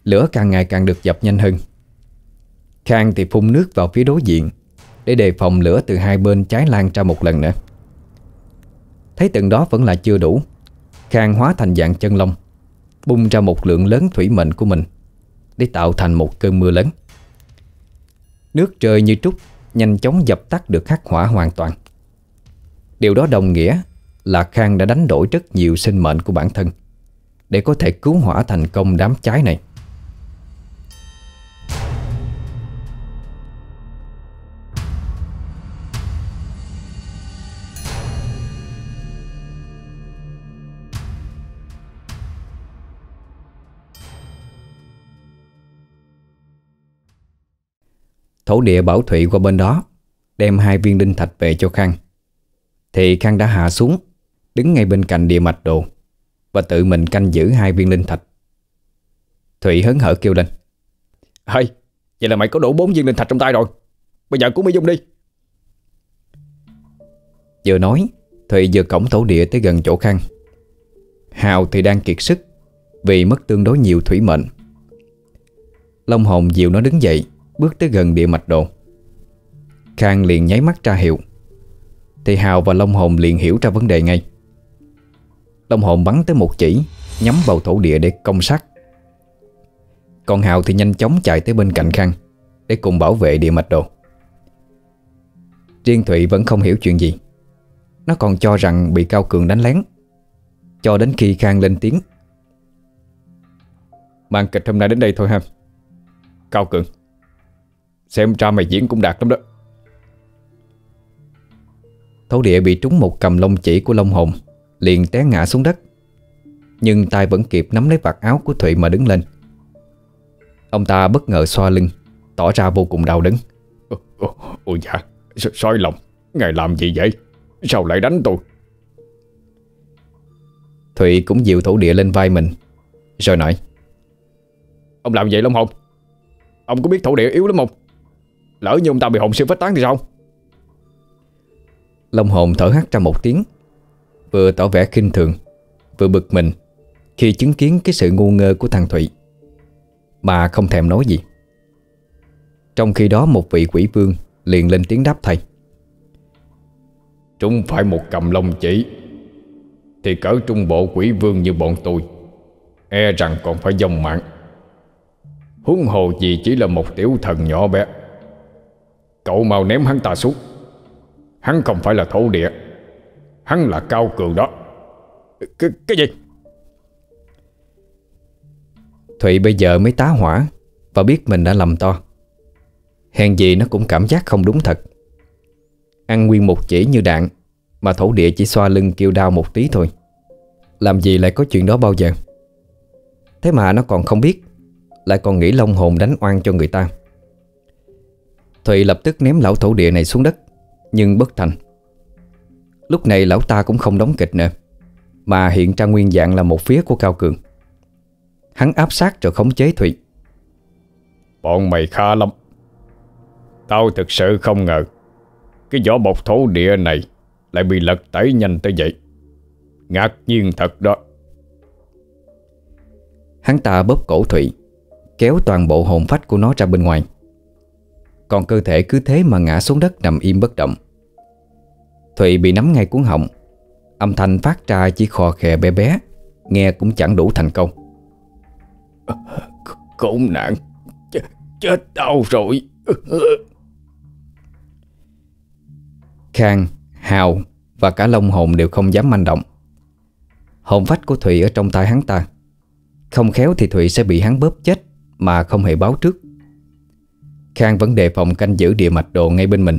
Lửa càng ngày càng được dập nhanh hơn Khang thì phun nước vào phía đối diện, Để đề phòng lửa từ hai bên cháy lan ra một lần nữa. Thấy từng đó vẫn là chưa đủ, Khang hóa thành dạng chân lông Bung ra một lượng lớn thủy mệnh của mình, Để tạo thành một cơn mưa lớn. Nước trời như trúc, Nhanh chóng dập tắt được hắc hỏa hoàn toàn. Điều đó đồng nghĩa Là Khang đã đánh đổi rất nhiều sinh mệnh của bản thân, Để có thể cứu hỏa thành công đám cháy này. Thổ địa bảo Thụy qua bên đó, Đem hai viên đinh thạch về cho Khang. Thì Khang đã hạ xuống, Đứng ngay bên cạnh địa mạch đồ, Và tự mình canh giữ hai viên linh thạch. Thụy hớn hở kêu lên. Hay, Vậy là mày có đủ bốn viên linh thạch trong tay rồi. Bây giờ cũng mới dùng đi. Vừa nói, Thụy vừa cổng thổ địa tới gần chỗ Khang. Hào thì đang kiệt sức Vì mất tương đối nhiều thủy mệnh. Long hồn dịu nó đứng dậy Bước tới gần địa mạch đồ Khang liền nháy mắt ra hiệu. Thì Hào và Long hồn liền hiểu ra vấn đề ngay. Long hồn bắn tới một chỉ, Nhắm vào thổ địa để công sát. Còn Hào thì nhanh chóng chạy tới bên cạnh Khang, Để cùng bảo vệ địa mạch đồ Riêng Thụy vẫn không hiểu chuyện gì. Nó còn cho rằng bị Cao Cường đánh lén. Cho đến khi Khang lên tiếng. Màn kịch hôm nay đến đây thôi ha. Cao Cường. Xem ra mày diễn cũng đạt lắm đó. Thổ địa bị trúng một cầm lông chỉ của Long hồn Liền té ngã xuống đất. Nhưng tay vẫn kịp nắm lấy vạt áo của Thụy mà đứng lên. Ông ta bất ngờ xoa lưng Tỏ ra vô cùng đau đớn. Ồ dạ Soi lòng Ngài làm gì vậy? Sao lại đánh tôi? Thụy cũng dịu thổ địa lên vai mình Rồi nói. Ông làm vậy Long Hồn? Ông có biết thổ địa yếu lắm không Lỡ như ông ta bị hồn siêu phách tán thì sao? Long hồn thở hắt ra một tiếng Vừa tỏ vẻ khinh thường Vừa bực mình Khi chứng kiến cái sự ngu ngơ của thằng Thụy. Mà không thèm nói gì. Trong khi đó một vị quỷ vương Liền lên tiếng đáp thay Chúng phải một cầm lông chỉ Thì cỡ trung bộ quỷ vương như bọn tôi E rằng còn phải dòng mạng. Huống hồ gì chỉ là một tiểu thần nhỏ bé Cậu mau ném hắn ta xuống. Hắn không phải là thổ địa. Hắn là cao cường đó. Cái, cái gì? Thụy bây giờ mới tá hỏa Và biết mình đã lầm to. Hèn gì nó cũng cảm giác không đúng thật. Ăn nguyên một chỉ như đạn Mà thổ địa chỉ xoa lưng kêu đau một tí thôi. Làm gì lại có chuyện đó bao giờ? Thế mà nó còn không biết Lại còn nghĩ long hồn đánh oan cho người ta. Thụy lập tức ném lão thổ địa này xuống đất Nhưng bất thành. Lúc này lão ta cũng không đóng kịch nữa Mà hiện ra nguyên dạng là một phía của Cao Cường. Hắn áp sát rồi khống chế Thụy. Bọn mày khá lắm. Tao thực sự không ngờ Cái vỏ bọc thổ địa này Lại bị lật tẩy nhanh tới vậy. Ngạc nhiên thật đó. Hắn ta bóp cổ Thụy Kéo toàn bộ hồn phách của nó ra bên ngoài Còn cơ thể cứ thế mà ngã xuống đất nằm im bất động. Thụy bị nắm ngay cuốn họng. Âm thanh phát ra chỉ khò khè bé bé Nghe cũng chẳng đủ thành công. Khốn nạn Ch Chết đau rồi. Khang, Hào và cả Long hồn đều không dám manh động. Hồn phách của Thụy ở trong tay hắn ta. Không khéo thì Thụy sẽ bị hắn bóp chết Mà không hề báo trước Khang vẫn đề phòng canh giữ địa mạch đồ ngay bên mình.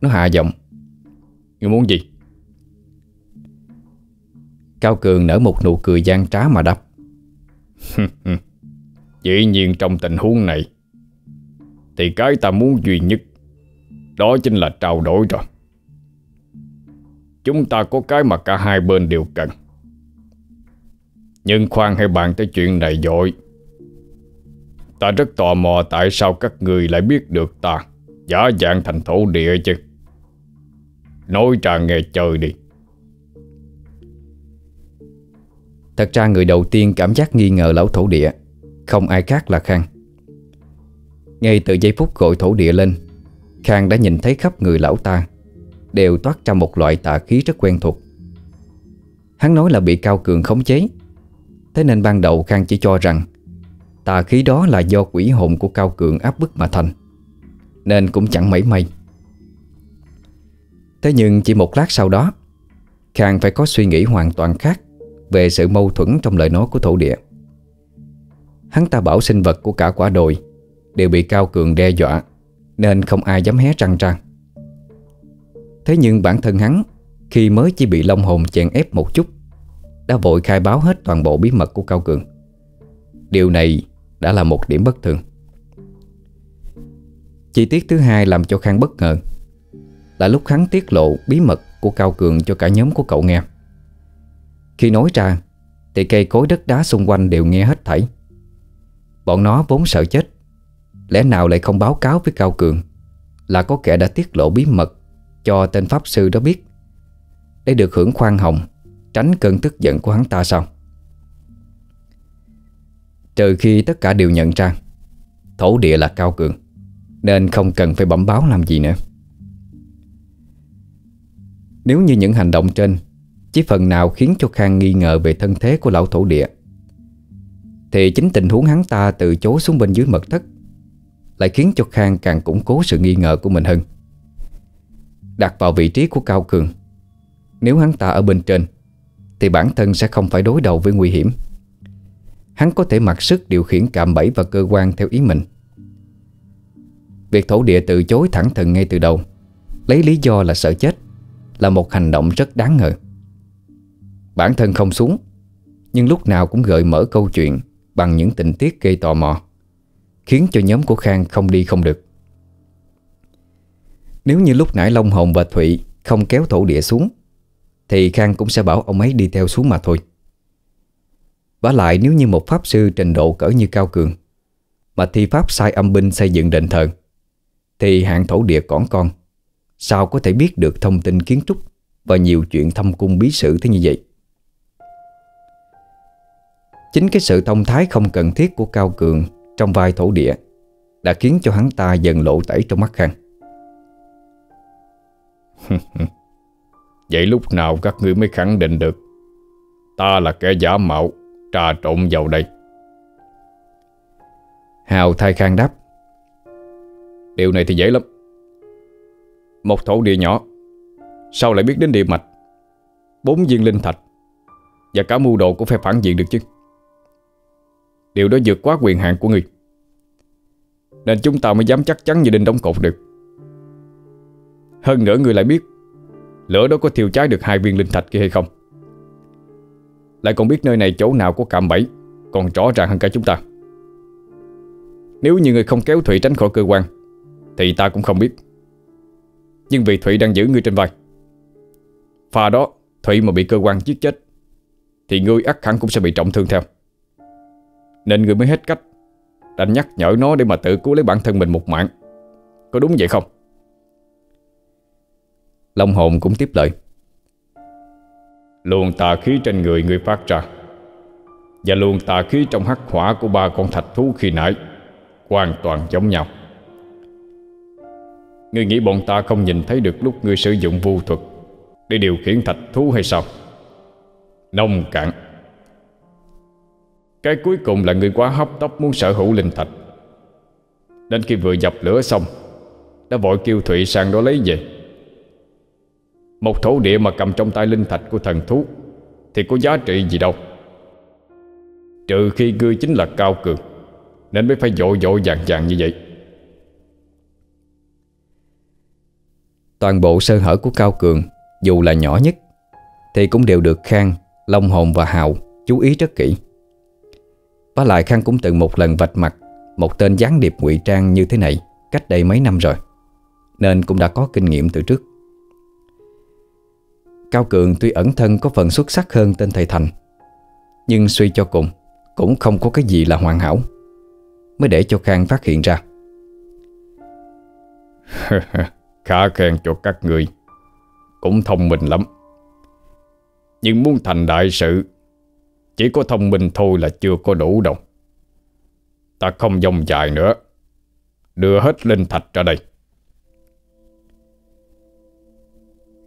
Nó hạ giọng. Ngươi muốn gì? Cao Cường nở một nụ cười gian trá mà đáp. Dĩ nhiên trong tình huống này, Thì cái ta muốn duy nhất, Đó chính là trao đổi rồi. Chúng ta có cái mà cả hai bên đều cần. Nhưng khoan hay bàn tới chuyện này dội Ta rất tò mò tại sao các người lại biết được ta. Giả dạng thành thổ địa chứ. Nói ra nghe chơi đi. Thật ra người đầu tiên cảm giác nghi ngờ lão thổ địa, Không ai khác là Khang. Ngay từ giây phút gọi thổ địa lên, Khang đã nhìn thấy khắp người lão ta Đều toát ra một loại tà khí rất quen thuộc. Hắn nói là bị Cao Cường khống chế. Thế nên ban đầu Khang chỉ cho rằng Tà khí đó là do quỷ hồn của Cao Cường áp bức mà thành, Nên cũng chẳng mấy may. Thế nhưng chỉ một lát sau đó, Khang phải có suy nghĩ hoàn toàn khác Về sự mâu thuẫn trong lời nói của thổ địa. Hắn ta bảo sinh vật của cả quả đồi Đều bị Cao Cường đe dọa, Nên không ai dám hé răng ra. Thế nhưng bản thân hắn, Khi mới chỉ bị Long Hồn chèn ép một chút, Đã vội khai báo hết toàn bộ bí mật của Cao Cường. Điều này đã là một điểm bất thường. Chi tiết thứ hai làm cho Khang bất ngờ Là lúc hắn tiết lộ bí mật của Cao Cường cho cả nhóm của cậu nghe. Khi nói ra, Thì cây cối đất đá xung quanh đều nghe hết thảy. Bọn nó vốn sợ chết, Lẽ nào lại không báo cáo với Cao Cường Là có kẻ đã tiết lộ bí mật Cho tên Pháp Sư đó biết, Để được hưởng khoan hồng, Tránh cơn tức giận của hắn ta sao? Trừ khi tất cả đều nhận ra, Thổ địa là Cao Cường, Nên không cần phải bẩm báo làm gì nữa. Nếu như những hành động trên Chỉ phần nào khiến cho Khang nghi ngờ về thân thế của lão thổ địa, Thì chính tình huống hắn ta từ chối xuống bên dưới mật thất Lại khiến cho Khang càng củng cố sự nghi ngờ của mình hơn. Đặt vào vị trí của Cao Cường, Nếu hắn ta ở bên trên, Thì bản thân sẽ không phải đối đầu với nguy hiểm. Hắn có thể mặc sức điều khiển cạm bẫy và cơ quan theo ý mình. Việc thổ địa từ chối thẳng thừng ngay từ đầu, Lấy lý do là sợ chết, Là một hành động rất đáng ngờ. Bản thân không xuống, Nhưng lúc nào cũng gợi mở câu chuyện Bằng những tình tiết gây tò mò, Khiến cho nhóm của Khang không đi không được. Nếu như lúc nãy Long Hồn và Thụy Không kéo thổ địa xuống, Thì Khang cũng sẽ bảo ông ấy đi theo xuống mà thôi. Và lại nếu như một pháp sư trình độ cỡ như Cao Cường, Mà thi pháp sai âm binh xây dựng đền thờ, thì hạng thổ địa cỏn con, Sao có thể biết được thông tin kiến trúc Và nhiều chuyện thâm cung bí sử thế như vậy? Chính cái sự thông thái không cần thiết của Cao Cường Trong vai thổ địa Đã khiến cho hắn ta dần lộ tẩy trong mắt Khang. Vậy lúc nào các ngươi mới khẳng định được Ta là kẻ giả mạo? Trà trộn vào đây. Hào thay Khang đáp, Điều này thì dễ lắm. Một thổ địa nhỏ, Sao lại biết đến địa mạch? Bốn viên linh thạch Và cả mưu đồ của phe phản diện được chứ. Điều đó vượt quá quyền hạn của người Nên chúng ta mới dám chắc chắn như đinh đóng cột được. Hơn nữa người lại biết, Lửa đó có thiêu cháy được hai viên linh thạch kia hay không? Lại còn biết nơi này chỗ nào có cạm bẫy. Còn rõ ràng hơn cả chúng ta. Nếu như người không kéo Thủy tránh khỏi cơ quan, thì ta cũng không biết. Nhưng vì Thủy đang giữ ngươi trên vai, Pha đó Thủy mà bị cơ quan giết chết, Thì ngươi ắt hẳn cũng sẽ bị trọng thương theo. Nên ngươi mới hết cách, Đành nhắc nhở nó để mà tự cứu lấy bản thân mình một mạng. Có đúng vậy không? Long hồn cũng tiếp lời. Luồng tà khí trên người ngươi phát ra, Và luồng tà khí trong hắc hỏa của ba con thạch thú khi nãy Hoàn toàn giống nhau. Ngươi nghĩ bọn ta không nhìn thấy được lúc ngươi sử dụng vu thuật Để điều khiển thạch thú hay sao? Nông cạn. Cái cuối cùng là ngươi quá hấp tấp muốn sở hữu linh thạch. Nên khi vừa dập lửa xong, Đã vội kêu Thụy sang đó lấy về. Một thổ địa mà cầm trong tay linh thạch của thần thú Thì có giá trị gì đâu? Trừ khi ngươi chính là cao cường Nên mới phải dội dội vàng vàng như vậy. Toàn bộ sơ hở của Cao Cường Dù là nhỏ nhất Thì cũng đều được Khang, Long Hồn và Hào Chú ý rất kỹ. Và lại Khang cũng từng một lần vạch mặt Một tên gián điệp ngụy trang như thế này Cách đây mấy năm rồi Nên cũng đã có kinh nghiệm từ trước. Cao Cường tuy ẩn thân có phần xuất sắc hơn tên thầy Thành, Nhưng suy cho cùng Cũng không có cái gì là hoàn hảo. Mới để cho Khang phát hiện ra. Khá khen cho các người, Cũng thông minh lắm. Nhưng muốn thành đại sự, Chỉ có thông minh thôi là chưa có đủ đâu. Ta không dòng dài nữa, Đưa hết linh thạch ra đây.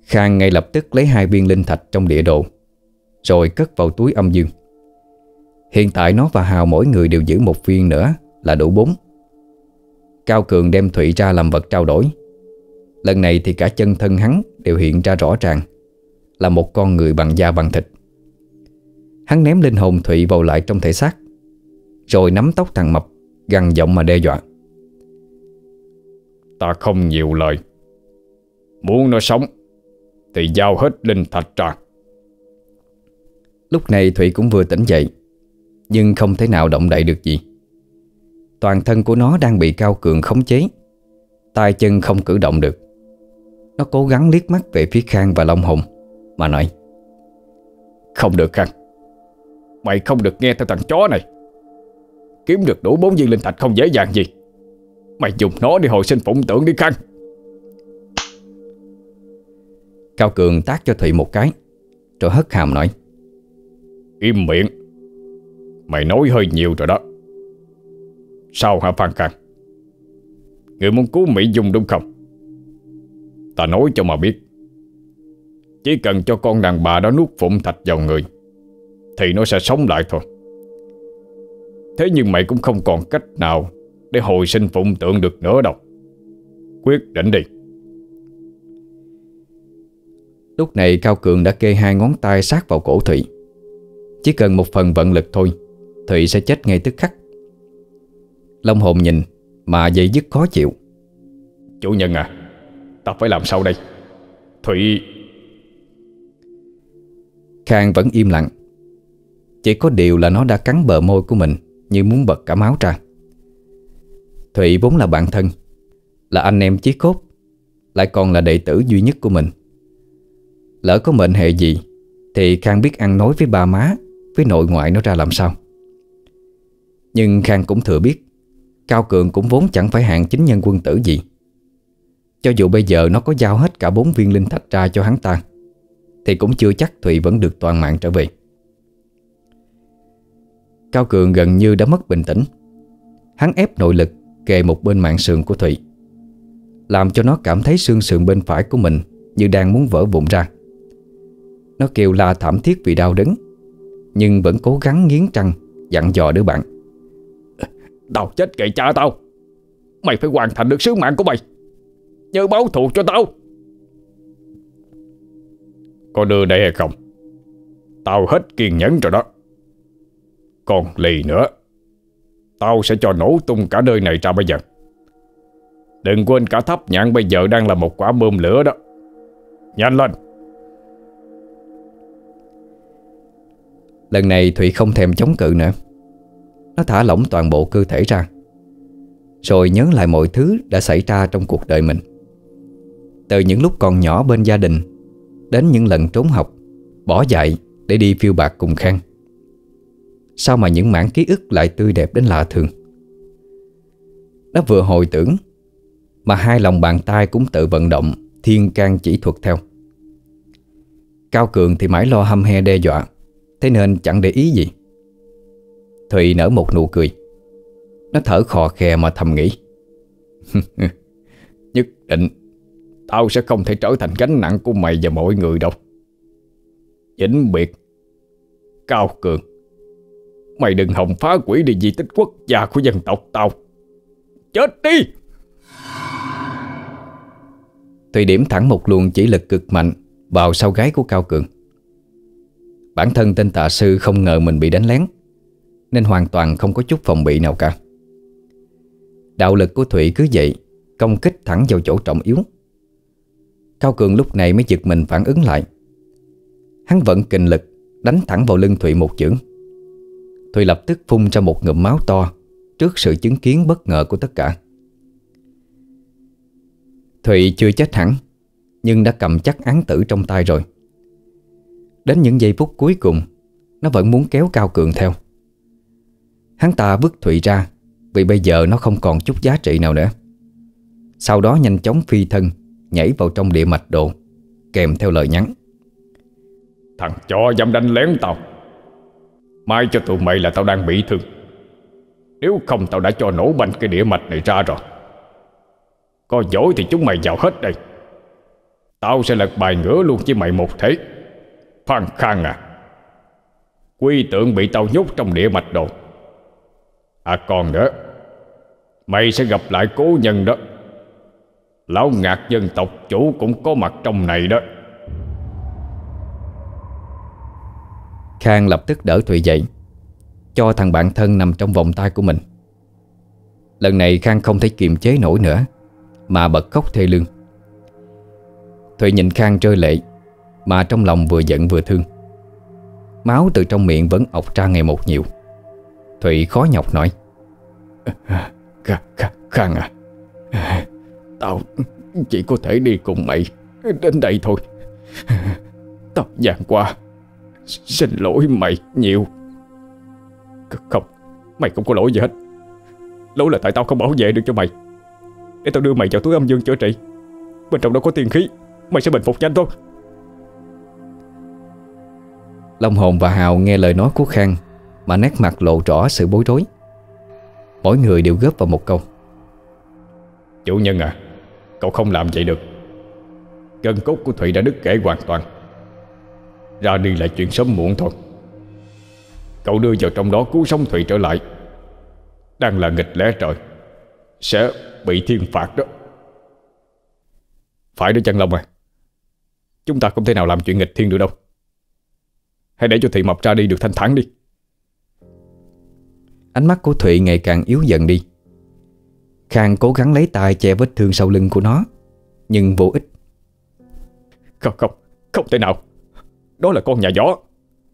Khang ngay lập tức lấy hai viên linh thạch trong địa đồ, Rồi cất vào túi âm dương. Hiện tại nó và Hào mỗi người đều giữ một viên nữa Là đủ bốn. Cao Cường đem Thụy ra làm vật trao đổi. Lần này thì cả chân thân hắn đều hiện ra rõ ràng, Là một con người bằng da bằng thịt. Hắn ném linh hồn Thụy vào lại trong thể xác, Rồi nắm tóc thằng Mập, Gằn giọng mà đe dọa. Ta không nhiều lời. Muốn nó sống thì giao hết linh thạch ra. Lúc này Thụy cũng vừa tỉnh dậy Nhưng không thể nào động đậy được gì. Toàn thân của nó đang bị cao cường khống chế tay chân không cử động được. Nó cố gắng liếc mắt về phía Khang và Long Hùng Mà nói Không được Khang. Mày không được nghe theo thằng chó này. Kiếm được đủ bốn viên linh thạch không dễ dàng gì. Mày dùng nó để hồi sinh phụng tượng đi Khang Cao Cường tác cho Thụy một cái. Rồi hất hàm nói, Im miệng. Mày nói hơi nhiều rồi đó. Sao hả, Phan Khang Người muốn cứu Mỹ Dung đúng không? Ta nói cho mà biết. Chỉ cần cho con đàn bà đó nuốt phụng thạch vào người, Thì nó sẽ sống lại thôi. Thế nhưng mày cũng không còn cách nào Để hồi sinh phụng tượng được nữa đâu. Quyết định đi. Lúc này Cao Cường đã kê hai ngón tay sát vào cổ Thụy. Chỉ cần một phần vận lực thôi Thụy sẽ chết ngay tức khắc. Long hồn nhìn Mà dậy dứt khó chịu. Chủ nhân à Ta phải làm sao đây? Thụy Khang vẫn im lặng. Chỉ có điều là nó đã cắn bờ môi của mình Như muốn bật cả máu ra. Thụy vốn là bạn thân Là anh em chí cốt Lại còn là đệ tử duy nhất của mình Lỡ có mệnh hệ gì, Thì Khang biết ăn nói với ba má, Với nội ngoại nó ra làm sao. Nhưng Khang cũng thừa biết, Cao Cường cũng vốn chẳng phải hạng chính nhân quân tử gì. Cho dù bây giờ nó có giao hết cả bốn viên linh thạch ra cho hắn ta, Thì cũng chưa chắc Thụy vẫn được toàn mạng trở về. Cao Cường gần như đã mất bình tĩnh. Hắn ép nội lực kề một bên mạng sườn của Thụy, Làm cho nó cảm thấy xương sườn bên phải của mình Như đang muốn vỡ vụn ra. Nó kêu la thảm thiết vì đau đớn, Nhưng vẫn cố gắng nghiến răng Dặn dò đứa bạn. Tao chết kệ cha tao. Mày phải hoàn thành được sứ mạng của mày. Nhớ báo thù cho tao. Có đưa đây hay không? Tao hết kiên nhẫn rồi đó. Còn lì nữa. Tao sẽ cho nổ tung cả nơi này ra bây giờ. Đừng quên cả tháp nhạn bây giờ đang là một quả bơm lửa đó. Nhanh lên. Lần này Thủy không thèm chống cự nữa. Nó thả lỏng toàn bộ cơ thể ra, Rồi nhớ lại mọi thứ đã xảy ra trong cuộc đời mình. Từ những lúc còn nhỏ bên gia đình, Đến những lần trốn học, Bỏ dạy để đi phiêu bạc cùng Khang. Sao mà những mảng ký ức lại tươi đẹp đến lạ thường? Nó vừa hồi tưởng, Mà hai lòng bàn tay cũng tự vận động Thiên can chỉ thuật theo. Cao Cường thì mãi lo hăm he đe dọa Thế nên chẳng để ý gì. Thùy nở một nụ cười. Nó thở khò khè mà thầm nghĩ. Nhất định Tao sẽ không thể trở thành gánh nặng của mày và mọi người đâu. Vĩnh biệt. Cao Cường. Mày đừng hòng phá quỷ đi di tích quốc gia của dân tộc tao. Chết đi! Thùy điểm thẳng một luồng chỉ lực cực mạnh Vào sau gái của Cao Cường. Bản thân tên tạ sư không ngờ mình bị đánh lén, Nên hoàn toàn không có chút phòng bị nào cả. Đạo lực của Thụy cứ vậy, Công kích thẳng vào chỗ trọng yếu. Cao Cường lúc này mới giật mình phản ứng lại. Hắn vận kình lực, Đánh thẳng vào lưng Thụy một chưởng. Thụy lập tức phun ra một ngụm máu to, Trước sự chứng kiến bất ngờ của tất cả. Thụy chưa chết hẳn, Nhưng đã cầm chắc án tử trong tay rồi. Đến những giây phút cuối cùng, Nó vẫn muốn kéo Cao Cường theo. Hắn ta vứt Thụy ra, Vì bây giờ nó không còn chút giá trị nào nữa. Sau đó nhanh chóng phi thân, Nhảy vào trong địa mạch đồ Kèm theo lời nhắn. Thằng chó dám đánh lén tao. Mai cho tụi mày là tao đang bị thương. Nếu không tao đã cho nổ banh cái địa mạch này ra rồi. Có dối thì chúng mày vào hết đây. Tao sẽ lật bài ngửa luôn với mày một thế. Phan Khang à. Quy tượng bị tao nhốt trong địa mạch đồ À còn nữa, Mày sẽ gặp lại cố nhân đó. Lão ngạc dân tộc chủ cũng có mặt trong này đó. Khang lập tức đỡ Thụy dậy, Cho thằng bạn thân nằm trong vòng tay của mình. Lần này Khang không thể kiềm chế nổi nữa, Mà bật khóc thê lương. Thụy nhìn Khang rơi lệ mà trong lòng vừa giận vừa thương. Máu từ trong miệng vẫn ọc ra ngày một nhiều. Thụy khó nhọc nói. Khang, Khang à. Tao chỉ có thể đi cùng mày Đến đây thôi. Tao gian qua. Xin lỗi mày nhiều. Không Mày không có lỗi gì hết. Lỗi là tại tao không bảo vệ được cho mày. Để tao đưa mày vào túi âm dương chữa trị. Bên trong đó có tiền khí Mày sẽ bình phục nhanh thôi. Long hồn và Hào nghe lời nói của Khang, Mà nét mặt lộ rõ sự bối rối. Mỗi người đều góp vào một câu. Chủ nhân à Cậu không làm vậy được. Gân cốt của Thụy đã đứt gãy hoàn toàn. Ra đi là chuyện sớm muộn thôi. Cậu đưa vào trong đó cứu sống Thụy trở lại. Đang là nghịch lẽ trời, Sẽ bị thiên phạt đó. Phải đó chân Long à Chúng ta không thể nào làm chuyện nghịch thiên được đâu. Hãy để cho Thị Mập ra đi được thanh thản đi. Ánh mắt của Thụy ngày càng yếu dần đi. Khang cố gắng lấy tay che vết thương sau lưng của nó Nhưng vô ích. Không không Không thể nào. Đó là con nhà gió.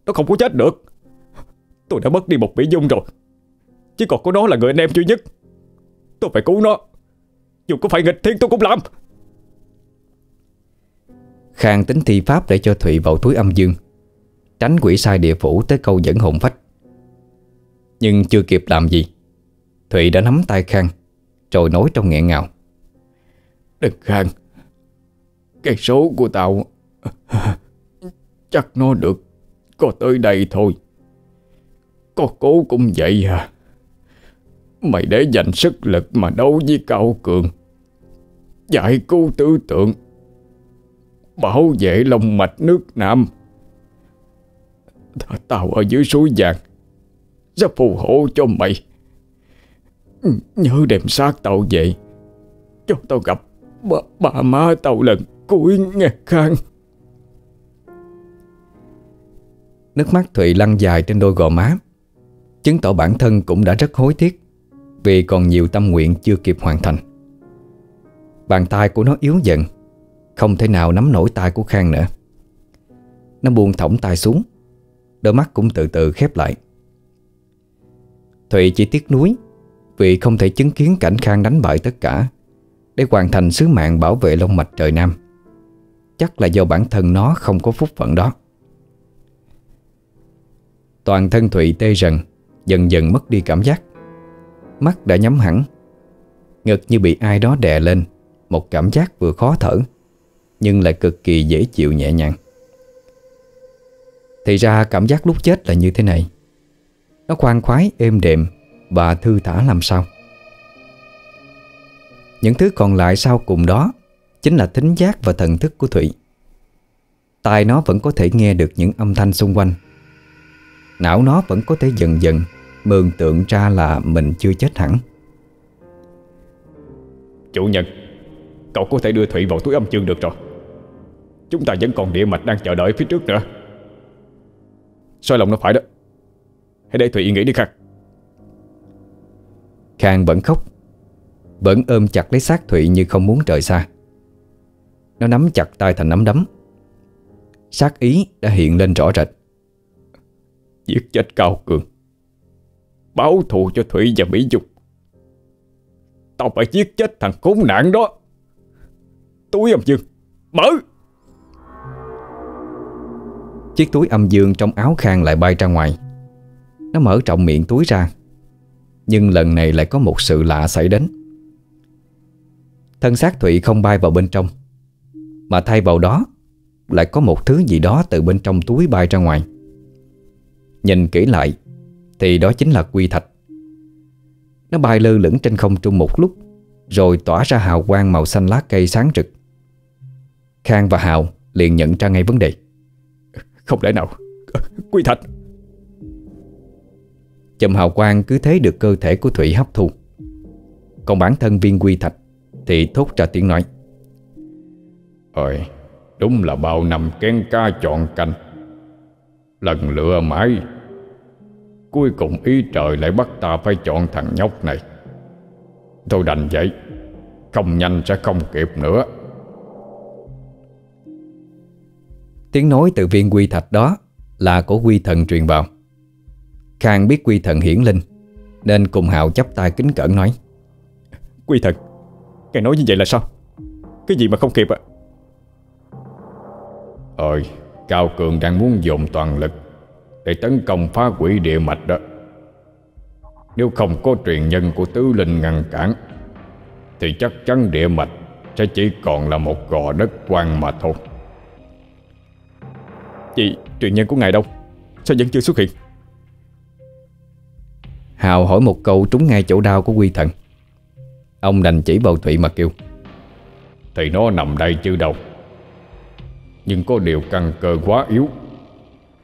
Nó không có chết được. Tôi đã mất đi một Mỹ Dung rồi. Chỉ còn có nó là người anh em duy nhất. Tôi phải cứu nó. Dù có phải nghịch thiên tôi cũng làm. Khang tính thi pháp để cho Thụy vào túi âm dương Tránh quỷ sai địa phủ tới câu dẫn hồn phách. Nhưng chưa kịp làm gì, Thụy đã nắm tay Khang Rồi nói trong nghẹn ngào. Đừng Khang, Cái số của tao, Chắc nó được, Có tới đây thôi. Có cố cũng vậy à. Mày để dành sức lực mà đấu với Cao Cường, Giải cứu tư tượng Bảo vệ lòng mạch nước Nam. Tao ở dưới suối vàng Sẽ phù hộ cho mày. Ừ, nhớ đem xác tao về Cho tao gặp bà, bà má tao lần cuối nghe Khang. Nước mắt Thụy lăn dài trên đôi gò má Chứng tỏ bản thân cũng đã rất hối tiếc Vì còn nhiều tâm nguyện chưa kịp hoàn thành. Bàn tay của nó yếu dần Không thể nào nắm nổi tay của Khang nữa. Nó buông thõng tay xuống Đôi mắt cũng từ từ khép lại. Thụy chỉ tiếc nuối Vì không thể chứng kiến cảnh Khang đánh bại tất cả Để hoàn thành sứ mạng bảo vệ lông mạch trời Nam. Chắc là do bản thân nó không có phúc phận đó. Toàn thân Thụy tê rần, Dần dần mất đi cảm giác. Mắt đã nhắm hẳn, Ngực như bị ai đó đè lên, Một cảm giác vừa khó thở, Nhưng lại cực kỳ dễ chịu nhẹ nhàng. Thì ra cảm giác lúc chết là như thế này. Nó khoan khoái, êm đềm Và thư thả làm sao. Những thứ còn lại sau cùng đó Chính là thính giác và thần thức của Thụy. Tai nó vẫn có thể nghe được những âm thanh xung quanh. Não nó vẫn có thể dần dần Mường tượng ra là mình chưa chết hẳn. Chủ nhân Cậu có thể đưa Thụy vào túi âm chương được rồi. Chúng ta vẫn còn địa mạch đang chờ đợi phía trước nữa. Soi lòng nó phải đó. Hãy để Thụy nghĩ đi Khang. Khang vẫn khóc. Vẫn ôm chặt lấy xác Thụy như không muốn rời xa. Nó nắm chặt tay thành nắm đấm. Sát ý đã hiện lên rõ rệt. Giết chết Cao Cường. Báo thù cho Thủy và Mỹ Dục Tao phải giết chết thằng khốn nạn đó. Túi âm dương. Mở Chiếc túi âm dương trong áo khang lại bay ra ngoài. Nó mở trọng miệng túi ra. Nhưng lần này lại có một sự lạ xảy đến. Thân xác Thụy không bay vào bên trong, Mà thay vào đó Lại có một thứ gì đó từ bên trong túi bay ra ngoài. Nhìn kỹ lại Thì đó chính là quy thạch. Nó bay lơ lửng trên không trung một lúc, Rồi tỏa ra hào quang màu xanh lá cây sáng rực. Khang và Hào liền nhận ra ngay vấn đề. Không lẽ nào? Quy thạch! Chùm hào quang cứ thế được cơ thể của Thủy hấp thu. Còn bản thân viên quy thạch Thì thốt ra tiếng nói. Ơi Đúng là bao năm kén ca chọn canh Lần lựa mãi Cuối cùng ý trời lại bắt ta phải chọn thằng nhóc này. Tôi đành vậy Không nhanh sẽ không kịp nữa Tiếng nói từ viên quy thạch đó Là của quy thần truyền vào. Khang biết quy thần hiển linh Nên cùng Hạo chắp tay kính cẩn nói. Quy thần Ngài nói như vậy là sao? Cái gì mà không kịp ạ? Ơi Cao Cường đang muốn dồn toàn lực Để tấn công phá quỷ địa mạch đó. Nếu không có truyền nhân của tứ linh ngăn cản Thì chắc chắn địa mạch Sẽ chỉ còn là một gò đất quan mà thôi Chị truyền nhân của ngài đâu? Sao vẫn chưa xuất hiện? Hào hỏi một câu trúng ngay chỗ đau của quy thần. Ông đành chỉ vào Thụy mà kêu Thì nó nằm đây chứ đâu. Nhưng có điều căn cơ quá yếu.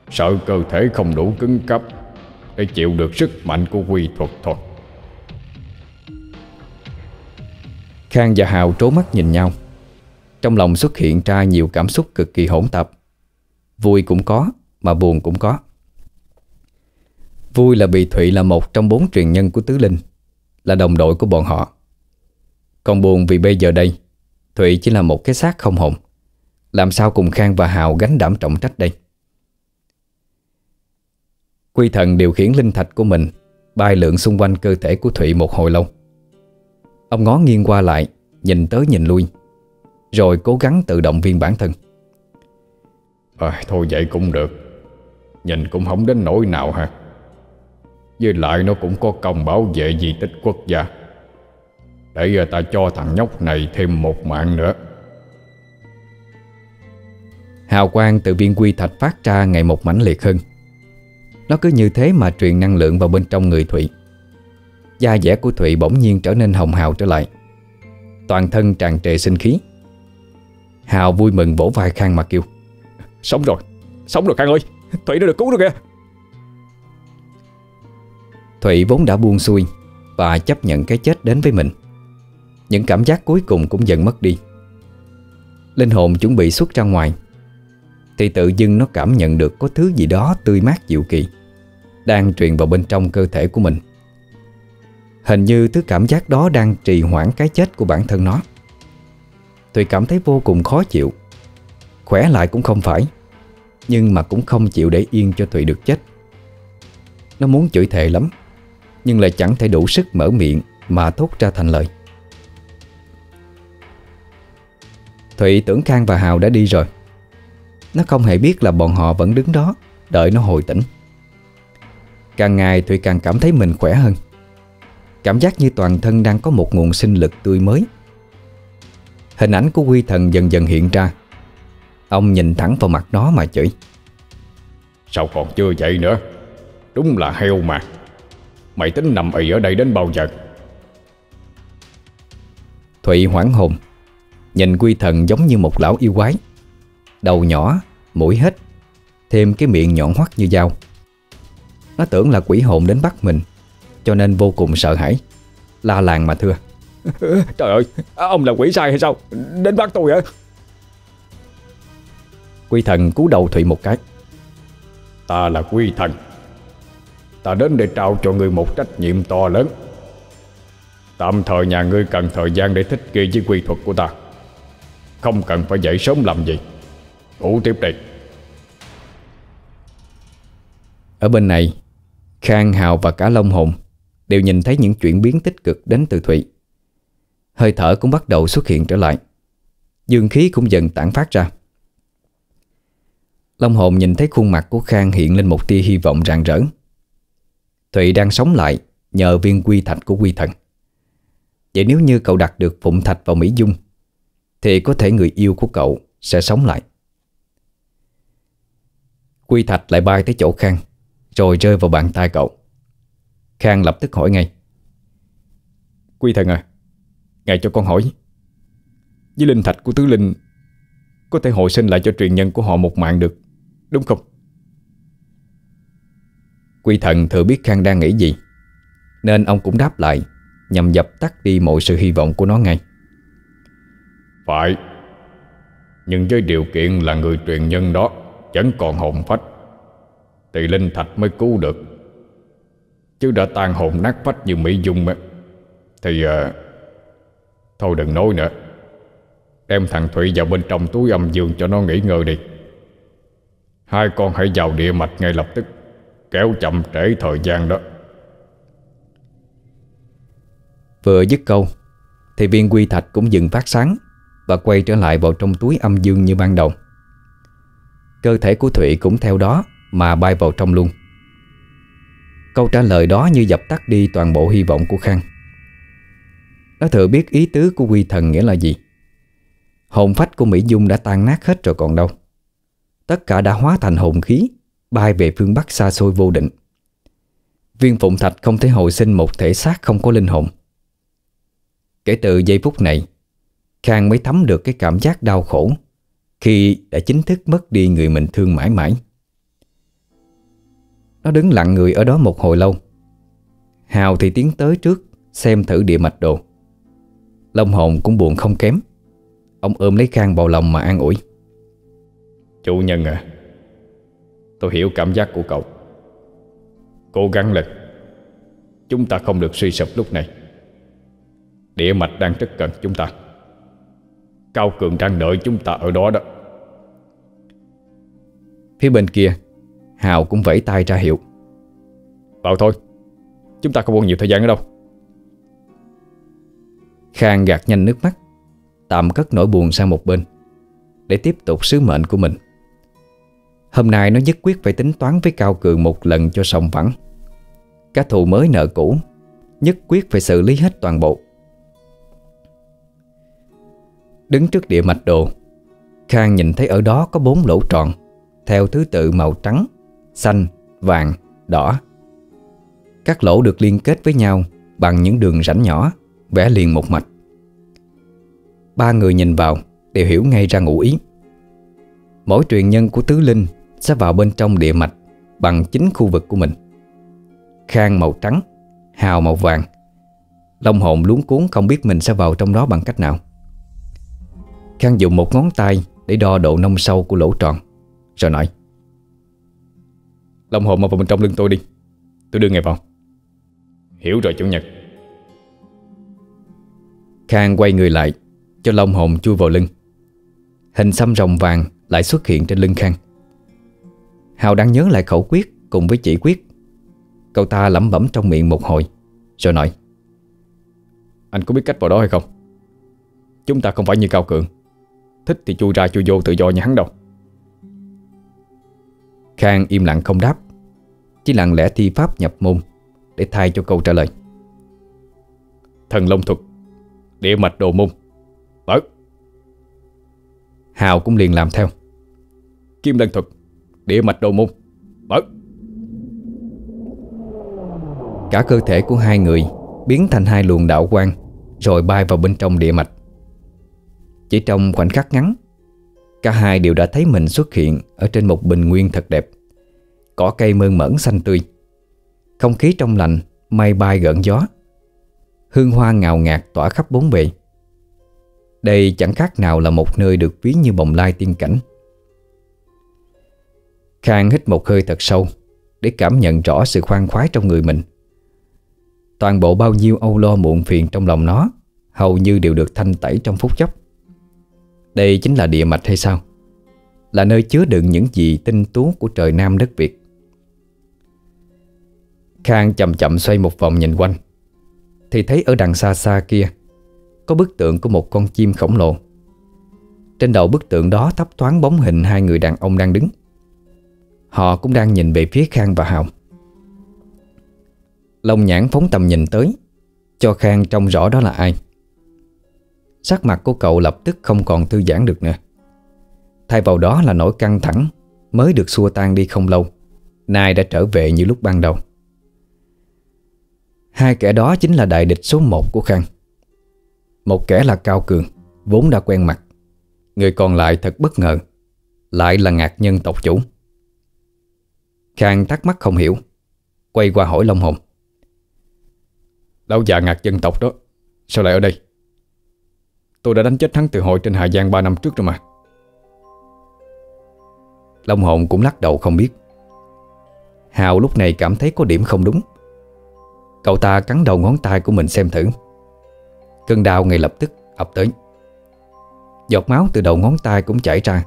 Sợ cơ thể không đủ cứng cấp Để chịu được sức mạnh của quy thuật thôi. Khang và Hào trố mắt nhìn nhau. Trong lòng xuất hiện ra nhiều cảm xúc cực kỳ hỗn tạp Vui cũng có, Mà buồn cũng có. Vui là bị Thụy là một trong bốn truyền nhân của Tứ Linh, Là đồng đội của bọn họ. Còn buồn vì bây giờ đây, Thụy chỉ là một cái xác không hồn. Làm sao cùng Khang và Hào gánh đảm trọng trách đây? Quy thần điều khiển linh thạch của mình, Bay lượn xung quanh cơ thể của Thụy một hồi lâu. Ông ngó nghiêng qua lại, Nhìn tới nhìn lui, Rồi cố gắng tự động viên bản thân à, Thôi vậy cũng được. Nhìn cũng không đến nỗi nào ha. Với lại nó cũng có công bảo vệ di tích quốc gia. Để à, ta cho thằng nhóc này thêm một mạng nữa. Hào quang từ viên quy thạch phát ra ngày một mãnh liệt hơn. Nó cứ như thế mà truyền năng lượng vào bên trong người Thụy. Da dẻ của Thụy bỗng nhiên trở nên hồng hào trở lại. Toàn thân tràn trề sinh khí. Hào vui mừng vỗ vai Khang mà kêu Sống rồi, sống rồi Khang ơi. Thủy đã được cứu rồi kìa. Thủy vốn đã buông xuôi Và chấp nhận cái chết đến với mình. Những cảm giác cuối cùng cũng dần mất đi. Linh hồn chuẩn bị xuất ra ngoài Thì tự dưng nó cảm nhận được Có thứ gì đó tươi mát dịu kỳ Đang truyền vào bên trong cơ thể của mình. Hình như thứ cảm giác đó đang trì hoãn cái chết của bản thân nó. Thùy cảm thấy vô cùng khó chịu. Khỏe lại cũng không phải. Nhưng mà cũng không chịu để yên cho Thùy được chết. Nó muốn chửi thề lắm, Nhưng lại chẳng thể đủ sức mở miệng Mà thốt ra thành lời. Thụy tưởng Khang và Hào đã đi rồi. Nó không hề biết là bọn họ vẫn đứng đó, Đợi nó hồi tỉnh. Càng ngày Thụy càng cảm thấy mình khỏe hơn. Cảm giác như toàn thân đang có một nguồn sinh lực tươi mới. Hình ảnh của quy thần dần dần hiện ra. Ông nhìn thẳng vào mặt nó mà chửi. Sao còn chưa dậy nữa? Đúng là heo mà. Mày tính nằm ì ở đây đến bao giờ? Thụy hoảng hồn Nhìn quy thần giống như một lão yêu quái. Đầu nhỏ, mũi hết Thêm cái miệng nhọn hoắt như dao. Nó tưởng là quỷ hồn đến bắt mình Cho nên vô cùng sợ hãi La làng mà thưa. Trời ơi, ông là quỷ sai hay sao? Đến bắt tôi hả Quy thần cú đầu Thụy một cái. Ta là quy thần. Ta đến để trao cho ngươi một trách nhiệm to lớn. Tạm thời nhà ngươi cần thời gian để thích nghi với quy thuật của ta. Không cần phải dậy sớm làm gì. Ngủ tiếp đi. Ở bên này Khang, Hào và cả Long Hồn Đều nhìn thấy những chuyển biến tích cực đến từ Thụy. Hơi thở cũng bắt đầu xuất hiện trở lại. Dương khí cũng dần tản phát ra Long hồn nhìn thấy khuôn mặt của Khang hiện lên một tia hy vọng rạng rỡ. Thụy đang sống lại nhờ viên quy thạch của quy thần. Vậy nếu như cậu đặt được phụng thạch vào Mỹ Dung, Thì có thể người yêu của cậu sẽ sống lại. Quy thạch lại bay tới chỗ Khang, Rồi rơi vào bàn tay cậu. Khang lập tức hỏi ngay. Quy thần à Ngài cho con hỏi, Với linh thạch của tứ linh Có thể hồi sinh lại cho truyền nhân của họ một mạng được Đúng không? Quy thần thừa biết Khang đang nghĩ gì Nên ông cũng đáp lại Nhằm dập tắt đi mọi sự hy vọng của nó ngay. Phải. Nhưng với điều kiện là người truyền nhân đó Vẫn còn hồn phách Thì linh thạch mới cứu được. Chứ đã tan hồn nát phách như Mỹ Dung ấy, Thì à, Thôi đừng nói nữa. Đem thằng Thủy vào bên trong túi âm dương cho nó nghỉ ngơi đi. Hai con hãy vào địa mạch ngay lập tức, Kéo chậm trễ thời gian đó. Vừa dứt câu, Thì viên quy thạch cũng dừng phát sáng Và quay trở lại vào trong túi âm dương như ban đầu. Cơ thể của Thụy cũng theo đó Mà bay vào trong luôn. Câu trả lời đó như dập tắt đi toàn bộ hy vọng của Khang. Nó thừa biết ý tứ của quy thần nghĩa là gì. Hồn phách của Mỹ Dung đã tan nát hết rồi còn đâu. Tất cả đã hóa thành hồn khí, Bay về phương Bắc xa xôi vô định. Viên phụng thạch không thể hồi sinh một thể xác không có linh hồn. Kể từ giây phút này, Khang mới thấm được cái cảm giác đau khổ Khi đã chính thức mất đi người mình thương mãi mãi. Nó đứng lặng người ở đó một hồi lâu. Hào thì tiến tới trước, Xem thử địa mạch đồ. Long hồn cũng buồn không kém. Ông ôm lấy Khang vào lòng mà an ủi. Chủ nhân à Tôi hiểu cảm giác của cậu. Cố gắng lên Chúng ta không được suy sụp lúc này. Địa mạch đang rất cần chúng ta. Cao Cường đang đợi chúng ta ở đó đó. Phía bên kia Hào cũng vẫy tay ra hiệu. Vào thôi Chúng ta không còn nhiều thời gian nữa đâu. Khang gạt nhanh nước mắt Tạm cất nỗi buồn sang một bên Để tiếp tục sứ mệnh của mình Hôm nay nó nhất quyết phải tính toán với Cao Cường một lần cho xong phẳng Các thù mới nợ cũ Nhất quyết phải xử lý hết toàn bộ. Đứng trước địa mạch đồ Khang nhìn thấy ở đó có bốn lỗ tròn Theo thứ tự màu trắng, xanh, vàng, đỏ. Các lỗ được liên kết với nhau Bằng những đường rãnh nhỏ Vẽ liền một mạch. Ba người nhìn vào Đều hiểu ngay ra ngụ ý. Mỗi truyền nhân của tứ linh sẽ vào bên trong địa mạch Bằng chính khu vực của mình. Khang màu trắng Hào màu vàng. Long hồn luống cuốn không biết mình sẽ vào trong đó bằng cách nào. Khang dùng một ngón tay Để đo độ nông sâu của lỗ tròn Rồi nói Long hồn mà vào bên trong lưng tôi đi Tôi đưa ngài vào. Hiểu rồi chủ nhật. Khang quay người lại Cho long hồn chui vào lưng. Hình xăm rồng vàng lại xuất hiện trên lưng Khang Hào đang nhớ lại khẩu quyết Cùng với chỉ quyết. Cậu ta lẩm bẩm trong miệng một hồi, Rồi nói, Anh có biết cách vào đó hay không? Chúng ta không phải như cao cường. Thích thì chui ra, chui vô tự do như hắn đâu. Khang im lặng không đáp, Chỉ lặng lẽ thi pháp nhập môn Để thay cho câu trả lời. Thần Long Thuật, Địa mạch đồ môn. Mở. Hào cũng liền làm theo. Kim Lân Thuật Địa mạch đồ môn. Mở. Cả cơ thể của hai người Biến thành hai luồng đạo quang, Rồi bay vào bên trong địa mạch. Chỉ trong khoảnh khắc ngắn, Cả hai đều đã thấy mình xuất hiện Ở trên một bình nguyên thật đẹp. Cỏ cây mơn mởn xanh tươi. Không khí trong lành, Mây bay gợn gió. Hương hoa ngào ngạt tỏa khắp bốn bề. Đây chẳng khác nào là một nơi được ví như bồng lai tiên cảnh. Khang hít một hơi thật sâu Để cảm nhận rõ sự khoan khoái trong người mình. Toàn bộ bao nhiêu âu lo muộn phiền trong lòng nó Hầu như đều được thanh tẩy trong phút chốc. Đây chính là địa mạch hay sao? Là nơi chứa đựng những gì tinh tú của trời Nam đất Việt. Khang chậm chậm xoay một vòng nhìn quanh, Thì thấy ở đằng xa xa kia Có bức tượng của một con chim khổng lồ. Trên đầu bức tượng đó thấp thoáng bóng hình hai người đàn ông đang đứng. Họ cũng đang nhìn về phía Khang và Hào. Long nhãn phóng tầm nhìn tới, Cho Khang trông rõ đó là ai. Sắc mặt của cậu lập tức không còn thư giãn được nữa. Thay vào đó là nỗi căng thẳng Mới được xua tan đi không lâu, Nay đã trở về như lúc ban đầu. Hai kẻ đó chính là đại địch số một của Khang. Một kẻ là Cao Cường, Vốn đã quen mặt. Người còn lại thật bất ngờ, Lại là ngạc nhân tộc chủ. Khang thắc mắc không hiểu. Quay qua hỏi Long Hồn. Lão già ngạc dân tộc đó, Sao lại ở đây? Tôi đã đánh chết hắn từ hội trên Hà Giang 3 năm trước rồi mà. Long hồn cũng lắc đầu không biết. Hào lúc này cảm thấy có điểm không đúng. Cậu ta cắn đầu ngón tay của mình xem thử. Cơn đau ngay lập tức ập tới. Giọt máu từ đầu ngón tay cũng chảy ra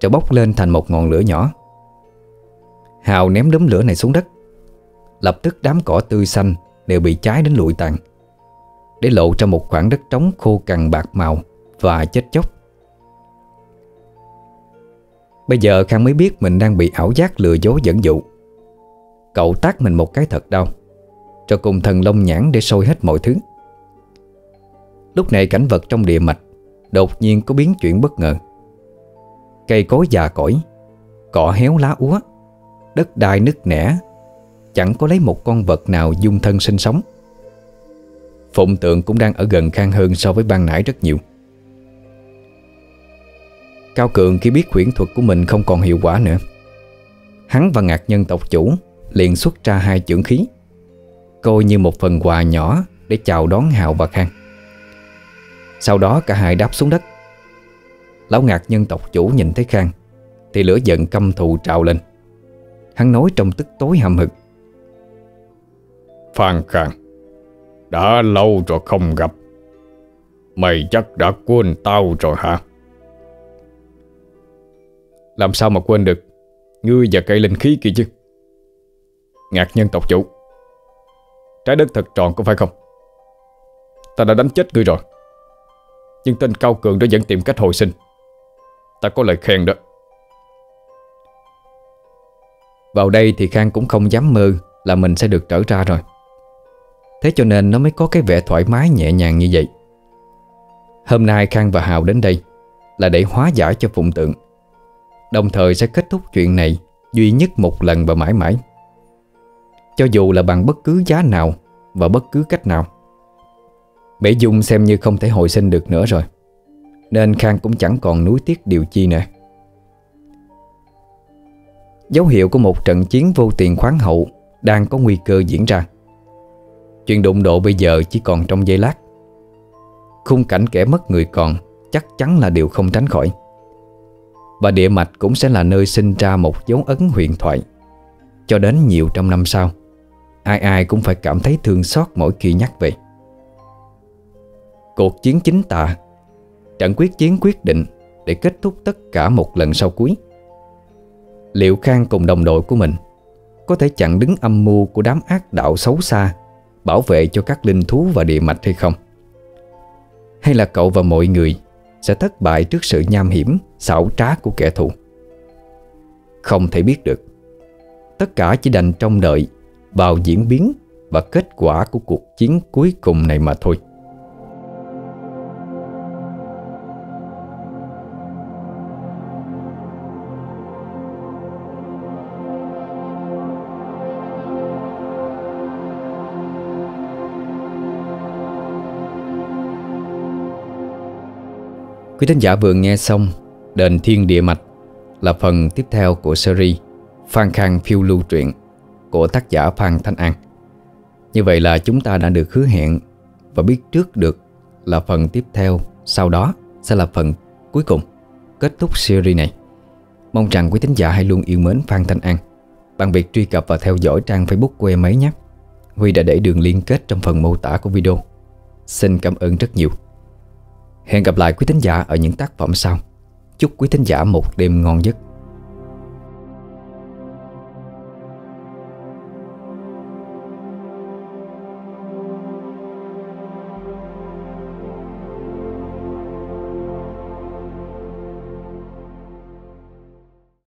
trở bốc lên thành một ngọn lửa nhỏ. Hào ném đống lửa này xuống đất. Lập tức đám cỏ tươi xanh Đều bị cháy đến lụi tàn. Để lộ ra một khoảng đất trống khô cằn bạc màu và chết chóc. Bây giờ Khang mới biết mình đang bị ảo giác lừa dối dẫn dụ. Cậu tác mình một cái thật đau Rồi cùng thần lông nhãn để sôi hết mọi thứ. Lúc này cảnh vật trong địa mạch Đột nhiên có biến chuyển bất ngờ. Cây cối già cỗi, Cỏ héo lá úa. Đất đai nứt nẻ, Chẳng có lấy một con vật nào dung thân sinh sống. Phụng tượng cũng đang ở gần khang hơn so với ban nãy rất nhiều. Cao Cường khi biết quyển thuật của mình không còn hiệu quả nữa, Hắn và ngạc nhân tộc chủ liền xuất ra hai chưởng khí, Coi như một phần quà nhỏ để chào đón Hào và Khang. Sau đó cả hai đáp xuống đất. Lão ngạc nhân tộc chủ nhìn thấy Khang Thì lửa giận căm thù trào lên. Hắn nói trong tức tối hầm hực. Phan Khang, Đã lâu rồi không gặp. Mày chắc đã quên tao rồi hả? Làm sao mà quên được? Ngươi và cây linh khí kia chứ? Ngạc nhân tộc chủ. Trái đất thật tròn có phải không? Ta đã đánh chết ngươi rồi. Nhưng tên Cao Cường đó vẫn tìm cách hồi sinh. Ta có lời khen đó. Vào đây thì Khang cũng không dám mơ Là mình sẽ được trở ra rồi. Thế cho nên nó mới có cái vẻ thoải mái nhẹ nhàng như vậy. Hôm nay Khang và Hào đến đây Là để hóa giải cho Phụng Tượng. Đồng thời sẽ kết thúc chuyện này Duy nhất một lần và mãi mãi. Cho dù là bằng bất cứ giá nào Và bất cứ cách nào, bể Dung xem như không thể hồi sinh được nữa rồi, Nên Khang cũng chẳng còn nuối tiếc điều chi nữa. Dấu hiệu của một trận chiến vô tiền khoáng hậu Đang có nguy cơ diễn ra. Chuyện đụng độ bây giờ chỉ còn trong giây lát. Khung cảnh kẻ mất người còn Chắc chắn là điều không tránh khỏi. Và địa mạch cũng sẽ là nơi sinh ra một dấu ấn huyền thoại. Cho đến nhiều trăm năm sau, Ai ai cũng phải cảm thấy thương xót mỗi khi nhắc về. Cuộc chiến chính tà, Trận quyết chiến quyết định Để kết thúc tất cả một lần sau cuối. Liệu Khang cùng đồng đội của mình Có thể chặn đứng âm mưu của đám ác đạo xấu xa, Bảo vệ cho các linh thú và địa mạch hay không? Hay là cậu và mọi người Sẽ thất bại trước sự nham hiểm, Xảo trá của kẻ thù? Không thể biết được. Tất cả chỉ đành trông đợi Vào diễn biến Và kết quả của cuộc chiến cuối cùng này mà thôi. Quý thính giả vừa nghe xong Đền Thiên Địa Mạch là phần tiếp theo của series Phan Khang phiêu lưu truyện của tác giả Phan Thanh An. Như vậy là chúng ta đã được hứa hẹn và biết trước được là phần tiếp theo sau đó sẽ là phần cuối cùng kết thúc series này. Mong rằng quý thính giả hãy luôn yêu mến Phan Thanh An bằng việc truy cập và theo dõi trang Facebook của em ấy nhé. Huy đã để đường liên kết trong phần mô tả của video. Xin cảm ơn rất nhiều. Hẹn gặp lại quý thính giả ở những tác phẩm sau. Chúc quý thính giả một đêm ngon giấc.